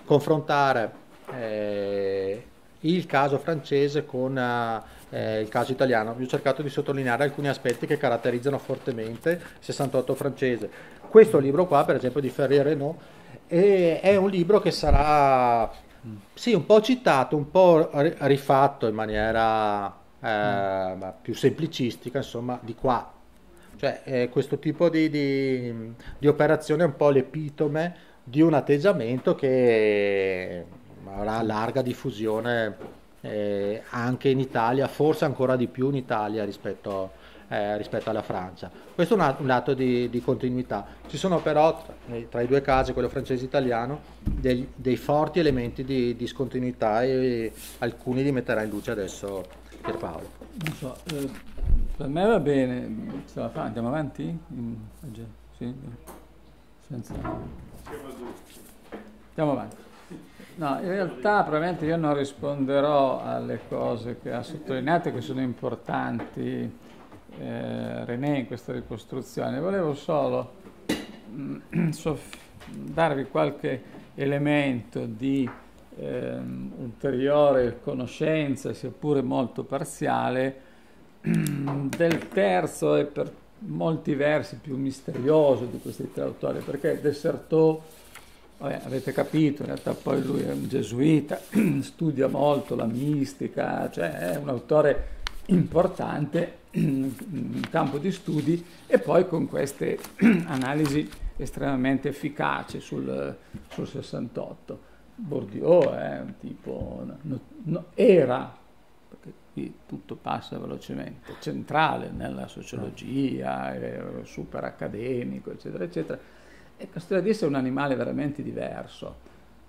Speaker 2: confrontare eh, il caso francese con eh, il caso italiano. Vi ho cercato di sottolineare alcuni aspetti che caratterizzano fortemente il 68 francese. Questo libro qua, per esempio, di Ferrier Renault, è, è un libro che sarà sì, un po' citato, un po' rifatto in maniera eh, mm. più semplicistica, insomma, di qua. Cioè, eh, questo tipo di, di, di, operazione è un po' l'epitome di un atteggiamento che avrà larga diffusione eh, anche in Italia, forse ancora di più in Italia rispetto, eh, rispetto alla Francia. Questo è un, un lato di, di, continuità. Ci sono però tra, i due casi, quello francese e italiano, dei, dei forti elementi di discontinuità e alcuni li metterà in luce adesso Pierpaolo.
Speaker 1: Non so, eh, per me va bene, andiamo avanti? In, sì? Senza... Andiamo avanti. No, in realtà probabilmente io non risponderò alle cose che ha sottolineato che sono importanti eh, René in questa ricostruzione. Volevo solo mm, darvi qualche elemento di ehm, ulteriore conoscenza, sia pure molto parziale, del terzo e per molti versi più misterioso di questi tre autori, perché Dessertò, vabbè, avete capito, in realtà poi lui è un gesuita, studia molto la mistica, cioè è un autore importante in campo di studi e poi con queste analisi estremamente efficaci sul, sul 68. Bourdieu è un tipo, no, no, era, perché qui tutto passa velocemente, centrale nella sociologia, super accademico, eccetera, eccetera. E Castelladis è un animale veramente diverso.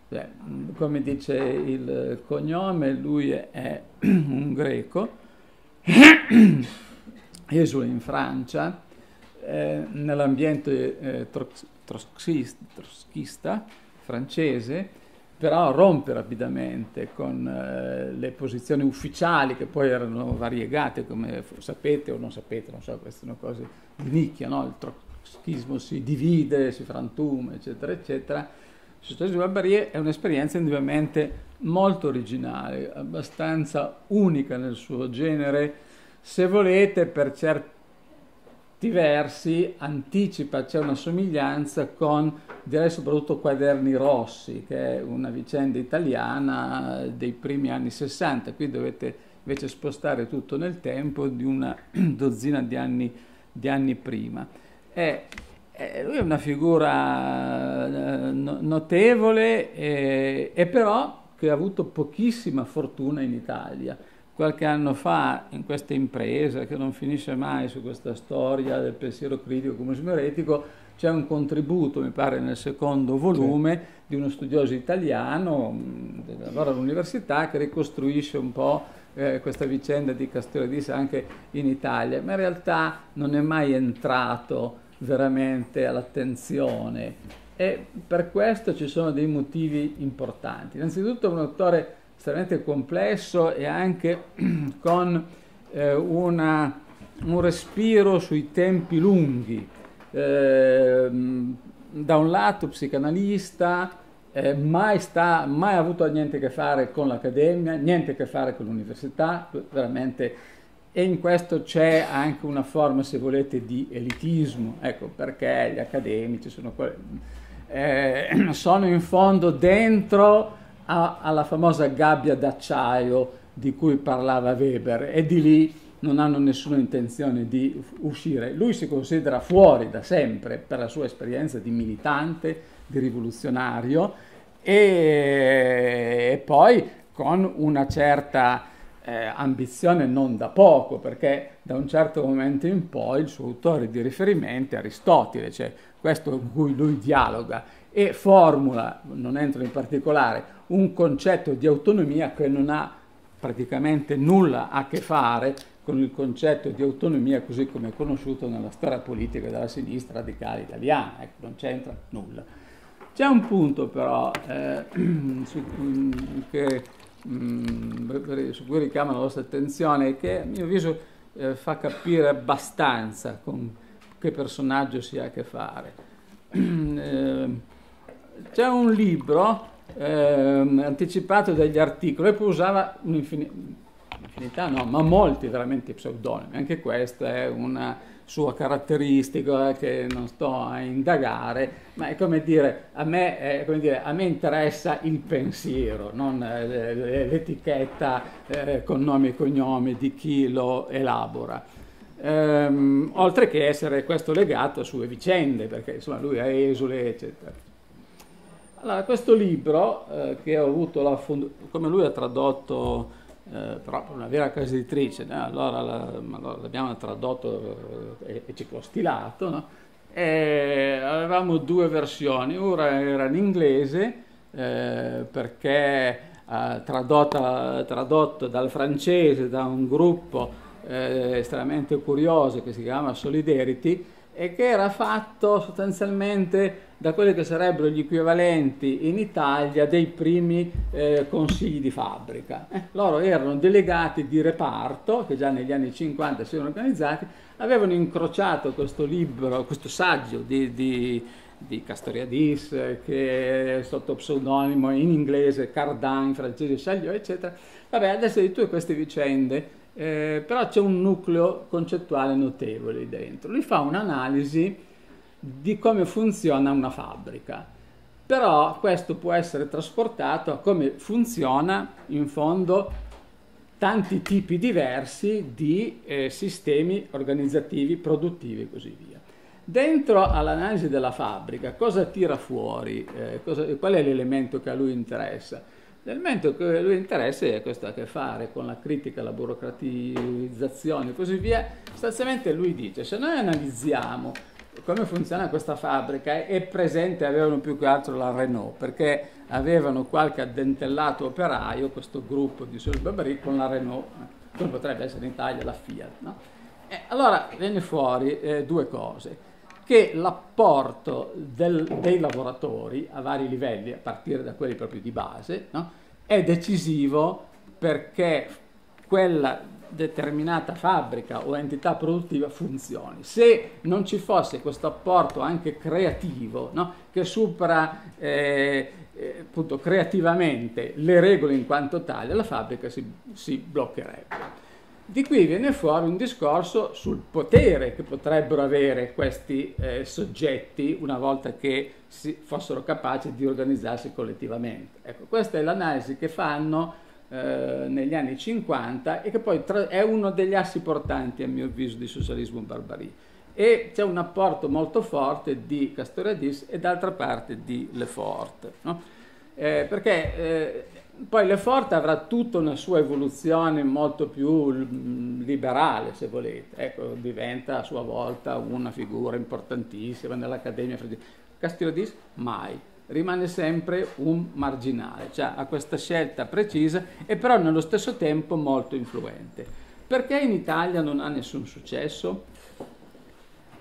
Speaker 1: Cioè, come dice il cognome, lui è un greco, esule in Francia, eh, nell'ambiente eh, trotskista francese, però rompe rapidamente con eh, le posizioni ufficiali che poi erano variegate, come sapete o non sapete, non so, queste sono cose di nicchia, no? il trotskismo si divide, si frantuma, eccetera, eccetera. Successi Barbarie è un'esperienza indubbiamente molto originale, abbastanza unica nel suo genere, se volete per certi versi anticipa, c'è una somiglianza con, direi soprattutto Quaderni Rossi, che è una vicenda italiana dei primi anni 60, qui dovete invece spostare tutto nel tempo di una dozzina di anni, di anni prima. È, è, lui è una figura eh, notevole e, e però che ha avuto pochissima fortuna in Italia qualche anno fa in questa impresa che non finisce mai su questa storia del pensiero critico comunismo eretico c'è un contributo, mi pare nel secondo volume, sì. di uno studioso italiano che lavora all'università che ricostruisce un po' eh, questa vicenda di Castellodis anche in Italia, ma in realtà non è mai entrato veramente all'attenzione e per questo ci sono dei motivi importanti. Innanzitutto è un autore estremamente complesso e anche con eh, una, un respiro sui tempi lunghi. Eh, da un lato psicanalista, eh, mai, sta, mai avuto niente a che fare con l'accademia, niente a che fare con l'università, veramente, e in questo c'è anche una forma, se volete, di elitismo, ecco perché gli accademici sono, eh, sono in fondo dentro a, alla famosa gabbia d'acciaio di cui parlava Weber e di lì non hanno nessuna intenzione di uscire. Lui si considera fuori da sempre per la sua esperienza di militante, di rivoluzionario e, e poi con una certa eh, ambizione non da poco, perché da un certo momento in poi il suo autore di riferimento è Aristotele, cioè questo con cui lui dialoga e formula, non entro in particolare, un concetto di autonomia che non ha praticamente nulla a che fare con il concetto di autonomia così come è conosciuto nella storia politica della sinistra radicale italiana, ecco, non c'entra nulla. C'è un punto però eh, su, che, mh, su, cui richiama la vostra attenzione che a mio avviso eh, fa capire abbastanza con che personaggio si ha a che fare. eh, c'è un libro eh, anticipato degli articoli e poi usava un'infinità, no, ma molti veramente pseudonimi. Anche questa è una sua caratteristica che non sto a indagare, ma è come dire, a me, dire, a me interessa il pensiero, non eh, l'etichetta eh, con nomi e cognomi di chi lo elabora. Ehm, oltre che essere questo legato a sue vicende, perché insomma lui è esule, eccetera. Allora, questo libro eh, che ho avuto la fond- come lui ha tradotto eh, proprio una vera casa editrice, eh, allora, la, allora, l'abbiamo tradotto eh, e ciclostilato, no? e avevamo due versioni, una era in inglese eh, perché eh, tradotta, tradotto dal francese da un gruppo estremamente curioso che si chiama Solidarity e che era fatto sostanzialmente da quelli che sarebbero gli equivalenti in Italia dei primi eh, consigli di fabbrica. Eh, loro erano delegati di reparto, che già negli anni 50 si erano organizzati, avevano incrociato questo libro, questo saggio di, di, di Castoriadis, che è sotto pseudonimo in inglese Cardin, in francese Chaillot, eccetera. Vabbè, adesso di tutte queste vicende eh, però c'è un nucleo concettuale notevole dentro. Lui fa un'analisi di come funziona una fabbrica, però questo può essere trasportato a come funziona in fondo tanti tipi diversi di eh, sistemi organizzativi, produttivi e così via. Dentro all'analisi della fabbrica cosa tira fuori? Eh, cosa, qual è l'elemento che a lui interessa? L'elemento che lui interessa è questo a che fare con la critica, la burocratizzazione e così via. Sostanzialmente lui dice, se noi analizziamo come funziona questa fabbrica, è presente, avevano più che altro la Renault, perché avevano qualche addentellato operaio, questo gruppo di Solbabri con la Renault, come potrebbe essere in Italia la Fiat. No? allora viene fuori eh, due cose che l'apporto del, dei lavoratori a vari livelli, a partire da quelli proprio di base, no? è decisivo perché quella determinata fabbrica o entità produttiva funzioni. Se non ci fosse questo apporto anche creativo, no? che supera eh, eh, appunto, creativamente le regole in quanto tale, la fabbrica si, si bloccherebbe. Di qui viene fuori un discorso sul potere che potrebbero avere questi eh, soggetti una volta che fossero capaci di organizzarsi collettivamente. Ecco, questa è l'analisi che fanno eh, negli anni 50 e che poi tra- è uno degli assi portanti, a mio avviso, di socialismo barbarie. E c'è un apporto molto forte di Castoriadis e d'altra parte di Lefort. No? Eh, perché eh, poi Lefort avrà tutta una sua evoluzione molto più liberale, se volete. Ecco, diventa a sua volta una figura importantissima nell'Accademia Castillo mai. Rimane sempre un marginale, cioè ha questa scelta precisa e però nello stesso tempo molto influente. Perché in Italia non ha nessun successo?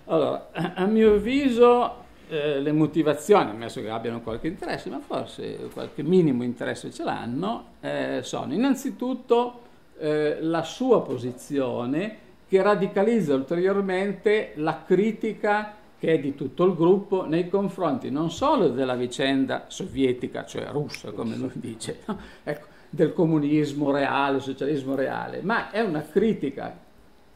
Speaker 1: Allora, a mio avviso eh, le motivazioni, ammesso che abbiano qualche interesse, ma forse qualche minimo interesse ce l'hanno, eh, sono innanzitutto eh, la sua posizione che radicalizza ulteriormente la critica che è di tutto il gruppo nei confronti non solo della vicenda sovietica, cioè russa come lui dice, no? ecco, del comunismo reale, socialismo reale, ma è una critica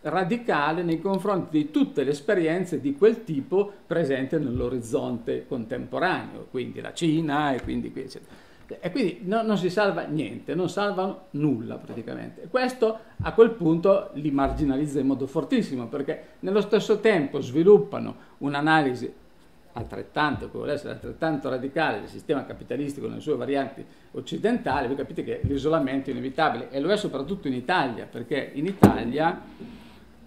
Speaker 1: radicale nei confronti di tutte le esperienze di quel tipo presenti nell'orizzonte contemporaneo, quindi la Cina e quindi qui, eccetera. E quindi no, non si salva niente, non salvano nulla praticamente. Questo a quel punto li marginalizza in modo fortissimo perché nello stesso tempo sviluppano un'analisi altrettanto, che vuole essere altrettanto radicale del sistema capitalistico nelle sue varianti occidentali, voi capite che l'isolamento è inevitabile e lo è soprattutto in Italia, perché in Italia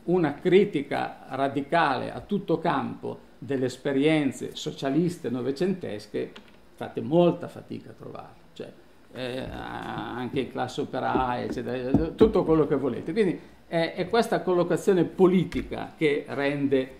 Speaker 1: una critica radicale a tutto campo delle esperienze socialiste novecentesche fate molta fatica a trovarlo, cioè, eh, anche in classe operaia, eccetera, tutto quello che volete. Quindi è, è questa collocazione politica che rende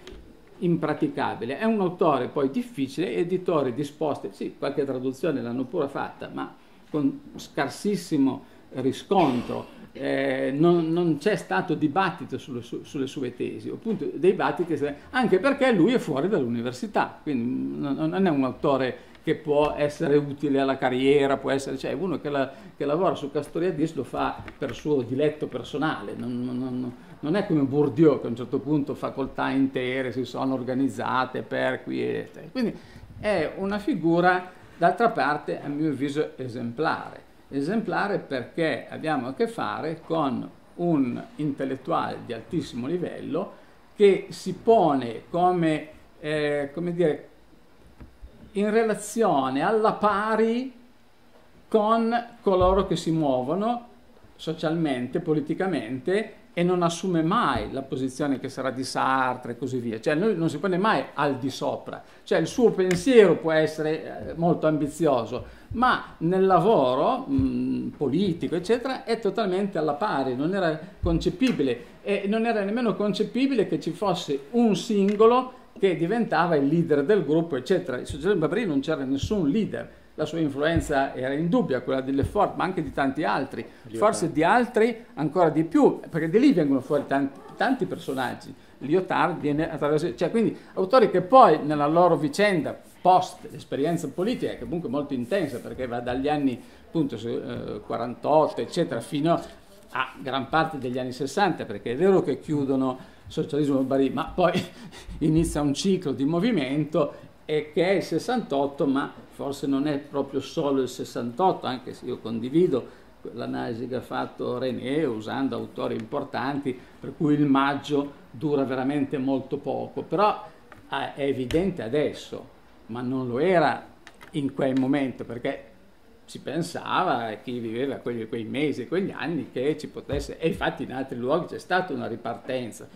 Speaker 1: impraticabile. È un autore poi difficile, editori disposti, sì, qualche traduzione l'hanno pure fatta, ma con scarsissimo riscontro eh, non, non, c'è stato dibattito sulle, su, sulle sue tesi, appunto dibattiti, anche perché lui è fuori dall'università, quindi non, non, è un autore che può essere utile alla carriera, può essere, cioè uno che, la, che lavora su Castoriadis lo fa per suo diletto personale, non, non, è come Bourdieu che a un certo punto facoltà intere si sono organizzate per qui e quindi è una figura d'altra parte a mio avviso esemplare. Esemplare perché abbiamo a che fare con un intellettuale di altissimo livello che si pone come, eh, come dire, in relazione alla pari con coloro che si muovono socialmente, politicamente e non assume mai la posizione che sarà di Sartre e così via, cioè lui non si pone mai al di sopra, cioè il suo pensiero può essere eh, molto ambizioso, ma nel lavoro mh, politico, eccetera, è totalmente alla pari, non era concepibile. E non era nemmeno concepibile che ci fosse un singolo che diventava il leader del gruppo, eccetera. In socialismo Babri non c'era nessun leader, la sua influenza era indubbia, quella di Lefort, ma anche di tanti altri, forse di altri ancora di più, perché di lì vengono fuori tanti, tanti personaggi. Lyotard viene attraverso, cioè quindi autori che poi nella loro vicenda post esperienza politica, che comunque molto intensa, perché va dagli anni appunto 48 eccetera fino a gran parte degli anni 60, perché è vero che chiudono socialismo barbarie, ma poi inizia un ciclo di movimento e che è il 68, ma forse non è proprio solo il 68, anche se io condivido l'analisi che ha fatto René usando autori importanti, per cui il maggio dura veramente molto poco, però è evidente adesso, ma non lo era in quel momento, perché si pensava, chi viveva quei, quei mesi, quegli anni, che ci potesse, e infatti in altri luoghi c'è stata una ripartenza,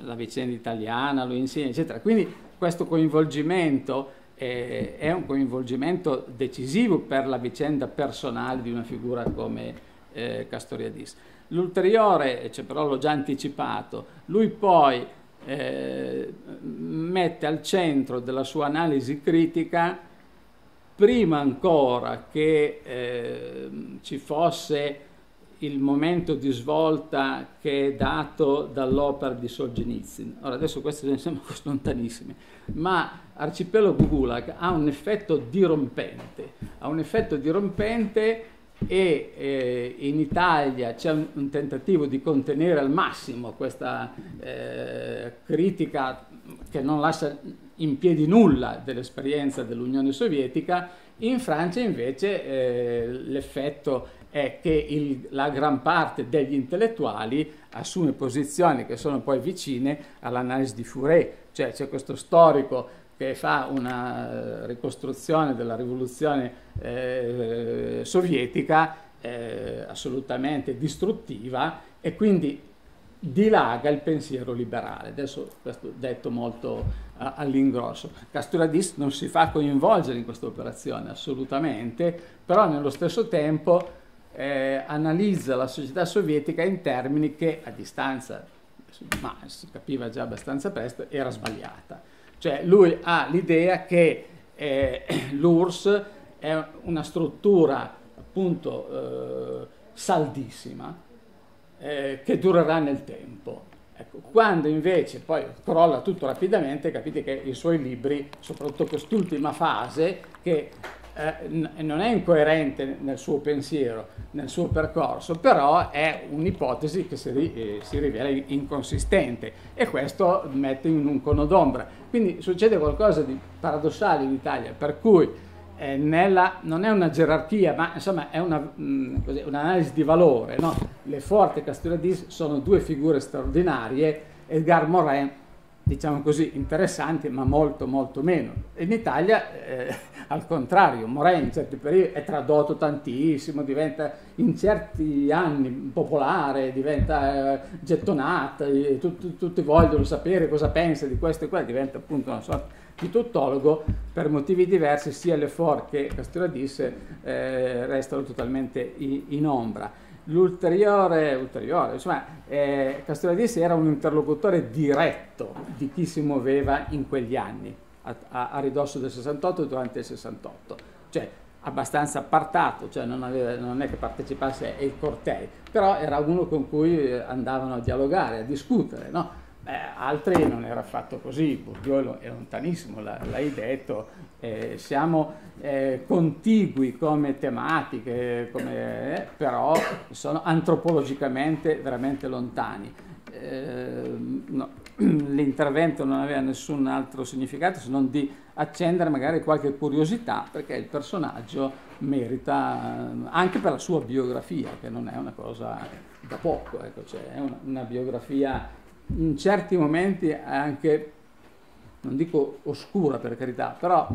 Speaker 1: la vicenda italiana lo insegna, eccetera. Quindi questo coinvolgimento eh, è un coinvolgimento decisivo per la vicenda personale di una figura come eh, Castoriadis. L'ulteriore, cioè però l'ho già anticipato, lui poi eh, mette al centro della sua analisi critica, prima ancora che eh, ci fosse il momento di svolta che è dato dall'opera di Solzhenitsyn. Ora adesso queste ne siamo lontanissime, ma Arcipelago Gulag ha un effetto dirompente, ha un effetto dirompente e eh, in Italia c'è un, un, tentativo di contenere al massimo questa eh, critica che non lascia in piedi nulla dell'esperienza dell'Unione Sovietica, in Francia invece eh, l'effetto è che il, la gran parte degli intellettuali assume posizioni che sono poi vicine all'analisi di Fourier, cioè c'è questo storico che fa una ricostruzione della rivoluzione eh, sovietica eh, assolutamente distruttiva e quindi dilaga il pensiero liberale. Adesso questo detto molto uh, all'ingrosso. Casturadis non si fa coinvolgere in questa operazione assolutamente, però nello stesso tempo eh, analizza la società sovietica in termini che a distanza, ma si capiva già abbastanza presto, era sbagliata. Cioè lui ha l'idea che eh, l'URSS è una struttura appunto eh, saldissima eh, che durerà nel tempo. Ecco, quando invece poi crolla tutto rapidamente, capite che i suoi libri, soprattutto quest'ultima fase, che eh, non è incoerente nel suo pensiero, nel suo percorso, però è un'ipotesi che si, eh, si, rivela inconsistente e questo mette in un cono d'ombra. Quindi succede qualcosa di paradossale in Italia, per cui eh, nella, non è una gerarchia, ma insomma è una, mh, mm, così, un'analisi di valore. No? Le Forte e Castelladis sono due figure straordinarie, Edgar Morin diciamo così, interessanti, ma molto molto meno. In Italia, eh, al contrario, Moren in certi periodi è tradotto tantissimo, diventa in certi anni popolare, diventa eh, gettonata, tutti, tutti, vogliono sapere cosa pensa di questo e quello, diventa appunto una sorta di tuttologo, per motivi diversi sia Lefort che Castelladis eh, restano totalmente in, in ombra. L'ulteriore, ulteriore, insomma, eh, Castelladisi era un interlocutore diretto di chi si muoveva in quegli anni, a, a, a ridosso del 68 e durante il 68, cioè abbastanza appartato, cioè non, aveva, non è che partecipasse ai cortei, però era uno con cui andavano a dialogare, a discutere, no? Eh, altri non era affatto così, Bourdieu è lontanissimo, l'hai detto, eh, siamo eh, contigui come tematiche, come, eh, però sono antropologicamente veramente lontani. Eh, no, l'intervento non aveva nessun altro significato se non di accendere magari qualche curiosità perché il personaggio merita, anche per la sua biografia, che non è una cosa da poco, ecco, cioè è una, una biografia in certi momenti anche, non dico oscura per carità, però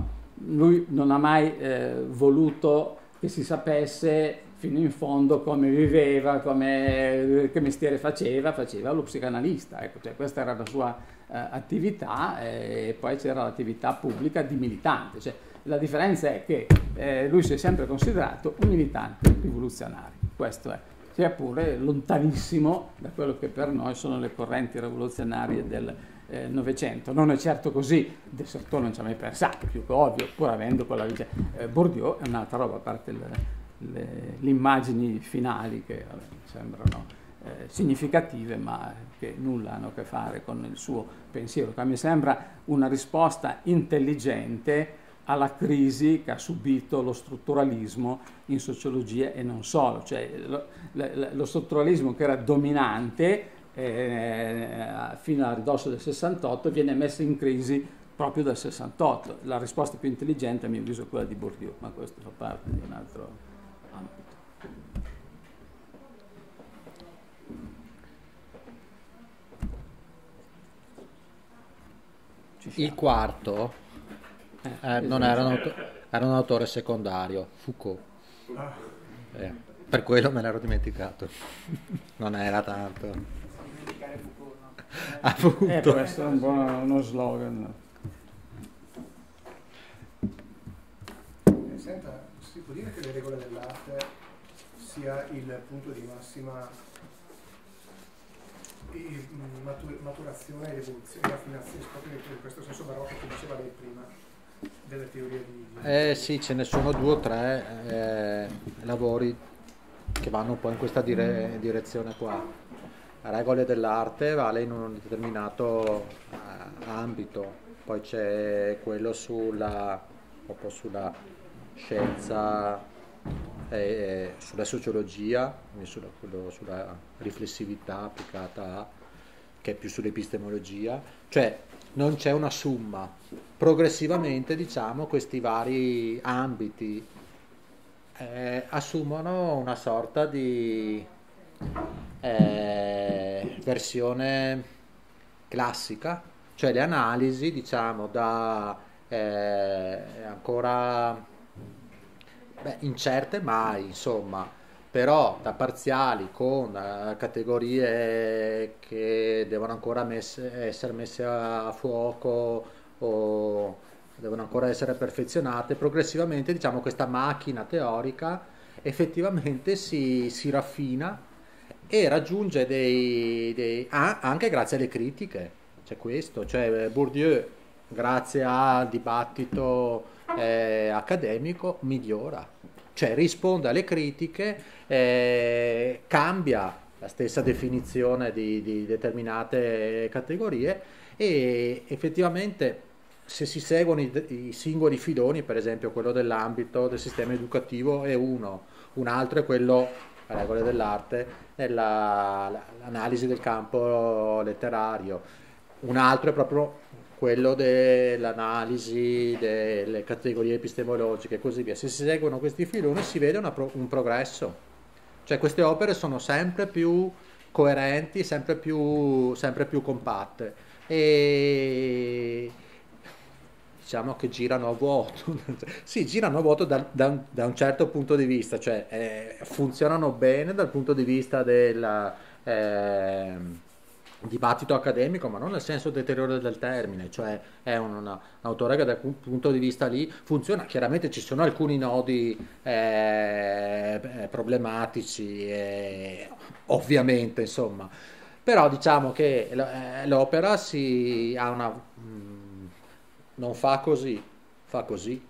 Speaker 1: lui non ha mai eh, voluto che si sapesse fino in fondo come viveva, come, che mestiere faceva, faceva lo psicanalista, ecco, cioè questa era la sua eh, attività e poi c'era l'attività pubblica di militante, cioè, la differenza è che eh, lui si è sempre considerato un militante rivoluzionario, questo è sia pure lontanissimo da quello che per noi sono le correnti rivoluzionarie del eh, Novecento. non è certo così, Desertò non ci ha mai pensato, più che ovvio, pur avendo quella vicenda. Eh, Bourdieu è un'altra roba, a parte le, le, le immagini finali che vabbè, sembrano eh, significative, ma che nulla hanno a che fare con il suo pensiero, che mi sembra una risposta intelligente alla crisi che ha subito lo strutturalismo in sociologia e non solo, cioè lo, lo strutturalismo che era dominante eh, fino al ridosso del 68 viene messo in crisi proprio dal 68. La risposta più intelligente a mio avviso è quella di Bourdieu, ma questo fa parte di un altro ambito.
Speaker 2: Il quarto eh, eh, non era un, auto- era un, autore secondario, Foucault. Ah. Eh, per quello me l'ero dimenticato. non era tanto.
Speaker 1: Appunto. Eh, può essere un buon, uno slogan.
Speaker 3: Eh, senta, si può dire che le regole dell'arte sia il punto di massima maturazione ed evoluzione, raffinazione, proprio in questo senso barocco che diceva lei prima, delle teorie di...
Speaker 2: Eh sì, ce ne sono due o tre eh, lavori che vanno un po' in questa dire- direzione qua. Regole dell'arte vale in un determinato uh, ambito, poi c'è quello sulla, sulla scienza, eh, sulla sociologia, sulla, sulla riflessività applicata a, che è più sull'epistemologia, cioè non c'è una summa. Progressivamente, diciamo, questi vari ambiti eh, assumono una sorta di eh, versione classica, cioè le analisi, diciamo, da eh, ancora beh, incerte mai, insomma, però da parziali con uh, categorie che devono ancora messe, essere messe a fuoco o devono ancora essere perfezionate, progressivamente diciamo questa macchina teorica effettivamente si, si raffina e raggiunge dei, dei ah, anche grazie alle critiche, c'è questo, cioè Bourdieu grazie al dibattito eh, accademico migliora, cioè risponde alle critiche, eh, cambia la stessa definizione di, di determinate categorie e effettivamente se si seguono i, i, singoli filoni, per esempio quello dell'ambito del sistema educativo è uno, un altro è quello, regole dell'arte, è la, l'analisi del campo letterario, un altro è proprio quello dell'analisi delle categorie epistemologiche e così via. Se si seguono questi filoni si vede pro, un progresso, cioè queste opere sono sempre più coerenti, sempre più, sempre più compatte. E diciamo che girano a vuoto. sì, girano a vuoto da, da, da, un certo punto di vista, cioè eh, funzionano bene dal punto di vista della... Eh, dibattito accademico, ma non nel senso deteriore del termine, cioè è un, un, autore che dal punto di vista lì funziona. Chiaramente ci sono alcuni nodi eh, problematici, eh, ovviamente, insomma, però diciamo che eh, l'opera si ha una... Non fa così, fa così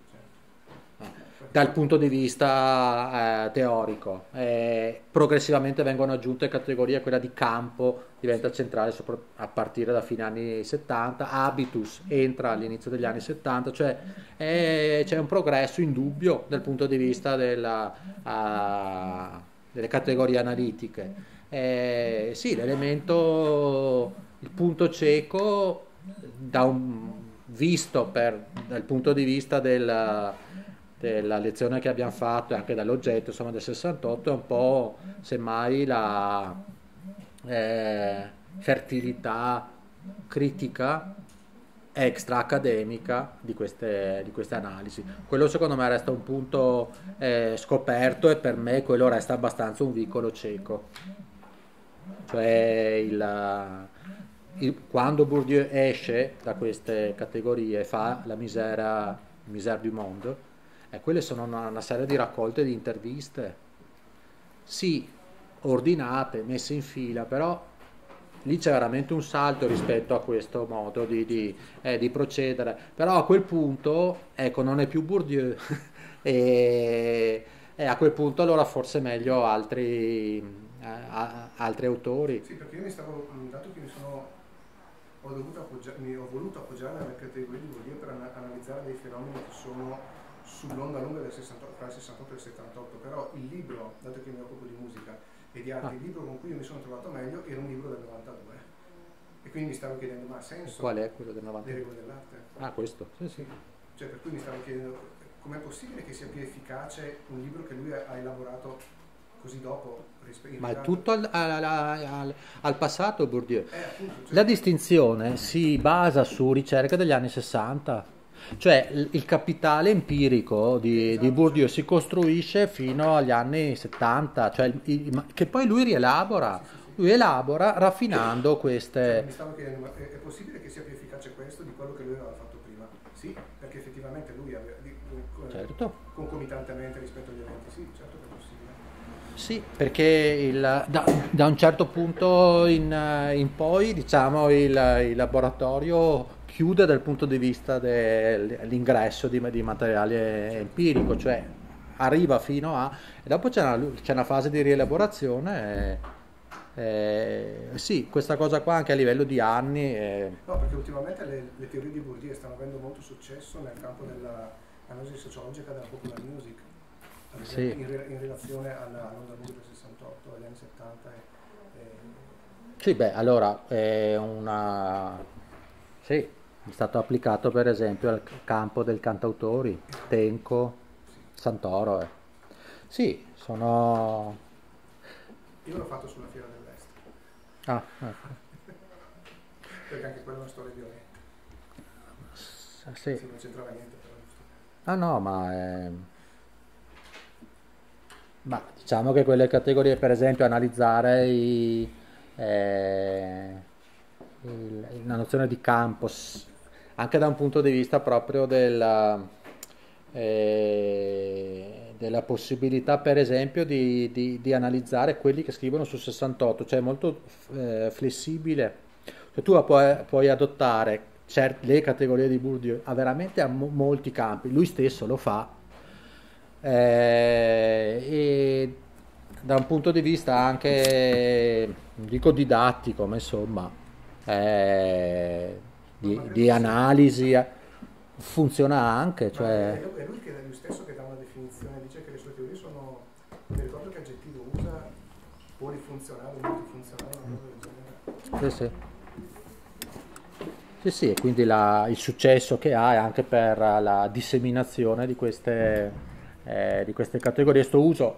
Speaker 2: dal punto di vista eh, teorico. Eh, progressivamente vengono aggiunte categorie, quella di campo diventa centrale a partire da fine anni 70, habitus entra all'inizio degli anni 70, cioè eh, c'è un progresso indubbio dal punto di vista della, uh, delle categorie analitiche. Eh, sì, l'elemento, il punto cieco, da un, visto per, dal punto di vista del della lezione che abbiamo fatto e anche dall'oggetto insomma del 68 è un po' semmai la eh, fertilità critica extra accademica di queste, di queste, analisi. Quello secondo me resta un punto eh, scoperto e per me quello resta abbastanza un vicolo cieco. Cioè il, il, quando Bourdieu esce da queste categorie fa la misera, misère du monde, e quelle sono una, una serie di raccolte di interviste, sì, ordinate, messe in fila, però lì c'è veramente un salto rispetto a questo modo di, di, eh, di procedere. Però a quel punto, ecco, non è più Bourdieu e, e, a quel punto allora forse meglio altri, eh, altri autori.
Speaker 3: Sì, perché io mi stavo, dato che mi sono, ho, mi ho voluto appoggiare alla categoria di Bourdieu per analizzare dei fenomeni che sono sull'onda lunga del 68, tra il 68 e il 78, però il libro, dato che mi occupo di musica e di arte, ah. il libro con cui io mi sono trovato meglio era un libro del 92. E quindi mi stavo chiedendo, ma ha senso?
Speaker 2: Qual è quello del 92?
Speaker 3: Le regole dell'arte.
Speaker 2: Ah, questo? Sì, sì.
Speaker 3: Cioè, per cui mi stavo chiedendo, com'è possibile che sia più efficace un libro che lui ha elaborato così dopo?
Speaker 2: Ma è tutto al, al, al, al passato, Bourdieu. Eh, appunto, cioè... La distinzione si basa su ricerche degli anni 60 Cioè il capitale empirico di,
Speaker 3: esatto.
Speaker 2: di Bourdieu si costruisce fino agli anni 70, cioè che poi lui rielabora, lui elabora raffinando queste...
Speaker 3: Cioè, mi stavo chiedendo, è, è possibile che sia più efficace questo di quello che lui aveva fatto prima? Sì, perché effettivamente lui aveva, di,
Speaker 2: certo.
Speaker 3: concomitantemente rispetto agli eventi, sì, certo che.
Speaker 2: Sì, perché il, da, da, un certo punto in, in poi diciamo, il, il, laboratorio chiude dal punto di vista dell'ingresso di, di, materiale empirico, cioè arriva fino a... e dopo c'è una, c'è una fase di rielaborazione. E, e, sì, questa cosa qua anche a livello di anni. E...
Speaker 3: No, perché ultimamente le, le teorie di Bourdieu stanno avendo molto successo nel campo dell'analisi sociologica della popular music sì. in, in, relazione alla Londra del 68, agli anni 70. E, e...
Speaker 2: Sì, beh, allora è una... Sì, è stato applicato per esempio al campo del cantautori, Tenco, sì. Santoro. Eh. Sì, sono...
Speaker 3: Io l'ho fatto sulla Fiera dell'Est.
Speaker 2: Ah, ecco.
Speaker 3: Perché anche quella è una storia violenta.
Speaker 2: Sì.
Speaker 3: sì non c'entrava niente però.
Speaker 2: Ah no, ma... È... Ma diciamo che quelle categorie, per esempio, analizzare i, eh, il, la nozione di campus, anche da un punto di vista proprio della, eh, della possibilità, per esempio, di, di, di, analizzare quelli che scrivono su 68, cioè molto eh, flessibile. Cioè, tu puoi, puoi adottare cert- le categorie di Bourdieu a veramente a mo- molti campi, lui stesso lo fa eh, e da un punto di vista anche, dico didattico, ma insomma, eh, di, di, analisi, eh, funziona anche. Cioè...
Speaker 3: È lui, che, è lui stesso che dà una definizione, dice che le sue teorie sono, mi ricordo che aggettivo usa, polifunzionale, multifunzionale, una cosa del genere.
Speaker 2: Sì, sì. Sì, sì, e quindi la, il successo che ha è anche per la disseminazione di queste eh, di queste categorie, questo uso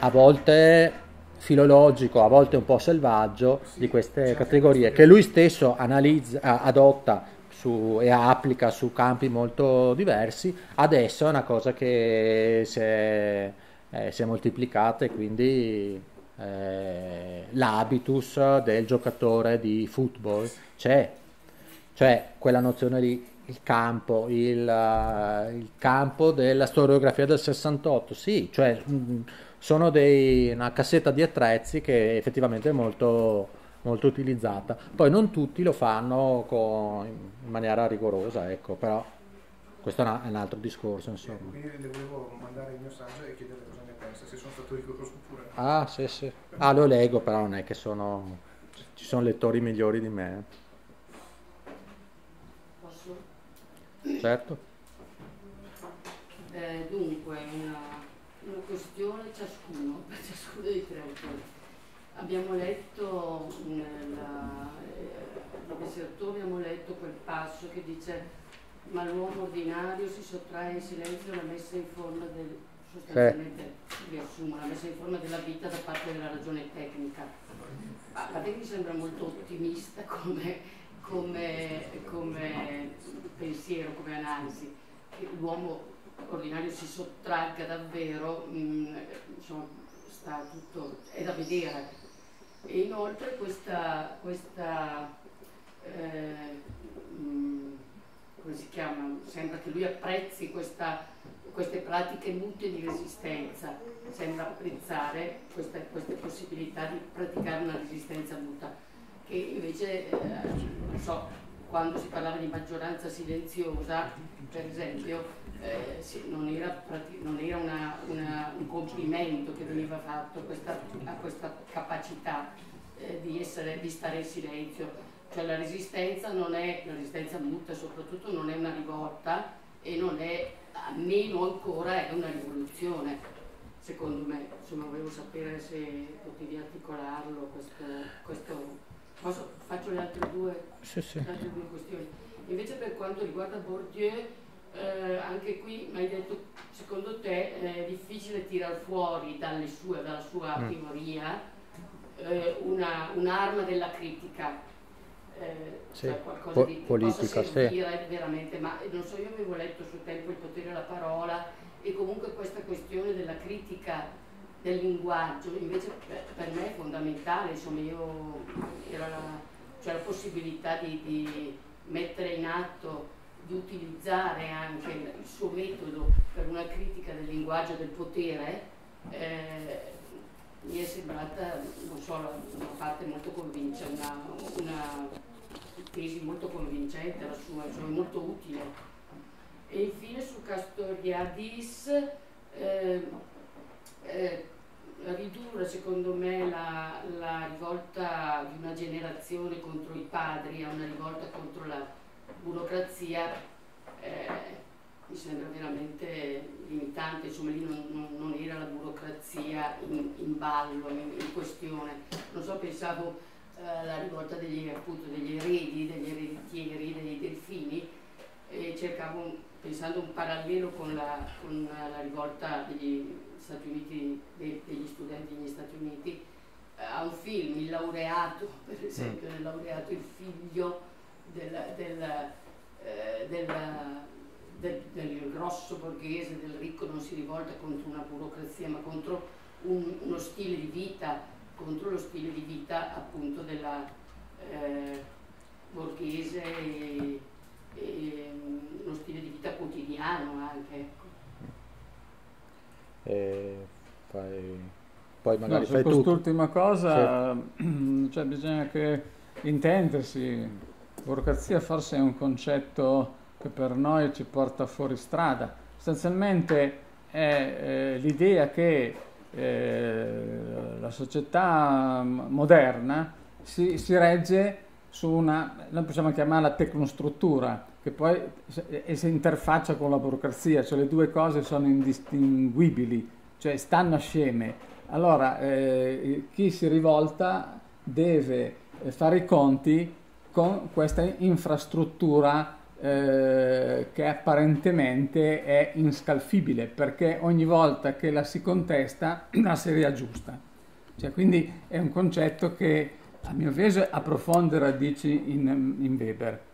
Speaker 2: a volte filologico, a volte un po' selvaggio di queste categorie che lui stesso analizza, adotta su, e applica su campi molto diversi, adesso è una cosa che si è, eh, si è moltiplicata e quindi eh, l'habitus del giocatore di football c'è, cioè quella nozione di il campo, il, uh, il, campo della storiografia del 68, sì, cioè mh, sono dei, una cassetta di attrezzi che effettivamente è molto, molto utilizzata. Poi non tutti lo fanno con, in maniera rigorosa, ecco, però questo è, una, è un altro discorso, insomma.
Speaker 3: Quindi le volevo mandare il mio saggio e chiedere cosa ne pensa, se sono stato rigoroso oppure no.
Speaker 2: Ah, sì, sì. Ah, lo leggo, però non è che sono... ci sono lettori migliori di me. Certo.
Speaker 4: Eh, dunque, una, una, questione ciascuno, per ciascuno dei tre autori. Abbiamo letto nella eh, abbiamo letto quel passo che dice ma l'uomo ordinario si sottrae in silenzio alla messa in forma del sostanzialmente riassumo, la messa in forma della vita da parte della ragione tecnica. A parte che mi sembra molto ottimista come, come, come pensiero, come analisi, che l'uomo ordinario si sottragga davvero, mh, mm, insomma, sta tutto, è da vedere. E inoltre questa, questa eh, mh, mm, come si chiama? Sembra che lui apprezzi questa, queste pratiche mute di resistenza, sembra apprezzare queste, queste possibilità di praticare una resistenza muta, che invece, eh, non so, quando si parlava di maggioranza silenziosa, per esempio, eh, non era, non era una, una, un complimento che veniva fatto questa, a questa capacità eh, di, essere, di stare in silenzio. Cioè la resistenza non è, la resistenza muta soprattutto non è una rivolta e non è, meno ancora è una rivoluzione, secondo me. Insomma, volevo sapere se potevi articolarlo questo, questo Posso, faccio le altre, due,
Speaker 2: sì, sì.
Speaker 4: le altre due questioni. Invece per quanto riguarda Bourdieu, eh, anche qui mi hai detto, secondo te è difficile tirar fuori sue, dalla sua mm. teoria eh, una, un'arma della critica. Eh, sì. cioè qualcosa po- di politica, servire sì. veramente, ma non so, io avevo letto sul tempo il potere della parola e comunque questa questione della critica del linguaggio invece per me è fondamentale, insomma io era la, cioè la possibilità di, di mettere in atto di utilizzare anche il suo metodo per una critica del linguaggio del potere, eh, mi è sembrata, non so, una parte molto convincente, una, una tesi molto convincente la sua, cioè molto utile. E infine su Castoriadis eh, eh, ridurre secondo me la, la, rivolta di una generazione contro i padri a una rivolta contro la burocrazia eh, mi sembra veramente limitante, insomma lì non, non, non era la burocrazia in, in ballo, in, in, questione. Non so, pensavo alla eh, rivolta degli, appunto, degli eredi, degli ereditieri, dei delfini e cercavo, pensando un parallelo con la, con la rivolta degli Stati Uniti, de, degli studenti negli Stati Uniti, eh, a un film, il laureato, per esempio, mm. il laureato, il figlio del, del, eh, del, del, del, grosso borghese, del ricco, non si rivolta contro una burocrazia, ma contro un, uno stile di vita, contro lo stile di vita appunto della eh, borghese e, e uno stile di vita quotidiano anche.
Speaker 2: E fai, poi magari
Speaker 1: no,
Speaker 2: fai
Speaker 1: su quest'ultima cosa sì. cioè bisogna che intendersi. Burocrazia forse è un concetto che per noi ci porta fuori strada. Sostanzialmente è eh, l'idea che eh, la società moderna si, si regge su una, noi possiamo chiamarla tecnostruttura, che poi si interfaccia con la burocrazia, cioè le due cose sono indistinguibili, cioè stanno assieme. Allora eh, chi si rivolta deve eh, fare i conti con questa infrastruttura eh, che apparentemente è inscalfibile, perché ogni volta che la si contesta la si riaggiusta. Cioè, quindi è un concetto che a mio avviso approfonde radici in, in Weber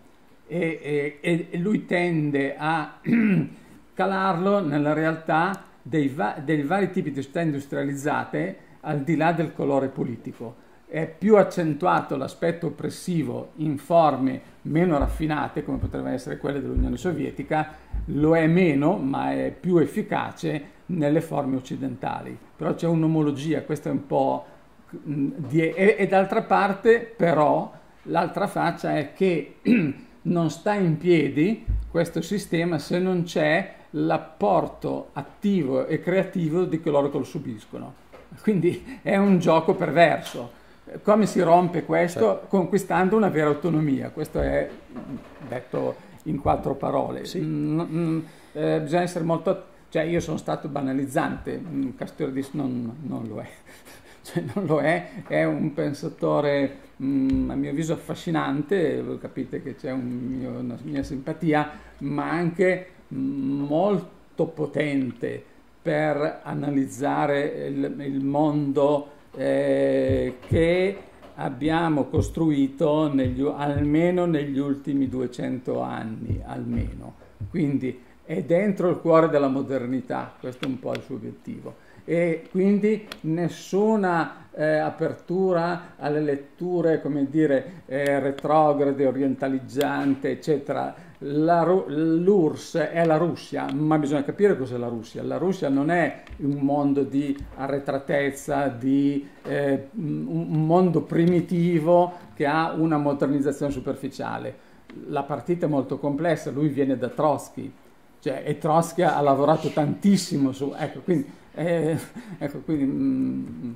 Speaker 1: e, e, e, lui tende a calarlo nella realtà dei, va, dei vari tipi di società industrializzate al di là del colore politico. È più accentuato l'aspetto oppressivo in forme meno raffinate, come potrebbero essere quelle dell'Unione Sovietica, lo è meno, ma è più efficace nelle forme occidentali. Però c'è un'omologia, questo è un po' di, e, e d'altra parte però l'altra faccia è che non sta in piedi questo sistema se non c'è l'apporto attivo e creativo di coloro che lo subiscono. Quindi è un gioco perverso. Come si rompe questo? Certo. Conquistando una vera autonomia. Questo è detto in quattro parole. Sì. Mm, mm, eh, bisogna essere molto... Cioè io sono stato banalizzante, mm, Castoriadis non, non lo è cioè non lo è, è un pensatore mm, a mio avviso affascinante, voi capite che c'è un mio, una mia simpatia, ma anche molto potente per analizzare il, il mondo eh, che abbiamo costruito negli, almeno negli ultimi 200 anni, almeno. Quindi è dentro il cuore della modernità, questo è un po' il suo obiettivo e quindi nessuna eh, apertura alle letture, come dire, eh, retrograde, orientaleggiante, eccetera. L'URSS è la Russia, ma bisogna capire cos'è la Russia. La Russia non è un mondo di arretratezza, di eh, un mondo primitivo che ha una modernizzazione superficiale. La partita è molto complessa, lui viene da Trotsky, cioè, e Trotsky ha lavorato tantissimo su... Ecco, quindi eh, ecco, quindi... Mm,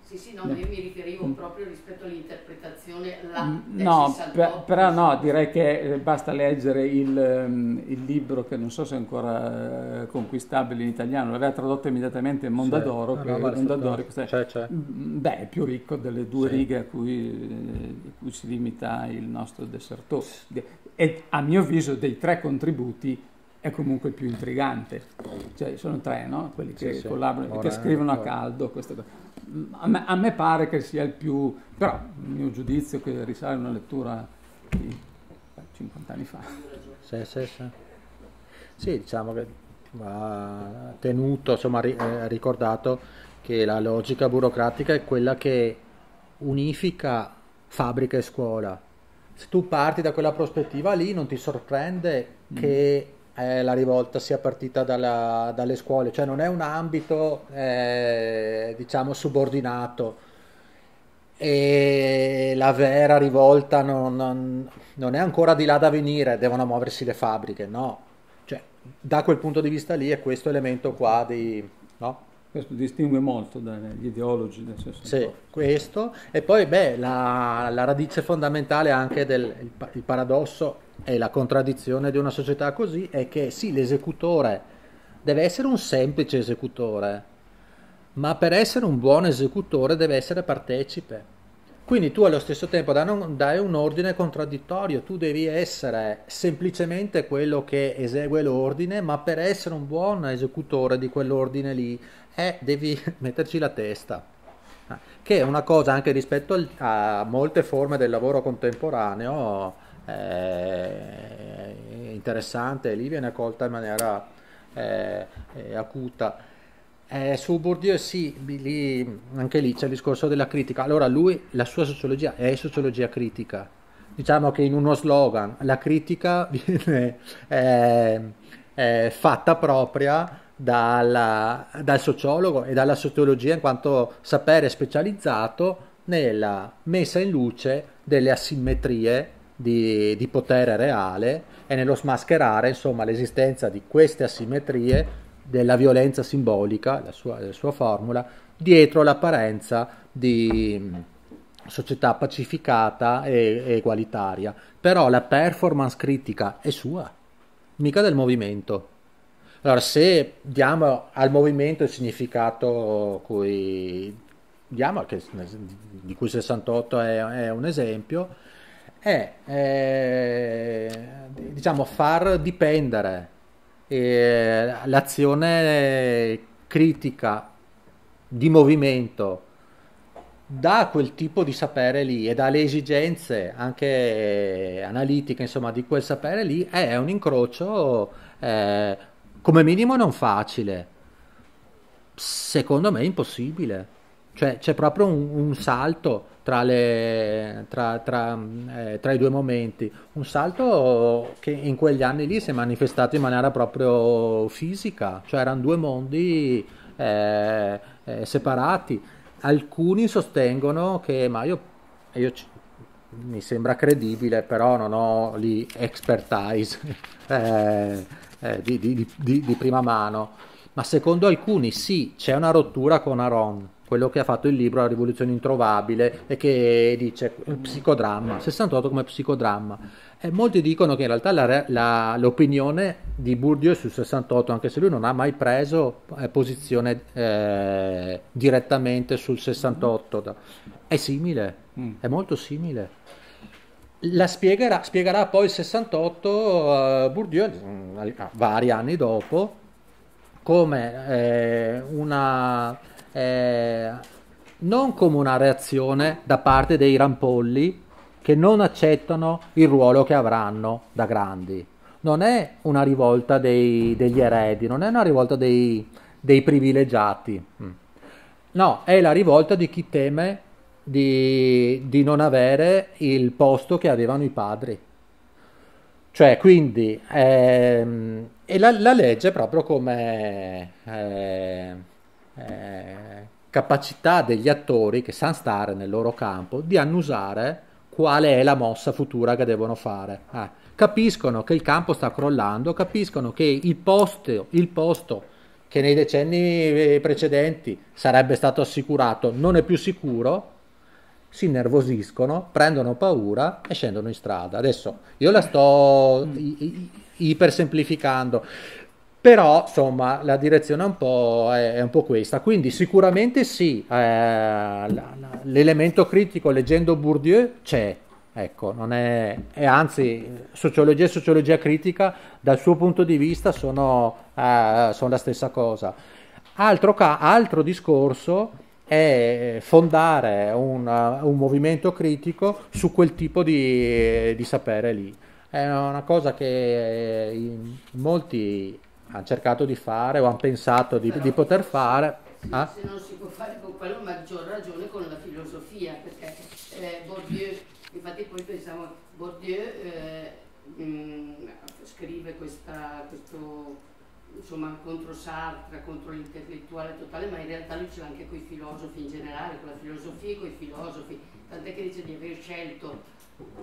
Speaker 4: sì, sì, no, io mi riferivo mm. proprio rispetto all'interpretazione là
Speaker 1: mm, No, per, però no, direi che eh, basta leggere il, il, libro che non so se è ancora uh, conquistabile in italiano, l'aveva tradotto immediatamente Mondadoro, sì. che, no, Mondadori, c'è, c'è. Beh, è più ricco delle due sì. righe a cui, a cui si limita il nostro desertore. E a mio avviso dei tre contributi è comunque il più intrigante. Cioè, sono tre, no? Quelli che sì, collaborano, ora, che scrivono ora. a caldo. A me, a me, pare che sia il più, però il mio giudizio che risale a una lettura di 50 anni fa.
Speaker 2: Sì, sì, sì. Sì, diciamo che va tenuto, insomma, ri- eh, ricordato che la logica burocratica è quella che unifica fabbrica e scuola. Se tu parti da quella prospettiva lì, non ti sorprende
Speaker 1: Mm.
Speaker 2: che eh, la rivolta sia partita dalla- dalle scuole, cioè non è un ambito, eh, diciamo, subordinato e la vera rivolta non, non- non è ancora di là da venire, devono muoversi le fabbriche, no. Cioè, da quel punto di vista lì è questo elemento qua di... no?
Speaker 1: Questo distingue molto dagli ideologi del 68.
Speaker 2: Sì, questo. E poi, beh, la, la radice fondamentale anche del il, il paradosso e la contraddizione di una società così è che sì, l'esecutore deve essere un semplice esecutore, ma per essere un buon esecutore deve essere partecipe. Quindi tu allo stesso tempo dai un, ordine contraddittorio, tu devi essere semplicemente quello che esegue l'ordine, ma per essere un buon esecutore di quell'ordine lì eh, devi metterci la testa. Ah, Che è una cosa anche rispetto a molte forme del lavoro contemporaneo eh, interessante, lì viene colta in maniera eh, eh, acuta. Eh, su Bourdieu sì, lì- anche lì c'è il discorso della critica. Allora lui, la sua sociologia è sociologia critica. Diciamo che in uno slogan la critica viene eh, eh, fatta propria dalla- dal sociologo e dalla sociologia in quanto sapere specializzato nella messa in luce delle asimmetrie di, di potere reale e nello smascherare insomma l'esistenza di queste asimmetrie della violenza simbolica, la sua, la sua formula, dietro l'apparenza di società pacificata e, e egualitaria. Però la performance critica è sua, mica del movimento. Allora, se diamo al movimento il significato cui diamo, che, di cui 68 è, è un esempio, è eh, diciamo far dipendere eh, l'azione critica di movimento da quel tipo di sapere lì e dalle esigenze anche analitiche insomma di quel sapere lì è un incrocio eh, come minimo non facile. Secondo me impossibile cioè c'è proprio un, un salto tra, le, tra, tra, eh, tra i due momenti. Un salto che in quegli anni lì si è manifestato in maniera proprio fisica. Cioè erano due mondi eh, eh, separati. Alcuni sostengono che ma io, io ci- mi sembra credibile però non ho lì expertise eh, eh, di, di- di- di- prima mano. Ma secondo alcuni sì c'è una rottura con Aron quello che ha fatto il libro La rivoluzione introvabile e che dice il psicodramma 68 come psicodramma. E molti dicono che in realtà la la- l'opinione di Bourdieu sul 68 anche se lui non ha mai preso eh, posizione eh, direttamente sul 68 da- è simile
Speaker 1: Mm.
Speaker 2: è molto simile. La spiegherà, spiegherà poi il 68 eh, Bourdieu mm, vari anni dopo come eh, una eh, non come una reazione da parte dei rampolli che non accettano il ruolo che avranno da grandi. Non è una rivolta dei- degli eredi, non è una rivolta dei, dei privilegiati. Mm. No, è la rivolta di chi teme di, di non avere il posto che avevano i padri. Cioè, quindi, ehm, e la, la legge proprio come eh, eh, capacità degli attori che sanno stare nel loro campo di annusare qual è la mossa futura che devono fare. Eh, capiscono che il campo sta crollando, capiscono che il posto, il posto che nei decenni eh, precedenti sarebbe stato assicurato non è più sicuro, si innervosiscono, prendono paura e scendono in strada. Adesso io la sto i- i- ipersemplificando, però insomma la direzione è un po', è, è un po' questa. Quindi sicuramente sì, eh, la- la- l'elemento critico leggendo Bourdieu c'è. Ecco, non è, e anzi, sociologia e sociologia critica dal suo punto di vista sono, eh, sono la stessa cosa. Altro, ca- altro discorso è fondare una, un movimento critico su quel tipo di, di, sapere lì. È una cosa che molti hanno cercato di fare o hanno pensato di, di poter fare.
Speaker 4: Sì, ah? Se non si può fare con quello, maggior ragione con la filosofia, perché eh, Bourdieu, infatti poi pensavo, Bourdieu eh, mh, mm, scrive questa, questo insomma, contro Sartre, contro l'intellettuale totale, ma in realtà lui ce l'ha anche con i filosofi in generale, con la filosofia e con i filosofi, tant'è che dice di aver scelto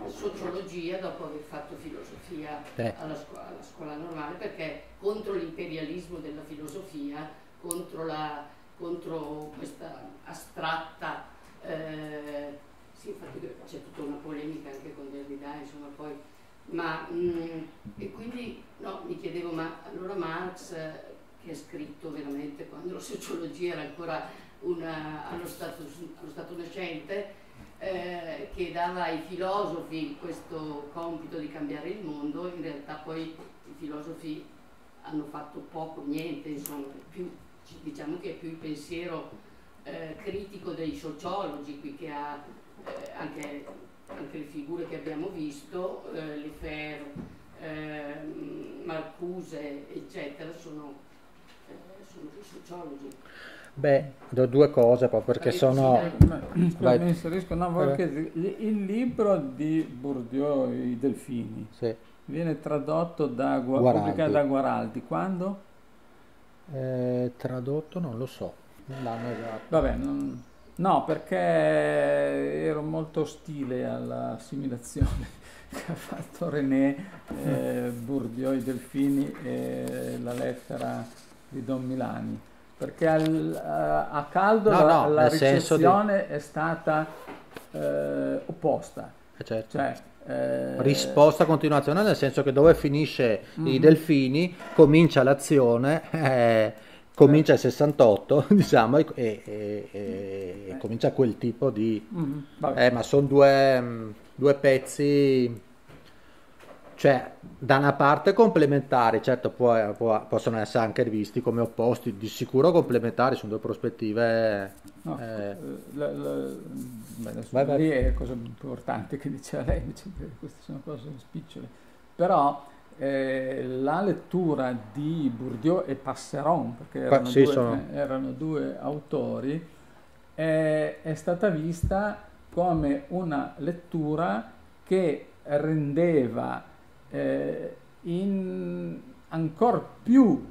Speaker 4: sociologia dopo aver fatto filosofia eh. alla, scuola, alla, scuola, normale, perché contro l'imperialismo della filosofia, contro, la, contro questa astratta, eh, sì, infatti c'è tutta una polemica anche con Derrida, insomma, poi ma, mh, mm, e quindi no, mi chiedevo, ma allora Marx, che ha scritto veramente quando la sociologia era ancora una, allo, stato, allo, stato, nascente, eh, che dava ai filosofi questo compito di cambiare il mondo, in realtà poi i filosofi hanno fatto poco, niente, insomma, più, diciamo che è più il pensiero eh, critico dei sociologi qui che ha eh, anche anche le figure che abbiamo visto, eh, Lefer, eh, Marcuse, eccetera, sono, eh, sono sociologi.
Speaker 2: Beh, do due cose proprio perché sono...
Speaker 1: Scusa, mi inserisco, no, perché il libro di Bourdieu, I Delfini, sì. viene tradotto da, Guaraldi. da Guaraldi, quando?
Speaker 2: Eh, tradotto non lo so,
Speaker 1: l'anno esatto. Vabbè, non No, perché ero molto ostile all'assimilazione che ha fatto René, eh, Bourdieu, i Delfini e la lettera di Don Milani. Perché al, a, a, caldo no, la, no, la ricezione di... è stata eh, opposta.
Speaker 2: Eh certo. Cioè, eh, risposta a continuazione nel senso che dove finisce mm-hmm. i delfini comincia l'azione eh, comincia il 68 diciamo e, e, e, e comincia quel tipo di mm, eh, ma sono due, due, pezzi cioè da una parte complementari certo può, può, possono essere anche visti come opposti di sicuro complementari sono due prospettive no, eh,
Speaker 1: la, la, beh, vai, vai. è cosa importante che diceva lei queste sono cose spicciole però eh, la lettura di Bourdieu e Passeron, perché erano, sì, due, sono... erano due, autori, è, è stata vista come una lettura che rendeva eh, in, ancora più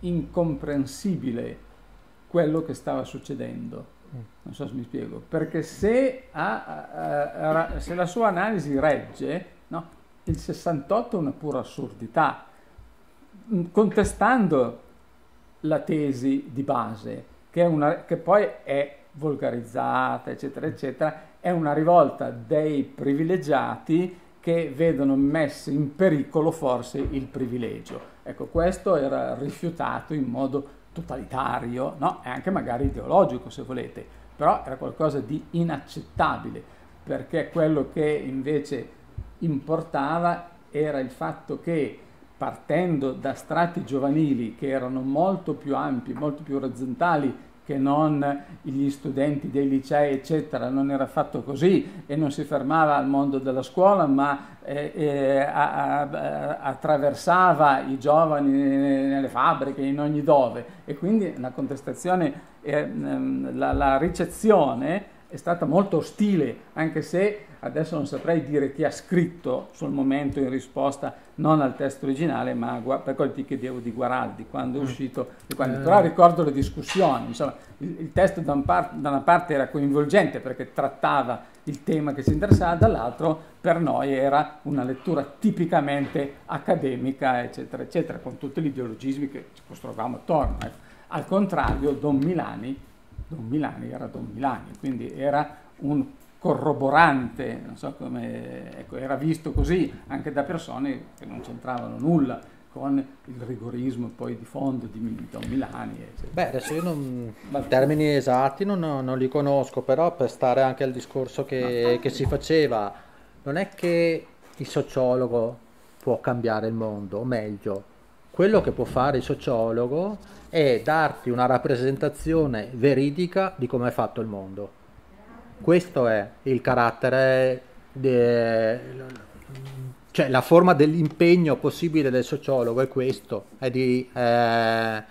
Speaker 1: incomprensibile quello che stava succedendo. Non so se mi spiego, perché se, ha, ha, se la sua analisi regge, no, il 68 è una pura assurdità, mm, contestando la tesi di base, che, una, che poi è volgarizzata, eccetera, eccetera, è una rivolta dei privilegiati che vedono messo in pericolo forse il privilegio. Ecco, questo era rifiutato in modo totalitario, no? e anche magari ideologico se volete, però era qualcosa di inaccettabile, perché quello che invece importava era il fatto che partendo da strati giovanili che erano molto più ampi, molto più orizzontali che non gli studenti dei licei, eccetera, non era fatto così e non si fermava al mondo della scuola, ma eh, eh, a, a, attraversava i giovani nelle fabbriche, in ogni dove. E quindi la contestazione, eh, la, la ricezione è stata molto ostile, anche se adesso non saprei dire chi ha scritto sul momento in risposta non al testo originale, ma per quel che chiedevo di Guaraldi, quando è mm. uscito, quando, però ricordo le discussioni, insomma, il, il testo da, un par, da, una parte era coinvolgente perché trattava il tema che ci interessava, dall'altro per noi era una lettura tipicamente accademica, eccetera, eccetera, con tutti gli ideologismi che ci costruivamo attorno. Ecco. Al contrario, Don Milani, Don Milani era Don Milani, quindi era un corroborante, non so come, ecco, era visto così anche da persone che non c'entravano nulla con il rigorismo poi di fondo di Don Milani.
Speaker 2: Eccetera. Beh, adesso io non, i termini esatti non, non, li conosco, però per stare anche al discorso che, no. che si faceva, non è che il sociologo può cambiare il mondo, o meglio, quello che può fare il sociologo è darti una rappresentazione veridica di come è fatto il mondo. Questo è il carattere, de, cioè la forma dell'impegno possibile del sociologo è questo, è di eh,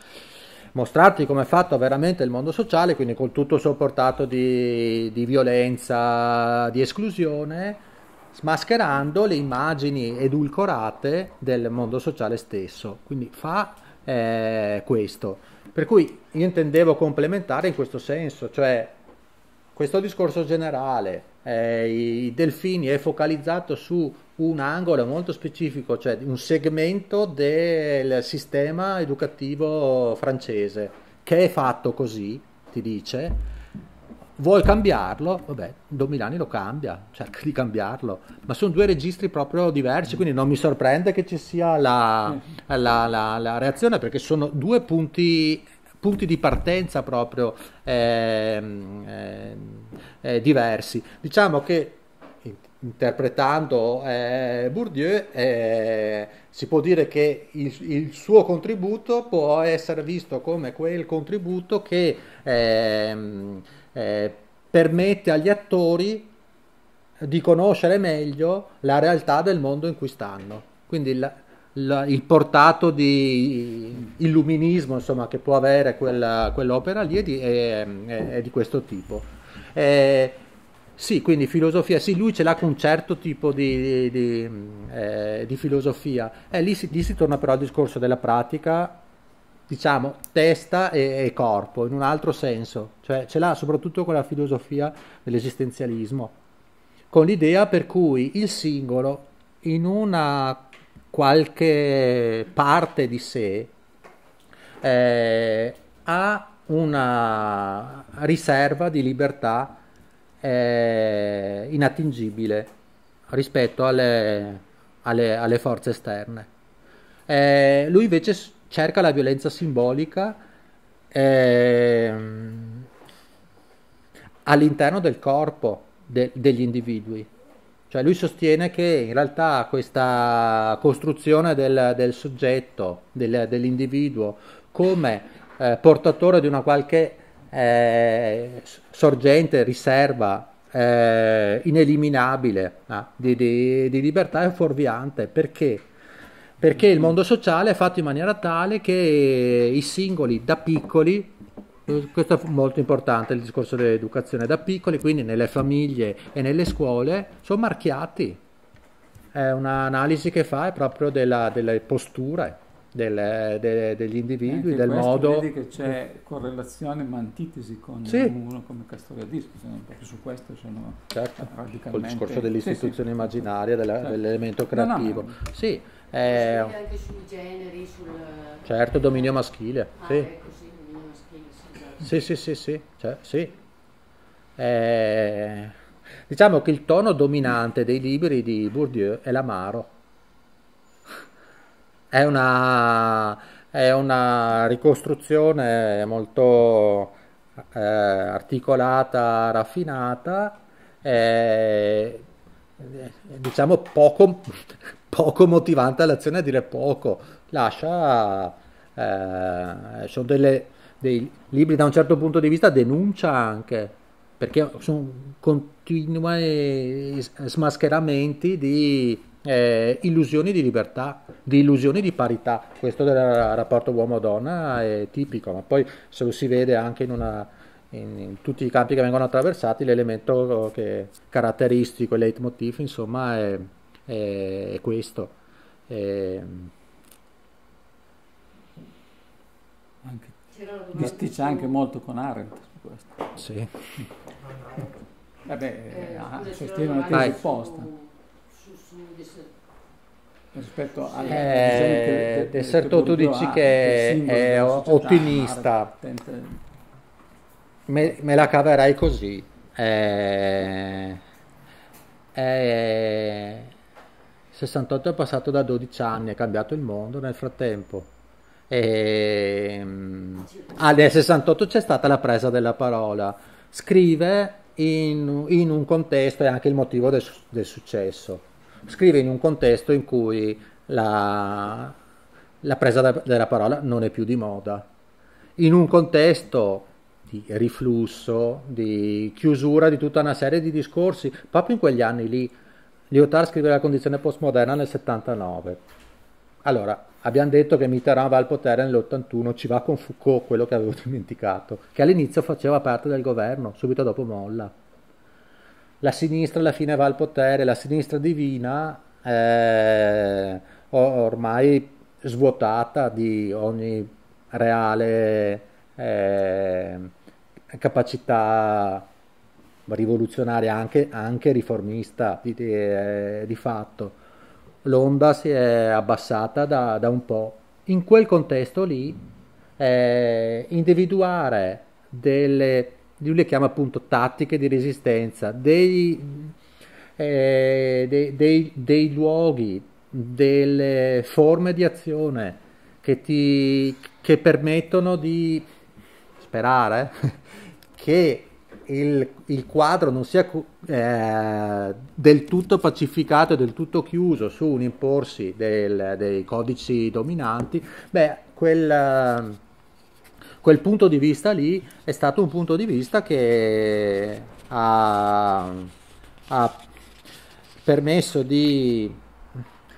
Speaker 2: mostrarti come è fatto veramente il mondo sociale, quindi con tutto il suo portato di, di violenza, di esclusione, smascherando le immagini edulcorate del mondo sociale stesso. Quindi fa eh, questo. Per cui io intendevo complementare in questo senso, cioè questo discorso generale, eh, i delfini è focalizzato su un angolo molto specifico, cioè un segmento del sistema educativo francese, che è fatto così, ti dice, Vuoi cambiarlo? Vabbè, Domilani lo cambia, cerca di cambiarlo, ma sono due registri proprio diversi, quindi non mi sorprende che ci sia la, la, la, la reazione perché sono due punti, punti di partenza proprio eh, eh, eh, diversi. Diciamo che interpretando eh, Bourdieu, eh, si può dire che il, il, suo contributo può essere visto come quel contributo che eh, eh, permette agli attori di conoscere meglio la realtà del mondo in cui stanno. Quindi la, la, il portato di illuminismo insomma, che può avere quella, quell'opera lì è di, è, è, è di questo tipo. Eh, sì, quindi filosofia, sì, lui ce l'ha con un certo tipo di, di, eh, di filosofia. Eh, lì, si, lì si torna però al discorso della pratica diciamo, testa e, e, corpo, in un altro senso, cioè ce l'ha soprattutto con la filosofia dell'esistenzialismo, con l'idea per cui il singolo in una qualche parte di sé eh, ha una riserva di libertà eh, inattingibile rispetto alle, alle, alle forze esterne. Eh, lui invece cerca la violenza simbolica ehm, all'interno del corpo de- degli individui. Cioè lui sostiene che in realtà questa costruzione del, del soggetto, del, dell'individuo, come eh, portatore di una qualche eh, sorgente, riserva eh, ineliminabile ah, di, di, di libertà è fuorviante. Perché? Perché il mondo sociale è fatto in maniera tale che i singoli da piccoli, questo è molto importante il discorso dell'educazione, da piccoli, quindi nelle famiglie e nelle scuole, sono marchiati. È un'analisi che fa è proprio della, delle posture del, de, degli individui, del modo...
Speaker 1: Vedi che c'è correlazione ma antitesi con
Speaker 2: sì.
Speaker 1: uno come Castoriadis, proprio su questo sono
Speaker 2: certo.
Speaker 1: radicalmente...
Speaker 2: Col discorso dell'istituzione sì, sì. immaginaria, della, certo. dell'elemento creativo. No, no, ma... Sì,
Speaker 4: eh, anche sui generi, sul...
Speaker 2: Certo, dominio maschile.
Speaker 4: Ah,
Speaker 2: sì.
Speaker 4: ecco, sì, dominio maschile, sì,
Speaker 2: esatto. sì, sì, sì, sì, cioè, sì. Eh, diciamo che il tono dominante dei libri di Bourdieu è l'amaro. È una, è una ricostruzione molto eh, articolata, raffinata, eh, diciamo poco, poco motivante l'azione a dire poco, lascia, eh, sono delle, dei libri da un certo punto di vista denuncia anche, perché sono continui smascheramenti di eh, illusioni di libertà, di illusioni di parità. Questo del rapporto uomo-donna è tipico, ma poi se lo si vede anche in, una, in tutti i campi che vengono attraversati, l'elemento che, caratteristico, il leitmotiv, insomma, è è, è questo. È...
Speaker 1: Anche, bisticcia anche molto con Arendt su questo.
Speaker 2: Sì.
Speaker 1: Vabbè, eh, ah, sostiene una tesi opposta. rispetto alla
Speaker 2: eh, Deserto tu dici che è ottimista me, me, la caverai così eh, eh, 68 è passato da 12 anni, è cambiato il mondo nel frattempo. E, ehm, ah, nel 68 c'è stata la presa della parola. Scrive in, in un contesto, è anche il motivo del, del, successo, scrive in un contesto in cui la, la presa della parola non è più di moda. In un contesto di riflusso, di chiusura di tutta una serie di discorsi, proprio in quegli anni lì, Lyotard scrive la condizione postmoderna nel 79. Allora, abbiamo detto che Mitterrand va al potere nell'81, ci va con Foucault, quello che avevo dimenticato, che all'inizio faceva parte del governo, subito dopo molla. La sinistra alla fine va al potere, la sinistra divina è ormai svuotata di ogni reale eh, capacità rivoluzionaria, anche, anche riformista di, eh, di, fatto. L'onda si è abbassata da, da un po'. In quel contesto lì, eh, individuare delle, lui le chiama appunto tattiche di resistenza, dei, eh, dei, dei, dei luoghi, delle forme di azione che ti che permettono di sperare che il, il, quadro non sia eh, del tutto pacificato e del tutto chiuso su un imporsi del, dei codici dominanti, beh, quel, quel, punto di vista lì è stato un punto di vista che ha, ha permesso di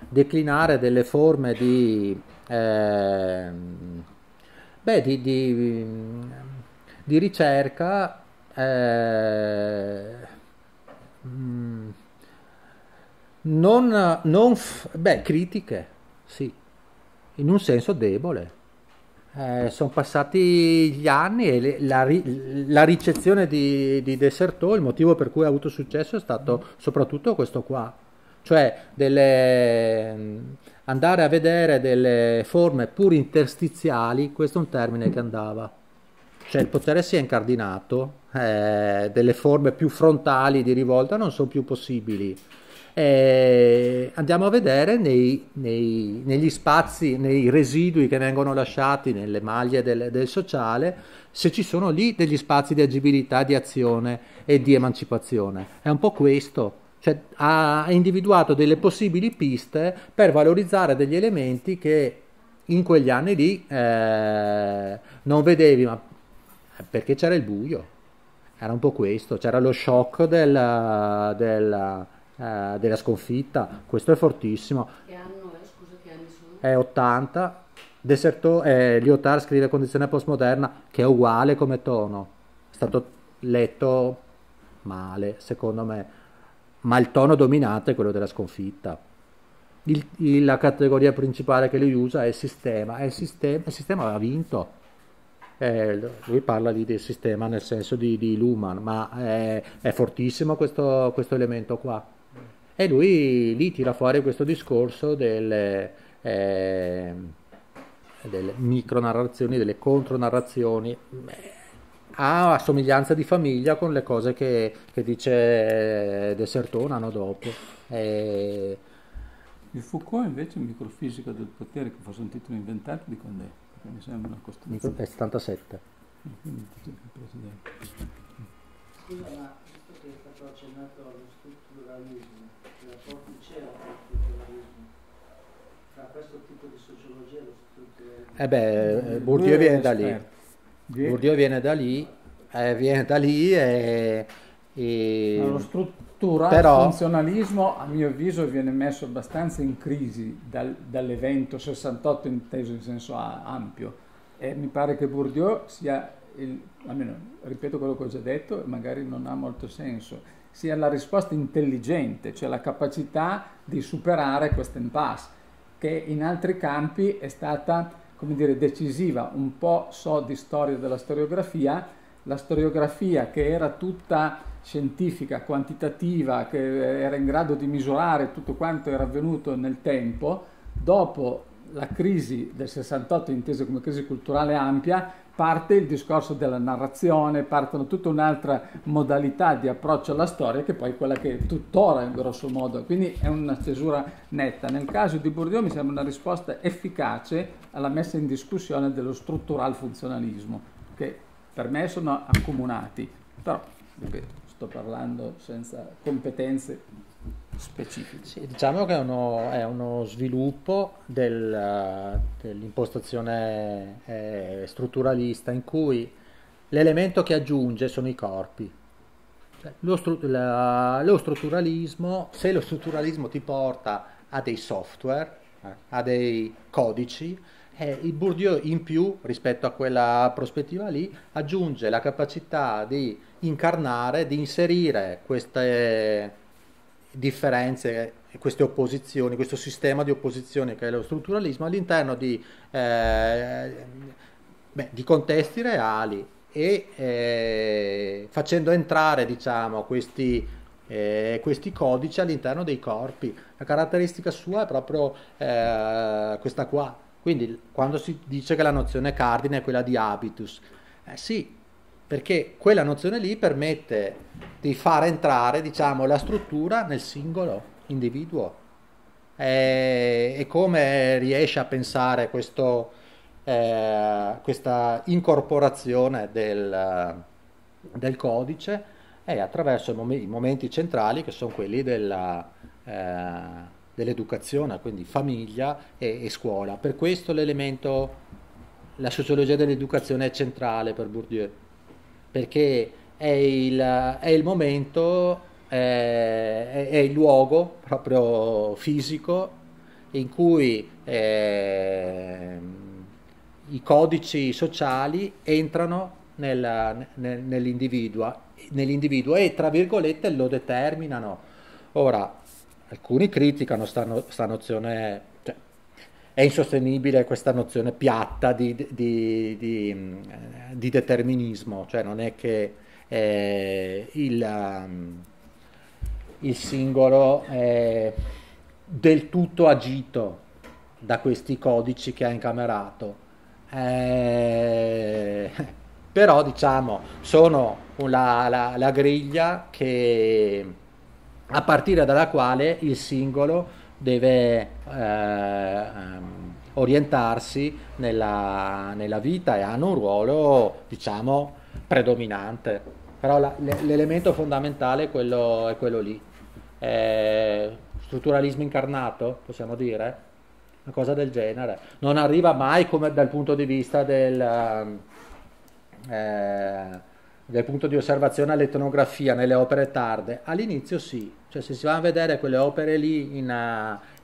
Speaker 2: declinare delle forme di, eh, beh, di, di, di ricerca eh, non, non beh, critiche, sì, in un senso debole. Eh, sono passati gli anni e le, la, la, ricezione di, di Desertò, il motivo per cui ha avuto successo è stato soprattutto questo qua, cioè delle, andare a vedere delle forme pur interstiziali, questo è un termine che andava, cioè il potere si è incardinato, eh, delle forme più frontali di rivolta non sono più possibili. Eh, andiamo a vedere nei, nei, negli spazi, nei residui che vengono lasciati nelle maglie del, del, sociale, se ci sono lì degli spazi di agibilità, di azione e di emancipazione. È un po' questo. Cioè, ha individuato delle possibili piste per valorizzare degli elementi che in quegli anni lì eh, non vedevi, ma perché c'era il buio. Era un po' questo, c'era lo shock della, della eh, della sconfitta, questo è fortissimo.
Speaker 4: Che anno è? Scusa, che anni sono?
Speaker 2: È 80. Deserto, eh, Lyotard scrive condizione postmoderna che è uguale come tono. È stato letto male, secondo me, ma il tono dominante è quello della sconfitta. Il, il, la categoria principale che lui usa è il sistema, e il sistema, il sistema ha vinto eh, lui parla di, del sistema nel senso di, di Luhmann, ma è, è fortissimo questo, questo, elemento qua. E lui lì tira fuori questo discorso delle, eh, delle micronarrazioni, delle contronarrazioni. Ha a somiglianza di famiglia con le cose che, che dice Desertò un anno dopo. E...
Speaker 1: Il Foucault invece, microfisica del potere, che fosse un titolo inventato, di quando è? Mi sembra una costruzione.
Speaker 2: È 77.
Speaker 5: Scusa, ma visto che è stato accennato allo strutturalismo, che rapporti c'è allo strutturalismo? Tra questo tipo di sociologia e lo strutturalismo?
Speaker 2: Eh beh, eh, Bourdieu viene da lì. Bourdieu viene da lì, eh, viene da lì e... e...
Speaker 1: Lo strutturale Però... funzionalismo, a mio avviso, viene messo abbastanza in crisi dal, dall'evento 68 inteso in senso ampio. E mi pare che Bourdieu sia, il, almeno ripeto quello che ho già detto, magari non ha molto senso, sia la risposta intelligente, cioè la capacità di superare questa impasse, che in altri campi è stata, come dire, decisiva. Un po' so di storia della storiografia, la storiografia che era tutta scientifica, quantitativa, che era in grado di misurare tutto quanto era avvenuto nel tempo, dopo la crisi del 68 intesa come crisi culturale ampia, parte il discorso della narrazione, partono tutta un'altra modalità di approccio alla storia che poi è quella che tuttora in grosso modo, quindi è una cesura netta. Nel caso di Bourdieu mi sembra una risposta efficace alla messa in discussione dello struttural funzionalismo, che per me sono accomunati, però ripeto, sto parlando senza competenze specifico.
Speaker 2: Sì, diciamo che è uno, è uno sviluppo del, dell'impostazione eh, strutturalista in cui l'elemento che aggiunge sono i corpi. Cioè, lo, stru- la, lo, strutturalismo, se lo strutturalismo ti porta a dei software, eh, a dei codici, eh, il Bourdieu in più rispetto a quella prospettiva lì aggiunge la capacità di incarnare, di inserire queste differenze, queste opposizioni, questo sistema di opposizione che è lo strutturalismo all'interno di, eh, beh, di contesti reali e eh, facendo entrare diciamo, questi, eh, questi, codici all'interno dei corpi. La caratteristica sua è proprio eh, questa qua. Quindi quando si dice che la nozione cardine è quella di habitus, eh sì, perché quella nozione lì permette di far entrare diciamo, la struttura nel singolo individuo. E, e come riesce a pensare questo, eh, questa incorporazione del, del, codice è attraverso i momenti centrali che sono quelli della, eh, dell'educazione, quindi famiglia e, e scuola. Per questo l'elemento, la sociologia dell'educazione è centrale per Bourdieu perché è il, è il momento, è, è, il luogo proprio fisico in cui eh, i codici sociali entrano nella, nel, nell'individuo, nell'individuo e tra virgolette lo determinano. Ora, alcuni criticano questa nozione è insostenibile questa nozione piatta di, di, di, di determinismo, cioè non è che eh, il, um, il, singolo è del tutto agito da questi codici che ha incamerato. Eh, però diciamo sono la, la, la griglia che, a partire dalla quale il singolo deve eh, orientarsi nella, nella, vita e hanno un ruolo, diciamo, predominante. Però la, l'elemento fondamentale è quello, è quello lì. Eh, strutturalismo incarnato, possiamo dire? Una cosa del genere. Non arriva mai come dal punto di vista del... Eh, dal punto di osservazione all'etnografia nelle opere tarde, all'inizio sì, cioè se si va a vedere quelle opere lì in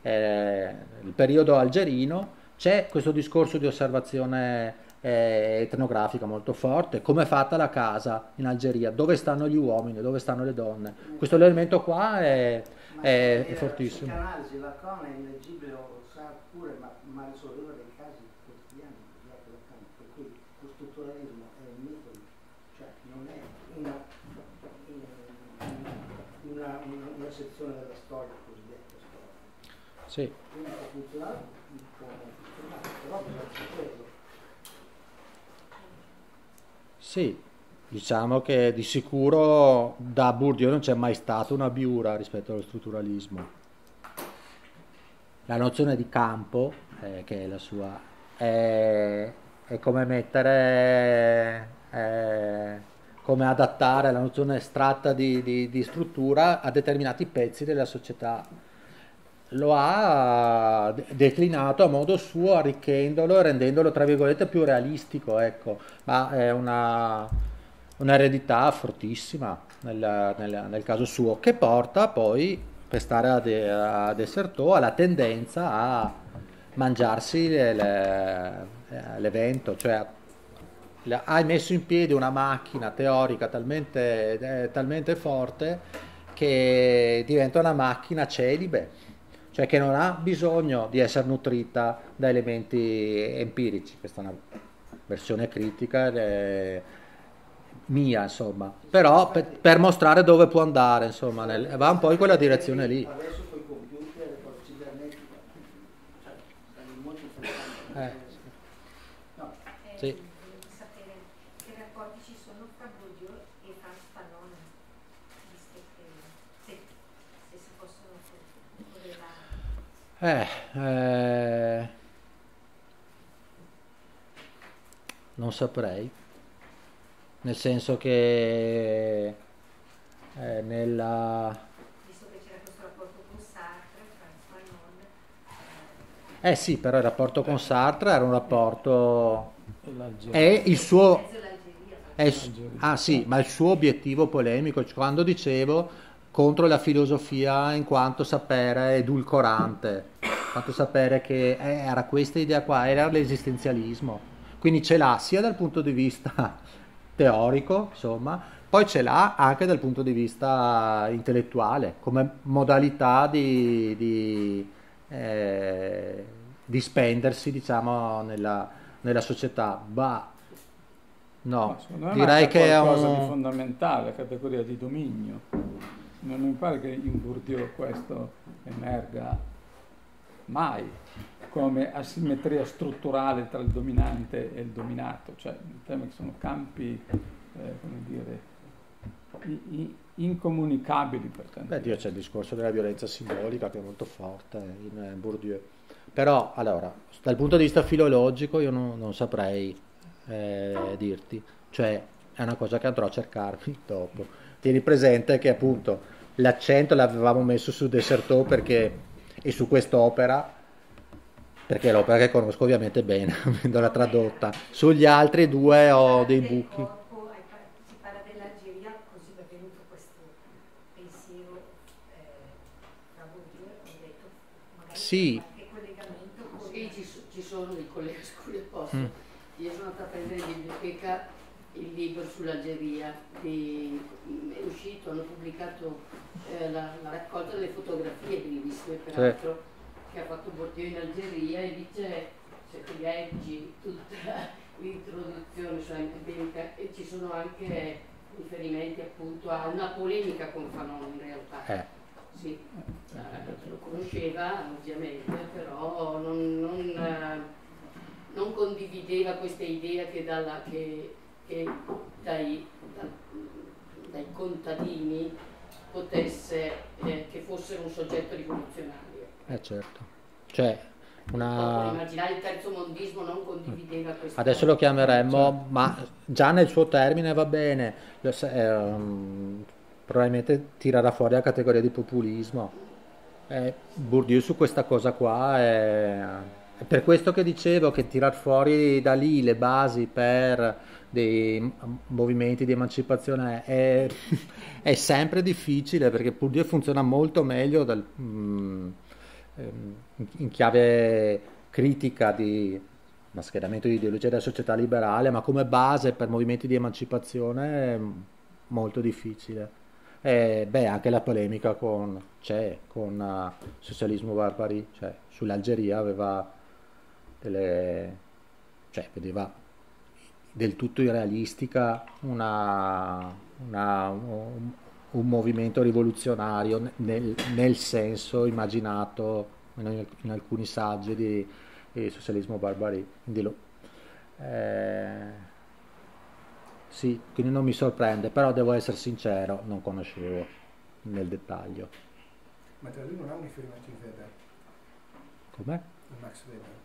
Speaker 2: eh, il periodo algerino, c'è questo discorso di osservazione eh, etnografica molto forte, come è fatta la casa in Algeria, dove stanno gli uomini, dove stanno le donne. Questo elemento qua è, è, è fortissimo.
Speaker 5: Analisi, la crona è illeggibile o sa pure, ma, ma risolveva dei casi quotidiani, per cui lo strutturalismo è un mito una, una, una sezione della storia cosiddetta storia.
Speaker 2: Sì.
Speaker 5: Quindi può funzionare, può funzionare, però bisogna saperlo.
Speaker 2: Sì, diciamo che di sicuro da Bourdieu non c'è mai stata una biura rispetto allo strutturalismo. La nozione di campo, eh, che è la sua, è, è come mettere... Eh, come adattare la nozione estratta di, di, di struttura a determinati pezzi della società. Lo ha declinato a modo suo, arricchendolo e rendendolo, tra virgolette, più realistico, ecco. ma è una, un'eredità fortissima nel, nel, nel, caso suo, che porta poi, per stare ad, ad Essertò, alla tendenza a mangiarsi le, le, l'evento, cioè hai messo in piedi una macchina teorica talmente, eh, talmente forte che diventa una macchina celibe, cioè che non ha bisogno di essere nutrita da elementi empirici. Questa è una versione critica mia, insomma, però per, per, mostrare dove può andare, insomma, nel, va un po' in quella direzione lì. Eh, eh, non saprei, nel senso che eh, nella...
Speaker 6: Visto che c'era questo rapporto con Sartre, Franz
Speaker 2: eh, eh sì, però il rapporto con Sartre era un rapporto... È il suo... È, ah sì, ma il suo obiettivo polemico, cioè, quando dicevo contro la filosofia in quanto sapere edulcorante, quanto sapere che eh, era questa idea qua, era l'esistenzialismo. Quindi ce l'ha sia dal punto di vista teorico, insomma, poi ce l'ha anche dal punto di vista intellettuale, come modalità di, di, eh, di spendersi, diciamo, nella, nella società. Bah, no,
Speaker 1: Ma secondo me
Speaker 2: direi che è
Speaker 1: di
Speaker 2: un...
Speaker 1: fondamentale, la categoria di dominio. Non mi pare che in Bourdieu questo emerga mai come asimmetria strutturale tra il dominante e il dominato, cioè temi che sono campi, eh, come dire, incomunicabili per tanti
Speaker 2: Beh, Dio, c'è il discorso della violenza simbolica che è molto forte in eh, Bourdieu. Però, allora, dal punto di vista filologico io non, non saprei eh, dirti, cioè è una cosa che andrò a cercarmi dopo. Tieni presente che appunto l'accento l'avevamo messo su Desertò perché, e su quest'opera, perché è l'opera che conosco ovviamente bene, avendola tradotta. Sugli altri due ho dei buchi.
Speaker 6: corpo, hai par- si parla dell'Algeria, così mi è venuto questo pensiero eh, da Bourdieu, ho detto magari
Speaker 2: Sì.
Speaker 6: qualche collegamento con
Speaker 4: Sì, ci, ci sono dei colleghi, scusi, posso.
Speaker 2: Mm.
Speaker 4: Io sono andata a prendere in biblioteca il libro sull'Algeria, è uscito, hanno pubblicato eh, la, la raccolta delle fotografie bellissime peraltro che ha fatto Bourdieu in Algeria e dice, se ti leggi tutta l'introduzione sulla biblica e ci sono anche riferimenti appunto a una polemica con Fanon in realtà.
Speaker 2: Eh,
Speaker 4: Sì, eh, lo conosceva ovviamente, però non, non, eh, non condivideva questa idea che, dalla- che- che dai, da- dai contadini potesse, eh, che fossero un soggetto rivoluzionario.
Speaker 2: eh certo. Cioè, una...
Speaker 4: Immaginare il terzo mondismo non condivideva questa
Speaker 2: Adesso lo chiameremmo, ma già nel suo termine va bene, sa- ehm, probabilmente tirerà fuori la categoria di populismo. Eh, Bourdieu su questa cosa qua è, è per questo che dicevo che tirar fuori da lì le basi per dei m- movimenti di emancipazione è, è sempre difficile perché Bourdieu funziona molto meglio dal, mm, ehm, in- chiave critica di ma schieramento di ideologia della società liberale, ma come base per movimenti di emancipazione è molto difficile. E, beh, anche la polemica con, c'è con eh, socialismo barbari, cioè sull'Algeria aveva delle, cioè vedeva del tutto irrealistica una, una- un, un movimento rivoluzionario nel, nel senso immaginato in, in alcuni saggi di, di socialismo barbari. Quindi lo- eh, sì, quindi non mi sorprende, però devo essere sincero, non conoscevo nel dettaglio.
Speaker 3: Ma tra lui non ha un riferimento in Weber,
Speaker 2: Com'è?
Speaker 3: Max Weber.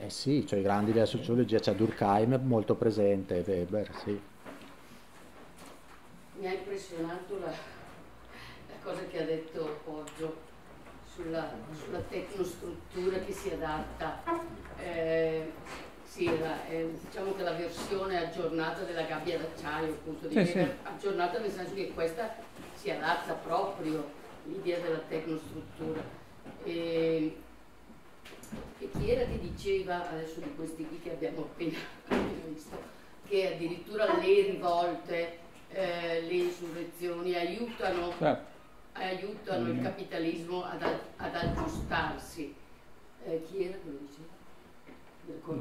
Speaker 2: Eh sì, cioè i grandi della sociologia, c'è Durkheim molto presente, Weber, sì.
Speaker 4: Mi ha impressionato la, la cosa che ha detto Poggio sulla, sulla tecnostruttura che si adatta. Eh, sì, la- eh, diciamo che la versione aggiornata della gabbia d'acciaio, appunto, di
Speaker 1: Sì,
Speaker 4: Weber,
Speaker 1: sì.
Speaker 4: aggiornata nel senso che questa si adatta proprio all'idea della tecnostruttura. E, e chi era che diceva, adesso di questi qui che abbiamo appena, visto, che addirittura le rivolte, eh, le insurrezioni aiutano,
Speaker 1: Certo.
Speaker 4: aiutano il capitalismo ad, ad aggiustarsi. Eh, chi era che lo diceva?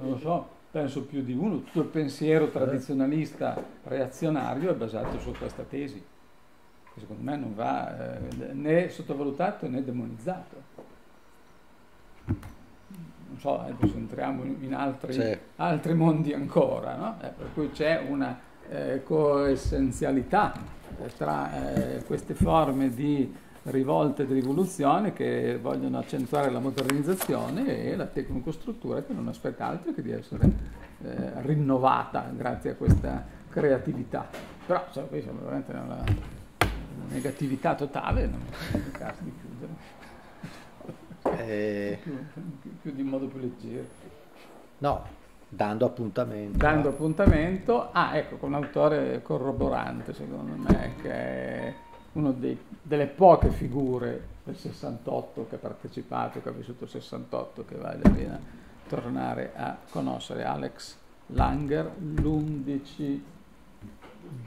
Speaker 1: Non lo so, penso più di uno. Tutto il pensiero tradizionalista reazionario è basato su questa tesi, che secondo me non va eh, né sottovalutato né demonizzato. Non so, adesso entriamo in, altri,
Speaker 2: Sì.
Speaker 1: altri mondi ancora, no? Eh, per cui c'è una eh, coessenzialità eh, tra eh, queste forme di rivolte e di rivoluzione che vogliono accentuare la modernizzazione e la tecnocostruttura che non aspetta altro che di essere eh, rinnovata grazie a questa creatività. Però se qui siamo veramente nella negatività totale, non è il caso di chiudere.
Speaker 2: Eh,
Speaker 1: più, più di modo più leggero.
Speaker 2: no, dando appuntamento.
Speaker 1: Dando appuntamento, ah ecco, con un autore corroborante secondo me, che è una delle poche figure del 68 che ha partecipato, che ha vissuto il 68, che vale la pena tornare a conoscere, Alex Langer, l'11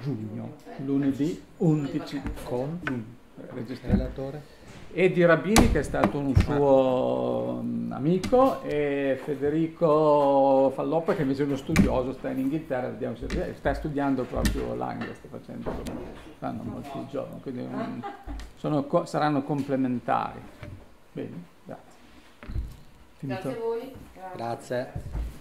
Speaker 1: giugno, lunedì 11
Speaker 2: Con
Speaker 1: registrato.
Speaker 2: relatore?
Speaker 1: E di Rabini che è stato un suo mm, amico e Federico Falloppa che invece è uno studioso, sta in Inghilterra, vediamo se- sta studiando proprio Langer, sta facendo come fanno molti giovani, quindi mm, sono saranno complementari. Bene, grazie. Finito?
Speaker 4: Grazie a voi.
Speaker 2: Grazie.